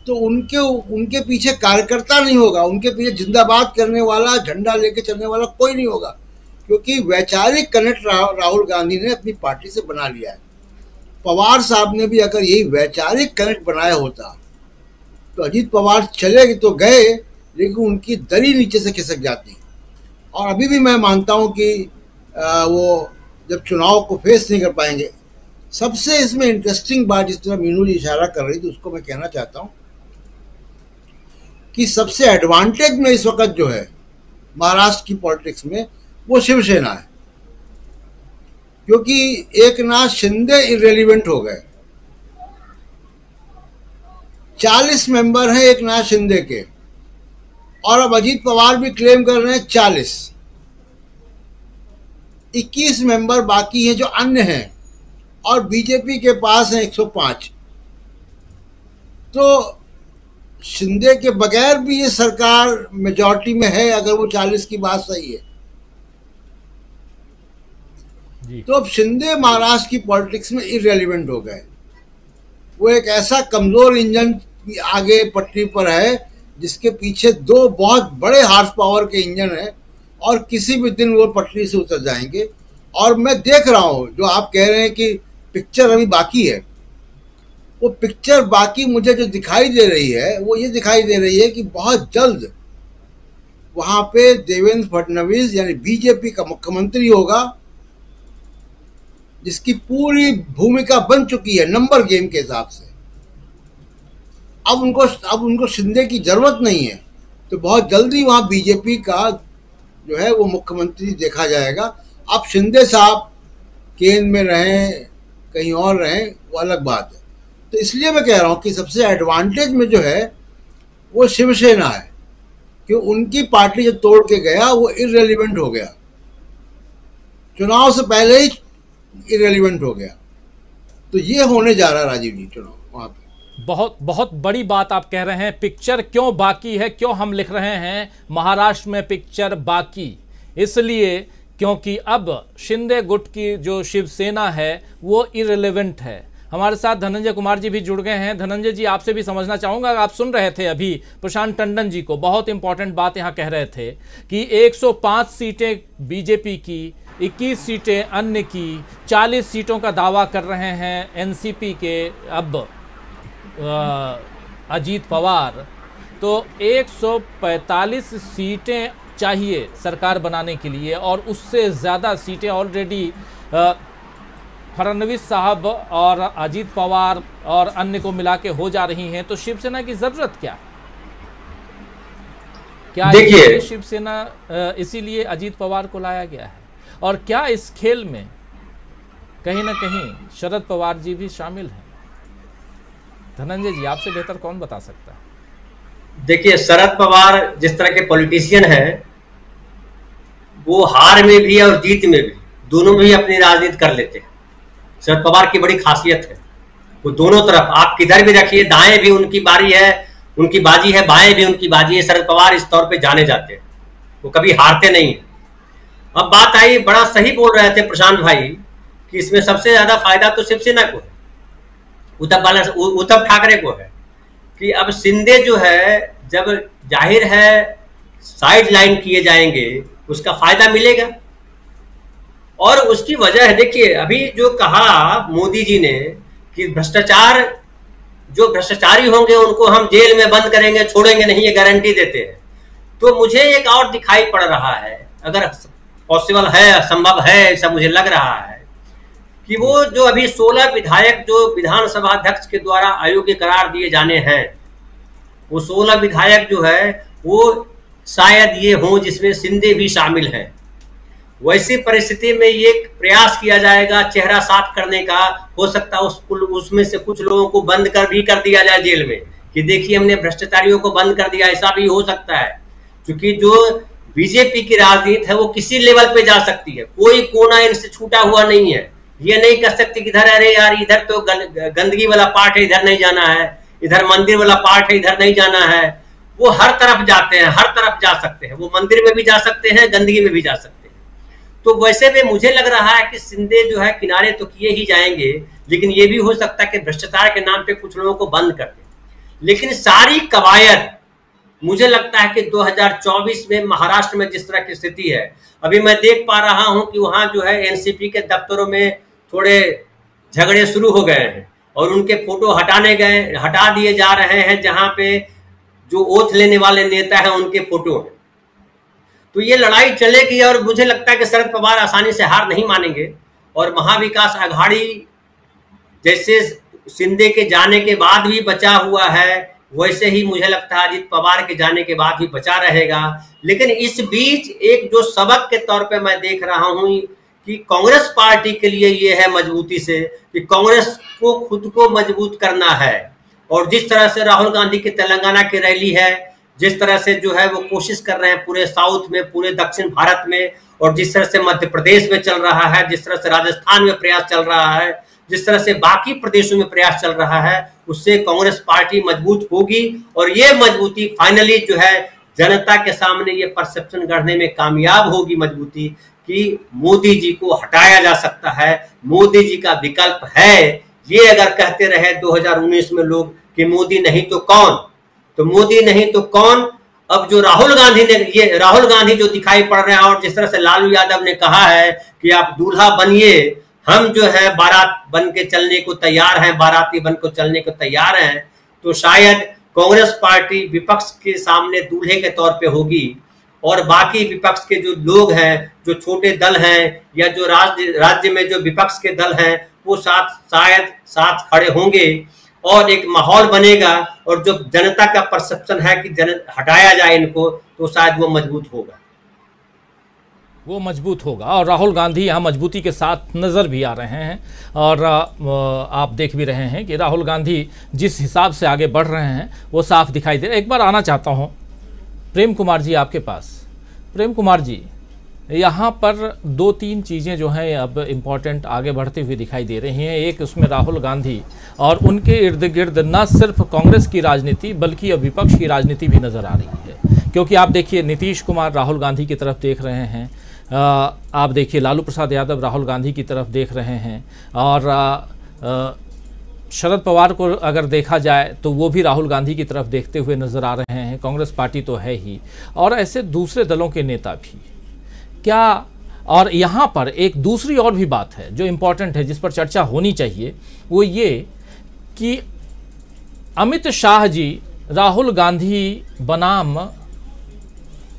तो उनके उनके पीछे कार्यकर्ता नहीं होगा, उनके पीछे जिंदाबाद करने वाला, झंडा लेके चलने वाला कोई नहीं होगा। क्योंकि वैचारिक कनेक्ट राहुल गांधी ने अपनी पार्टी से बना लिया है। पवार साहब ने भी अगर यही वैचारिक कनेक्ट बनाया होता तो अजीत पवार चले तो गए, लेकिन उनकी दरी नीचे से खिसक जाती। और अभी भी मैं मानता हूँ कि वो जब चुनाव को फेस नहीं कर पाएँगे सबसे इसमें इंटरेस्टिंग बात जिस तरह मीनू जी इशारा कर रही थी, उसको मैं कहना चाहता हूँ कि सबसे एडवांटेज में इस वक्त जो है, महाराष्ट्र की पॉलिटिक्स में, वो शिवसेना है। क्योंकि एक नाथ शिंदे इरेलीवेंट हो गए। चालीस मेंबर हैं एक नाथ शिंदे के। और अब अजीत पवार भी क्लेम कर रहे हैं चालीस। इक्कीस मेंबर बाकी हैं जो अन्य हैं। और बीजेपी के पास हैं 105 तो शिंदे के बगैर भी ये सरकार मेजोरिटी में है अगर वो 40 की बात सही है। तो अब शिंदे महाराष्ट्र की पॉलिटिक्स में इरेलीवेंट हो गए। वो एक ऐसा कमज़ोर इंजन आगे पटरी पर है जिसके पीछे दो बहुत बड़े हार्स पावर के इंजन हैं और किसी भी दिन वो पटरी से उतर जाएँगे। और मैं देख रहा हूँ जो आप कह रहे हैं कि पिक्चर अभी बाकी है। वो पिक्चर बाकी मुझे जो दिखाई दे रही है, वो ये दिखाई दे रही है कि बहुत जल्द वहाँ पे देवेंद्र फडणवीस यानी बीजेपी का मुख्यमंत्री होगा, जिसकी पूरी भूमिका बन चुकी है नंबर गेम के हिसाब से। अब उनको अब उनको शिंदे की ज़रूरत नहीं है तो बहुत जल्दी वहाँ बीजेपी का जो है वो मुख्यमंत्री देखा जाएगा। अब शिंदे साहब केंद्र में रहें कहीं और रहें, वो अलग बात है। तो इसलिए मैं कह रहा हूँ कि सबसे एडवांटेज में जो है, वो शिवसेना है। कि उनकी पार्टी जो तोड़ के गया, वो इरेलीवेंट हो गया। चुनाव से पहले ही इरेलीवेंट हो गया। तो ये होने जा रहा है राजीव जी, चुनाव वहाँ पे। बहुत बहुत बड़ी बात आप कह रहे हैं। पिक्चर क्यों बाकी है? क्यों हम लिख रहे हैं? महाराष्ट्र में पिक्चर बाकी। इसलिए क्योंकि अब शिंदे गुट की जो शिवसेना है, वो इरेलीवेंट है। हमारे साथ धनंजय कुमार जी भी जुड़ गए हैं। धनंजय जी, आपसे भी समझना चाहूँगा, आप सुन रहे थे अभी प्रशांत टंडन जी को। बहुत इंपॉर्टेंट बात यहाँ कह रहे थे कि 105 सीटें बीजेपी की 21 सीटें अन्य की 40 सीटों का दावा कर रहे हैं एनसीपी के अब अजीत पवार। तो 145 सीटें चाहिए सरकार बनाने के लिए और उससे ज़्यादा सीटें ऑलरेडी फडणवीस साहब और अजीत पवार और अन्य को मिला के हो जा रही हैं तो शिवसेना की ज़रूरत क्या? क्या देखिए शिवसेना इसीलिए अजीत पवार को लाया गया है? और क्या इस खेल में कहीं ना कहीं शरद पवार जी भी शामिल हैं? धनंजय जी आपसे बेहतर कौन बता सकता है? देखिए, शरद पवार जिस तरह के पॉलिटिशियन है, वो हार में भी और जीत में भी दोनों में ही अपनी राजनीति कर लेते हैं। शरद पवार की बड़ी खासियत है। वो दोनों तरफ़, आप किधर भी रखिए दाएँ भी उनकी बारी है, उनकी बाजी है, बाएँ भी उनकी बाजी है, शरद पवार इस तौर पे जाने जाते हैं। वो कभी हारते नहीं है। अब बात आई, बड़ा सही बोल रहे थे प्रशांत भाई, कि इसमें सबसे ज़्यादा फ़ायदा तो शिवसेना को है। उद्धव उद्धव ठाकरे को है। कि अब सिंधे जो है, जब ज़ाहिर है साइड लाइन किए जाएँगे, उसका फ़ायदा मिलेगा। और उसकी वजह है, देखिए, अभी जो कहा मोदी जी ने कि भ्रष्टाचार, जो भ्रष्टाचारी होंगे, उनको हम जेल में बंद करेंगे, छोड़ेंगे नहीं, ये गारंटी देते हैं। तो मुझे एक और दिखाई पड़ रहा है। अगर पॉसिबल है संभव है, ऐसा मुझे लग रहा है। कि वो जो अभी 16 विधायक जो विधानसभा अध्यक्ष के द्वारा अयोग्य करार दिए जाने हैं, वो 16 विधायक जो है, वो शायद ये हों जिसमें सिंधे भी शामिल हैं। वैसी परिस्थिति में ये प्रयास किया जाएगा, चेहरा साफ़ करने का, हो सकता है उस उसमें से कुछ लोगों को बंद कर भी कर दिया जाए जेल में। कि देखिए, हमने भ्रष्टाचारियों को बंद कर दिया, ऐसा भी हो सकता है। क्योंकि जो बीजेपी की राजनीति है, वो किसी लेवल पे जा सकती है। कोई कोना इनसे छूटा हुआ नहीं है। ये नहीं कर सकते कि इधर, अरे यार, इधर तो गंदगी वाला पार्ट है, इधर नहीं जाना है। इधर मंदिर वाला पार्ट है, इधर नहीं जाना है। वो हर तरफ़ जाते हैं, हर तरफ़ जा सकते हैं। वो मंदिर में भी जा सकते हैं, गंदगी में भी जा सकते हैं। तो वैसे भी मुझे लग रहा है कि सिंधे जो है, किनारे तो किए ही जाएँगे, लेकिन ये भी हो सकता है कि भ्रष्टाचार के नाम पे कुछ लोगों को बंद कर दे। लेकिन सारी कवायद, मुझे लगता है कि 2024 में महाराष्ट्र में जिस तरह की स्थिति है, अभी मैं देख पा रहा हूँ कि वहाँ जो है, एनसीपी के दफ्तरों में थोड़े झगड़े शुरू हो गए हैं और उनके फ़ोटो हटाने गए, हटा दिए जा रहे हैं जहाँ पे जो ओथ लेने वाले नेता हैं उनके फ़ोटो हैं। तो ये लड़ाई चलेगी और मुझे लगता है कि शरद पवार आसानी से हार नहीं मानेंगे और महाविकास आघाड़ी जैसे सिंधे के जाने के बाद भी बचा हुआ है, वैसे ही मुझे लगता है अजित पवार के जाने के बाद भी बचा रहेगा। लेकिन इस बीच एक जो सबक के तौर पे मैं देख रहा हूँ कि कांग्रेस पार्टी के लिए ये है मजबूती से कि कांग्रेस को खुद को मज़बूत करना है। और जिस तरह से राहुल गांधी की तेलंगाना की रैली है, जिस तरह से जो है वो कोशिश कर रहे हैं पूरे साउथ में, पूरे दक्षिण भारत में, और जिस तरह से मध्य प्रदेश में चल रहा है, जिस तरह से राजस्थान में प्रयास चल रहा है, जिस तरह से बाकी प्रदेशों में प्रयास चल रहा है, उससे कांग्रेस पार्टी मज़बूत होगी। और ये मजबूती फाइनली जो है जनता के सामने ये परसेप्शन गढ़ने में कामयाब होगी मजबूती। कि मोदी जी को हटाया जा सकता है, मोदी जी का विकल्प है। ये अगर कहते रहे 2019 में लोग कि मोदी नहीं तो कौन? तो मोदी नहीं तो कौन? अब जो राहुल गांधी ने, ये राहुल गांधी जो दिखाई पड़ रहे हैं और जिस तरह से लालू यादव ने कहा है कि आप दूल्हा बनिए, हम जो है बारात बन के चलने को तैयार हैं, बाराती बन को चलने को तैयार हैं तो शायद कांग्रेस पार्टी विपक्ष के सामने दूल्हे के तौर पे होगी। और बाकी विपक्ष के जो लोग हैं, जो छोटे दल हैं या जो राज्य राज्य में जो विपक्ष के दल हैं, वो साथ, शायद साथ खड़े होंगे और एक माहौल बनेगा और जो जनता का परसेप्शन है कि जन, हटाया जाए इनको तो शायद वो मज़बूत होगा। वो मज़बूत होगा और राहुल गांधी यहाँ मजबूती के साथ नज़र भी आ रहे हैं और आप देख भी रहे हैं कि राहुल गांधी जिस हिसाब से आगे बढ़ रहे हैं, वो साफ़ दिखाई दे रहा है। एक बार आना चाहता हूँ। प्रेम कुमार जी आपके पास। प्रेम कुमार जी, यहाँ पर दो तीन चीज़ें जो हैं अब इंपॉर्टेंट आगे बढ़ते हुए दिखाई दे रही हैं। एक उसमें राहुल गांधी और उनके इर्द गिर्द न सिर्फ़ कांग्रेस की राजनीति, बल्कि अब विपक्ष की राजनीति भी नज़र आ रही है। क्योंकि आप देखिए, नीतीश कुमार राहुल गांधी की तरफ़ देख रहे हैं। आप देखिए, लालू प्रसाद यादव राहुल गांधी की तरफ़ देख रहे हैं। और शरद पवार को अगर देखा जाए तो वो भी राहुल गांधी की तरफ़ देखते हुए नज़र आ रहे हैं। कांग्रेस पार्टी तो है ही। और ऐसे दूसरे दलों के नेता भी। क्या, और यहाँ पर एक दूसरी और भी बात है, जो इम्पोर्टेंट है, जिस पर चर्चा होनी चाहिए, वो ये कि अमित शाह जी राहुल गांधी बनाम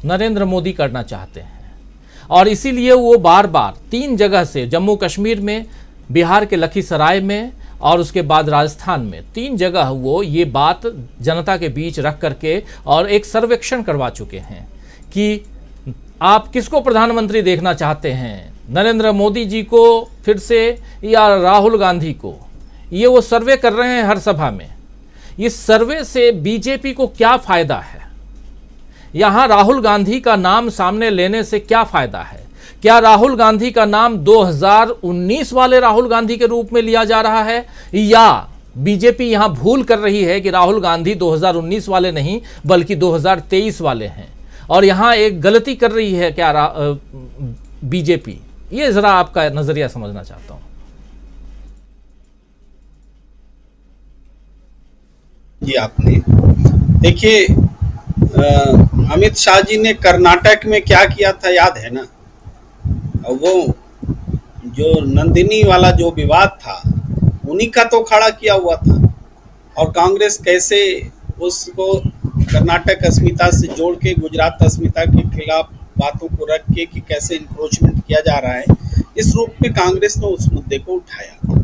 नरेंद्र मोदी करना चाहते हैं। और इसीलिए वो बार बार तीन जगह से जम्मू कश्मीर में, बिहार के लखीसराय में और उसके बाद राजस्थान में तीन जगह वो ये बात जनता के बीच रख करके और एक सर्वेक्षण करवा चुके हैं कि आप किसको प्रधानमंत्री देखना चाहते हैं? नरेंद्र मोदी जी को, फिर से, या राहुल गांधी को? ये वो सर्वे कर रहे हैं हर सभा में। इस सर्वे से बीजेपी को क्या फ़ायदा है? यहाँ राहुल गांधी का नाम सामने लेने से क्या फ़ायदा है? क्या राहुल गांधी का नाम 2019 वाले राहुल गांधी के रूप में लिया जा रहा है? या बीजेपी यहाँ भूल कर रही है कि राहुल गांधी 2019 वाले नहीं, बल्कि 2023 वाले हैं? और यहाँ एक गलती कर रही है क्या बीजेपी? ये जरा आपका नज़रिया समझना चाहता हूँ। आपने। देखिए अमित शाह जी ने कर्नाटक में क्या किया था, याद है ना? वो जो नंदिनी वाला जो विवाद था, उन्हीं का तो खड़ा किया हुआ था। और कांग्रेस कैसे उसको कर्नाटक अस्मिता से जोड़ के, गुजरात अस्मिता के खिलाफ बातों को रख के कि कैसे इंक्रोचमेंट किया जा रहा है, इस रूप में कांग्रेस ने उस मुद्दे को उठाया।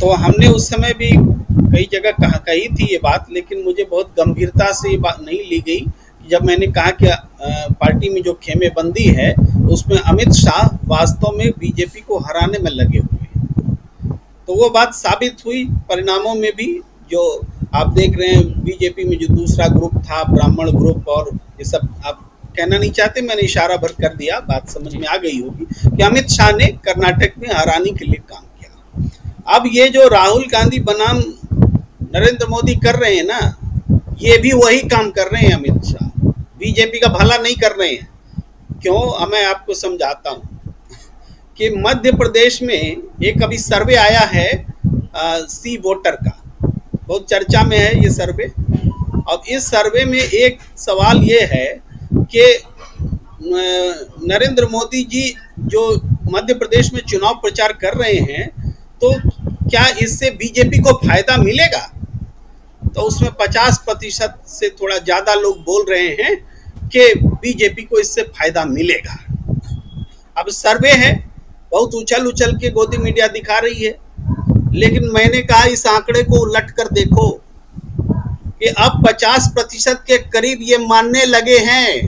तो हमने उस समय भी कई जगह कहा, कही थी ये बात, लेकिन मुझे बहुत गंभीरता से ये बात नहीं ली गई। जब मैंने कहा कि पार्टी में जो खेमेबंदी है, उसमें अमित शाह वास्तव में बीजेपी को हराने में लगे हुए हैं। तो वो बात साबित हुई, परिणामों में भी जो आप देख रहे हैं, बीजेपी में जो दूसरा ग्रुप था, ब्राह्मण ग्रुप और ये सब, आप कहना नहीं चाहते, मैंने इशारा भर कर दिया, बात समझ में आ गई होगी कि अमित शाह ने कर्नाटक में हराने के लिए काम किया। अब ये जो राहुल गांधी बनाम नरेंद्र मोदी कर रहे हैं ना ये भी वही काम कर रहे हैं अमित शाह। बीजेपी का भला नहीं कर रहे हैं। क्यों? मैं आपको समझाता हूँ कि मध्य प्रदेश में एक अभी सर्वे आया है आ, सी वोटर का। बहुत चर्चा में है ये सर्वे। अब इस सर्वे में एक सवाल ये है कि नरेंद्र मोदी जी जो मध्य प्रदेश में चुनाव प्रचार कर रहे हैं तो क्या इससे बीजेपी को फ़ायदा मिलेगा? तो उसमें 50 प्रतिशत से थोड़ा ज़्यादा लोग बोल रहे हैं कि बीजेपी को इससे फ़ायदा मिलेगा। अब सर्वे है, बहुत उछल उछल के गोदी मीडिया दिखा रही है, लेकिन मैंने कहा इस आंकड़े को उलट कर देखो कि अब 50 प्रतिशत के करीब ये मानने लगे हैं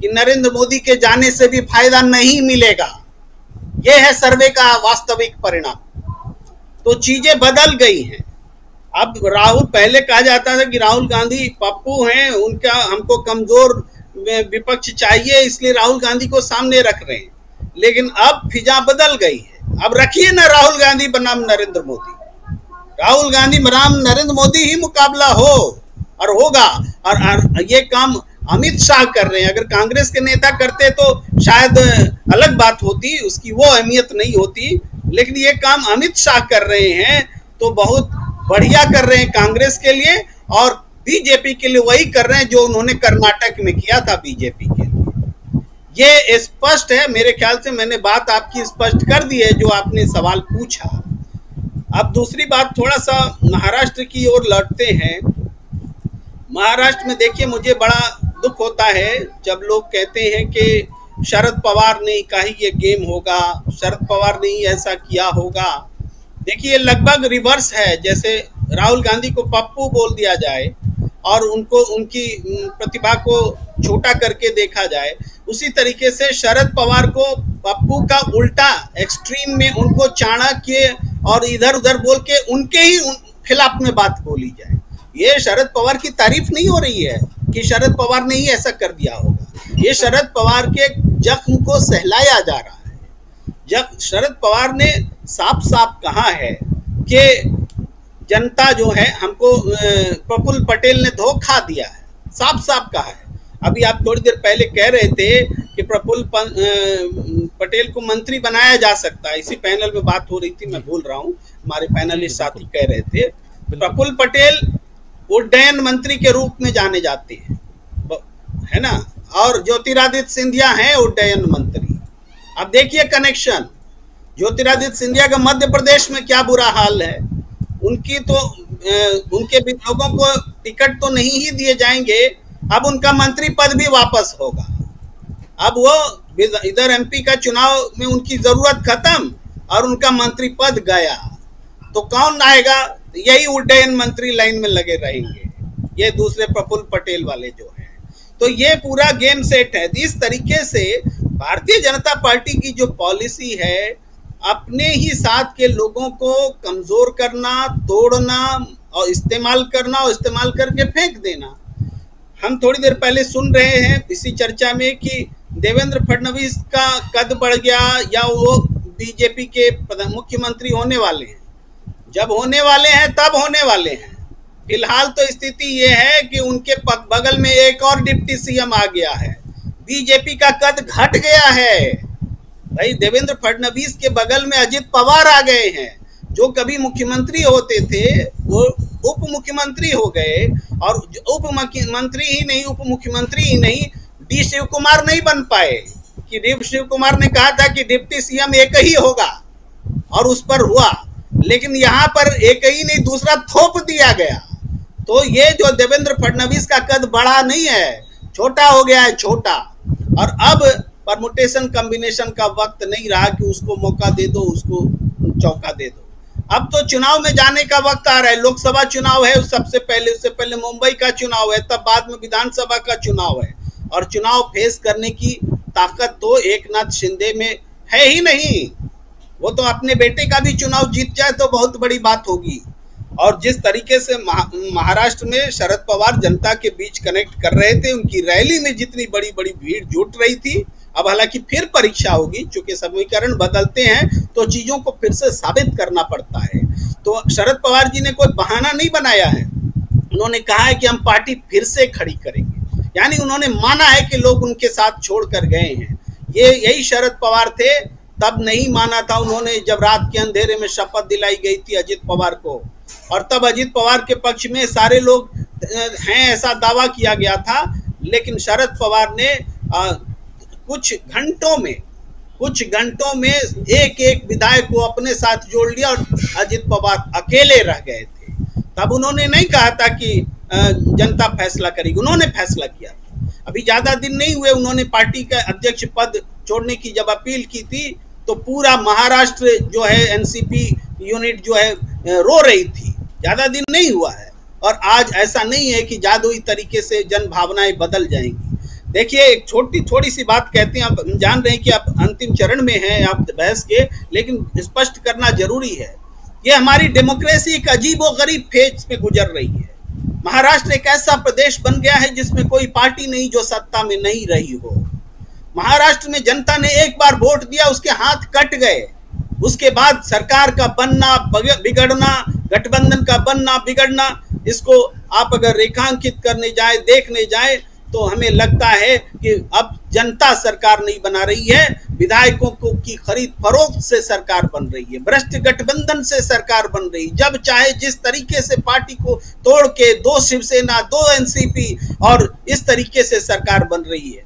कि नरेंद्र मोदी के जाने से भी फ़ायदा नहीं मिलेगा। ये है सर्वे का वास्तविक परिणाम। तो चीज़ें बदल गई हैं। अब राहुल पहले कहा जाता था कि राहुल गांधी पप्पू हैं उनका हमको कमज़ोर विपक्ष चाहिए इसलिए राहुल गांधी को सामने रख रहे हैं। लेकिन अब फिजा बदल गई है। अब रखिए ना राहुल गांधी बनाम नरेंद्र मोदी। राहुल गांधी बनाम नरेंद्र मोदी ही मुकाबला हो और होगा। और, और ये काम अमित शाह कर रहे हैं। अगर कांग्रेस के नेता करते तो शायद अलग बात होती उसकी वो अहमियत नहीं होती। लेकिन ये काम अमित शाह कर रहे हैं तो बहुत बढ़िया कर रहे हैं कांग्रेस के लिए और बीजेपी के लिए वही कर रहे हैं जो उन्होंने कर्नाटक में किया था बीजेपी के लिए। ये स्पष्ट है, मेरे ख्याल से मैंने बात आपकी स्पष्ट कर दी है जो आपने सवाल पूछा। अब दूसरी बात, थोड़ा सा महाराष्ट्र की ओर लौटते हैं। महाराष्ट्र में देखिए, मुझे बड़ा दुख होता है जब लोग कहते हैं कि शरद पवार ने कहा ये गेम होगा, शरद पवार ने ऐसा किया होगा। देखिए लगभग रिवर्स है। जैसे राहुल गांधी को पप्पू बोल दिया जाए और उनको, उनकी प्रतिभा को छोटा करके देखा जाए, उसी तरीके से शरद पवार को पप्पू का उल्टा एक्सट्रीम में उनको चाणक्य और इधर उधर बोल के उनके ही उन, खिलाफ में बात बोली जाए। ये शरद पवार की तारीफ़ नहीं हो रही है कि शरद पवार ने ही ऐसा कर दिया होगा। ये शरद पवार के जख्म को सहलाया जा रहा है। जब शरद पवार ने साफ़ साफ़ कहा है कि जनता जो है हमको प्रफुल्ल पटेल ने धोखा दिया है। साफ़ साफ़ कहा है। अभी आप थोड़ी देर पहले कह रहे थे कि प्रफुल्ल पटेल को मंत्री बनाया जा सकता है। इसी पैनल में बात हो रही थी मैं भूल रहा हूँ। हमारे पैनलिस्ट साथी कह रहे थे प्रफुल्ल पटेल उड्डयन मंत्री के रूप में जाने जाते हैं। है ना? और ज्योतिरादित्य सिंधिया है उड्डयन मंत्री। अब देखिए कनेक्शन ज्योतिरादित्य सिंधिया का मध्य प्रदेश में क्या बुरा हाल है? उनकी तो उनके भी लोगों को टिकट तो नहीं ही दिए जाएँगे, अब उनका मंत्री पद भी वापस होगा। अब वो इधर एमपी का चुनाव में उनकी ज़रूरत खत्म और उनका मंत्री पद गया। तो कौन आएगा? यही उड्डयन मंत्री लाइन में लगे रहेंगे। ये दूसरे प्रफुल्ल पटेल वाले जो हैं। तो ये पूरा गेम सेट है। इस तरीके से भारतीय जनता पार्टी की जो पॉलिसी है, अपने ही साथ के लोगों को कमज़ोर करना, तोड़ना और इस्तेमाल करना और इस्तेमाल करके फेंक देना। हम थोड़ी देर पहले सुन रहे हैं इसी चर्चा में कि देवेंद्र फडणवीस का कद बढ़ गया या वो बीजेपी के मुख्यमंत्री होने वाले हैं। जब होने वाले हैं, तब होने वाले हैं। फ़िलहाल तो स्थिति ये है कि उनके बगल में एक और डिप्टी सीएम आ गया है। बीजेपी का कद घट गया है। भाई, देवेंद्र फडणवीस के बगल में अजित पवार आ गए हैं। जो कभी मुख्यमंत्री होते थे, वो उप मुख्यमंत्री हो गए और उप मुख्यमंत्री ही नहीं उप मुख्यमंत्री ही नहीं, डी शिव कुमार नहीं बन पाए। कि डी शिव कुमार ने कहा था कि डिप्टी सीएम एक ही होगा और उस पर हुआ। लेकिन यहाँ पर एक ही नहीं, दूसरा थोप दिया गया। तो ये जो देवेंद्र फडणवीस का कद बड़ा नहीं है, छोटा हो गया है, छोटा। और अब परमुटेशन कम्बिनेशन का वक्त नहीं रहा कि उसको मौका दे दो, उसको चौका दे दो। अब तो चुनाव में जाने का वक्त आ रहा है। लोकसभा चुनाव है, सबसे पहले, उससे पहले मुंबई का चुनाव है, तब बाद में विधानसभा का चुनाव है। और चुनाव फेस करने की ताकत तो एक नाथ शिंदे में है ही नहीं। वो तो अपने बेटे का भी चुनाव जीत जाए तो बहुत बड़ी बात होगी। और जिस तरीके से महाराष्ट्र में शरद पवार जनता के बीच कनेक्ट कर रहे थे, उनकी रैली में जितनी बड़ी बड़ी भीड़ जुट रही थी, अब हालाँकि फिर परीक्षा होगी, चूँकि समीकरण बदलते हैं तो चीज़ों को फिर से साबित करना पड़ता है। तो शरद पवार जी ने कोई बहाना नहीं बनाया है। उन्होंने कहा है कि हम पार्टी फिर से खड़ी करेंगे। यानी उन्होंने माना है कि लोग उनके साथ छोड़ कर गए हैं। ये, यही शरद पवार थे तब नहीं माना था उन्होंने जब रात के अंधेरे में शपथ दिलाई गई थी अजित पवार को। और तब अजित पवार के पक्ष में सारे लोग हैं ऐसा दावा किया गया था लेकिन शरद पवार ने आ, कुछ घंटों में कुछ घंटों में एक एक विधायक को अपने साथ जोड़ लिया और अजित पवार अकेले रह गए थे। तब उन्होंने नहीं कहा था कि जनता फैसला करेगी। उन्होंने फैसला किया अभी ज़्यादा दिन नहीं हुए उन्होंने पार्टी का अध्यक्ष पद छोड़ने की जब अपील की थी तो पूरा महाराष्ट्र जो है एनसीपी यूनिट जो है रो रही थी। ज़्यादा दिन नहीं हुआ है। और आज ऐसा नहीं है कि जादुई तरीके से जन भावनाएँ बदल जाएँगी। देखिए, एक छोटी, थोड़ी सी बात कहते हैं, आप जान रहे हैं कि आप अंतिम चरण में हैं, आप बहस के, लेकिन स्पष्ट करना ज़रूरी है। ये हमारी डेमोक्रेसी एक अजीब और गरीब फ़ेज़ पे गुजर रही है। महाराष्ट्र एक ऐसा प्रदेश बन गया है जिसमें कोई पार्टी नहीं जो सत्ता में नहीं रही हो। महाराष्ट्र में जनता ने एक बार वोट दिया, उसके हाथ कट गए। उसके बाद सरकार का बनना बिगड़ना, गठबंधन का बनना, बिगड़ना, इसको आप अगर रेखांकित करने जाए, देखने जाए तो हमें लगता है कि अब जनता सरकार नहीं बना रही है। विधायकों को की खरीद फरोख्त से सरकार बन रही है। भ्रष्ट गठबंधन से सरकार बन रही है। जब चाहे जिस तरीके से पार्टी को तोड़ के दो शिवसेना, दो एनसीपी और इस तरीके से सरकार बन रही है।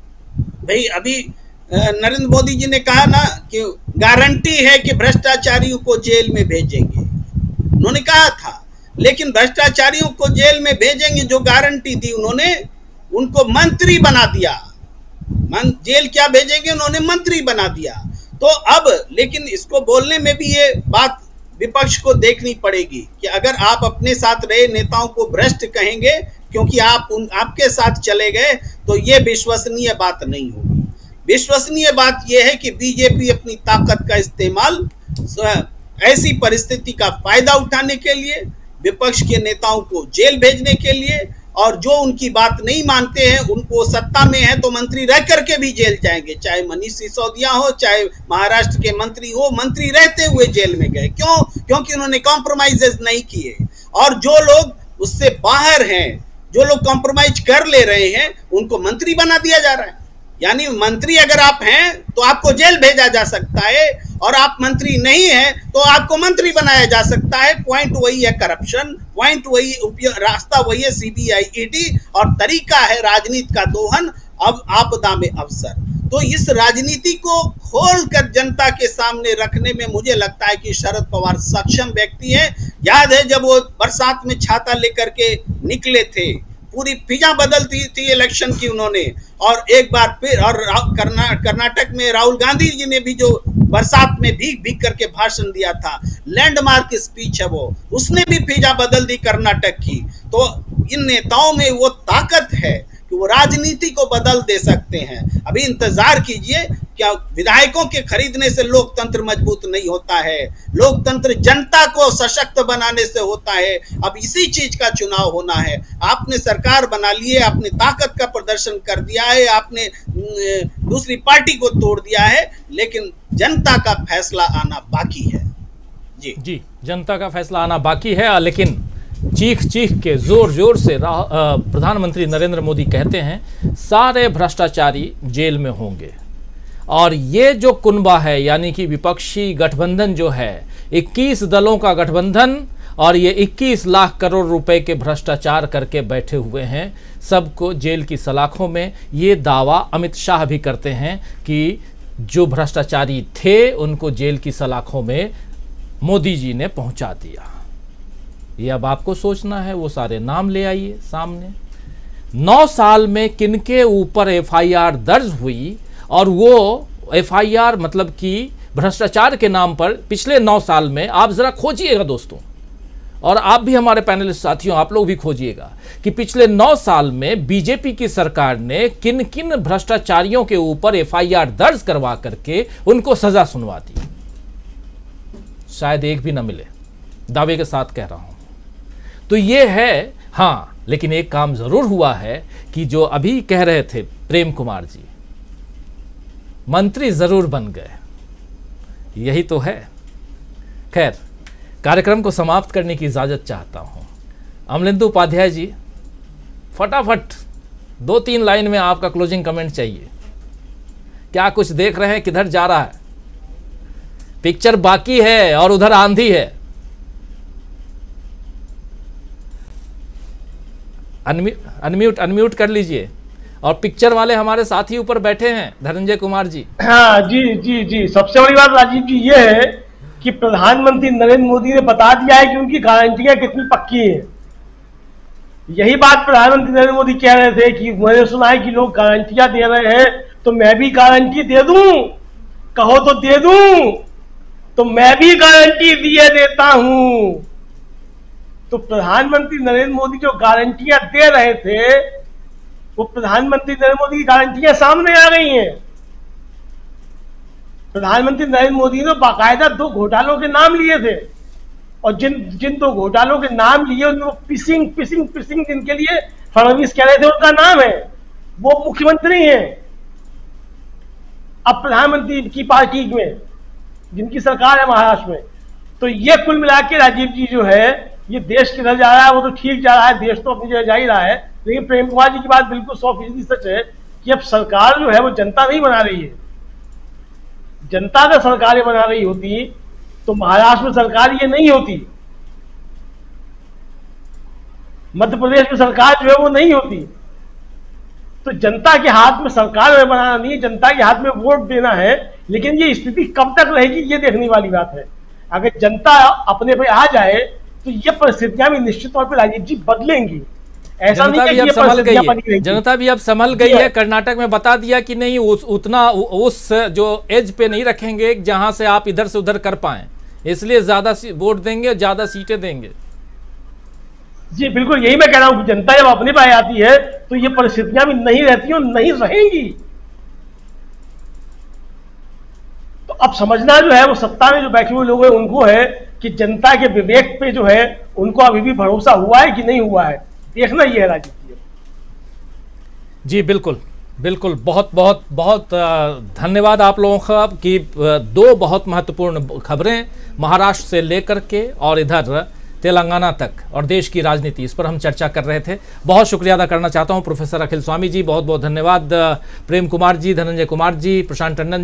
भाई अभी नरेंद्र मोदी जी ने कहा ना कि गारंटी है कि भ्रष्टाचारियों को जेल में भेजेंगे। उन्होंने कहा था लेकिन भ्रष्टाचारियों को जेल में भेजेंगे जो गारंटी दी उन्होंने उनको मंत्री बना दिया। मन, जेल क्या भेजेंगे? उन्होंने मंत्री बना दिया। तो अब लेकिन इसको बोलने में भी ये बात विपक्ष को देखनी पड़ेगी कि अगर आप अपने साथ रहे नेताओं को भ्रष्ट कहेंगे क्योंकि आप उन, आपके साथ चले गए तो ये विश्वसनीय बात नहीं होगी। विश्वसनीय बात यह है कि बीजेपी अपनी ताकत का इस्तेमाल ऐसी परिस्थिति का फ़ायदा उठाने के लिए, विपक्ष के नेताओं को जेल भेजने के लिए, और जो उनकी बात नहीं मानते हैं, उनको सत्ता में है तो मंत्री रह करके भी जेल जाएँगे। चाहे मनीष सिसोदिया हो, चाहे महाराष्ट्र के मंत्री हो, मंत्री रहते हुए जेल में गए। क्यों? क्योंकि उन्होंने कॉम्प्रोमाइजेस नहीं किए। और जो लोग उससे बाहर हैं जो लोग कॉम्प्रोमाइज कर ले रहे हैं, उनको मंत्री बना दिया जा रहा है। यानी मंत्री अगर आप हैं तो आपको जेल भेजा जा सकता है, और आप मंत्री नहीं हैं तो आपको मंत्री बनाया जा सकता है। पॉइंट वही है करप्शन पॉइंट वही रास्ता वही है सीबीआई ईडी और तरीका है राजनीति का दोहन, अब आपदा में अवसर। तो इस राजनीति को खोल कर जनता के सामने रखने में मुझे लगता है कि शरद पवार सक्षम व्यक्ति है। याद है जब वो बरसात में छाता लेकर के निकले थे, पूरी फिजा बदलती थी इलेक्शन की उन्होंने। और एक बार फिर, और कर्ना कर्नाटक में राहुल गांधी जी ने भी जो बरसात में भीग भीग करके भाषण दिया था लैंडमार्क स्पीच है वो। उसने भी फिजा बदल दी कर्नाटक की। तो इन नेताओं में वो ताकत है। कि वो राजनीति को बदल दे सकते हैं। अभी इंतज़ार कीजिए क्या विधायकों के खरीदने से लोकतंत्र मज़बूत नहीं होता है। लोकतंत्र जनता को सशक्त बनाने से होता है। अब इसी चीज़ का चुनाव होना है। आपने सरकार बना ली है, आपने ताकत का प्रदर्शन कर दिया है, आपने दूसरी पार्टी को तोड़ दिया है, लेकिन जनता का फैसला आना बाकी है। जी। जी, जनता का फैसला आना बाकी है, लेकिन चीख चीख के ज़ोर ज़ोर से प्रधानमंत्री नरेंद्र मोदी कहते हैं, सारे भ्रष्टाचारी जेल में होंगे। और ये जो कुनबा है, यानी कि विपक्षी गठबंधन जो है 21 दलों का गठबंधन और ये 21 लाख करोड़ रुपए के भ्रष्टाचार करके बैठे हुए हैं, सबको जेल की सलाखों में, ये दावा अमित शाह भी करते हैं कि जो भ्रष्टाचारी थे, उनको जेल की सलाखों में मोदी जी ने पहुँचा दिया। ये अब आपको सोचना है, वो सारे नाम ले आइए सामने। नौ साल में किनके ऊपर एफआईआर दर्ज हुई और वो एफआईआर मतलब कि भ्रष्टाचार के नाम पर पिछले नौ साल में आप ज़रा खोजिएगा दोस्तों, और आप भी हमारे पैनलिस्ट साथियों, आप लोग भी खोजिएगा कि पिछले नौ साल में बीजेपी की सरकार ने किन किन भ्रष्टाचारियों के ऊपर एफआईआर दर्ज करवा करके उनको सजा सुनवा दी। शायद एक भी ना मिले। दावे के साथ कह रहा हूँ। तो ये है हाँ लेकिन एक काम ज़रूर हुआ है कि जो अभी कह रहे थे प्रेम कुमार जी, मंत्री ज़रूर बन गए। यही तो है। खैर, कार्यक्रम को समाप्त करने की इजाज़त चाहता हूँ। अमलिंदु उपाध्याय जी, फटाफट दो तीन लाइन में आपका क्लोजिंग कमेंट चाहिए। क्या कुछ देख रहे हैं? किधर जा रहा है? पिक्चर बाकी है और उधर आंधी है। अनम्यूट अनम्यूट कर लीजिए। और पिक्चर वाले हमारे साथी ऊपर बैठे हैं, धनंजय कुमार जी। हाँ जी जी जी। सबसे बड़ी बात राजीव जी ये है कि प्रधानमंत्री नरेंद्र मोदी ने बता दिया है कि उनकी गारंटियाँ कितनी पक्की है। यही बात प्रधानमंत्री नरेंद्र मोदी कह रहे थे कि मैंने सुना है कि लोग गारंटियाँ दे रहे हैं तो मैं भी गारंटी दे दूँ। कहो तो दे दूँ। तो मैं भी गारंटी दिए देता हूँ। तो प्रधानमंत्री नरेंद्र मोदी जो गारंटियाँ दे रहे थे, वो प्रधानमंत्री नरेंद्र मोदी की गारंटियाँ सामने आ गई हैं। प्रधानमंत्री नरेंद्र मोदी ने बाकायदा दो घोटालों के नाम लिए थे, और जिन जिन दो घोटालों के नाम लिए उनको पिसिंग पिसिंग पिसिंग जिनके लिए फडणवीस कह रहे थे, उनका नाम है। वो मुख्यमंत्री हैं। अब प्रधानमंत्री की पार्टी में, जिनकी सरकार है महाराष्ट्र में तो ये कुल मिला के राजीव जी जो है ये देश किधर जा रहा है, वो तो ठीक जा रहा है, देश तो अपनी जगह जा ही रहा है, लेकिन प्रेम कुमार जी की बात बिल्कुल सौ फ़ीसदी सच है कि अब सरकार जो है, वो जनता नहीं बना रही है। जनता का सरकारें बना रही होती तो महाराष्ट्र में सरकार ये नहीं होती। मध्य प्रदेश में सरकार जो है, वो नहीं होती। तो जनता के हाथ में सरकार बनाना नहीं है, जनता के हाथ में वोट देना है, लेकिन ये स्थिति कब तक रहेगी, ये देखने वाली बात है। अगर जनता अपने पे आ जाए तो ये परिस्थितियाँ भी निश्चित तौर पर राजीव जी बदलेंगी। ऐसा जनता नहीं भी अब संभल गई है। जनता भी अब संभल गई है। कर्नाटक में बता दिया कि नहीं उस उतना उस जो एज पे नहीं रखेंगे जहाँ से आप इधर से उधर कर पाए। इसलिए ज़्यादा वोट देंगे ज़्यादा सीटें देंगे। जी बिल्कुल यही मैं कह रहा हूँ कि जनता जब अपने पाए आती है तो ये परिस्थितियाँ भी नहीं रहती और नहीं रहेंगी। तो अब समझना जो है वो सत्ता में जो बैठे हुए लोग हैं उनको है कि जनता के विवेक पे जो है, उनको अभी भी भरोसा हुआ है कि नहीं हुआ है? देखना ये है राजीव जी जी, बिल्कुल बिल्कुल। बहुत बहुत बहुत धन्यवाद आप लोगों का कि दो बहुत महत्वपूर्ण खबरें महाराष्ट्र से लेकर के और इधर तेलंगाना तक और देश की राजनीति, इस पर हम चर्चा कर रहे थे। बहुत शुक्रिया अदा करना चाहता हूँ, प्रोफेसर अखिल स्वामी जी, बहुत बहुत धन्यवाद। प्रेम कुमार जी, धनंजय कुमार जी, प्रशांत टंडन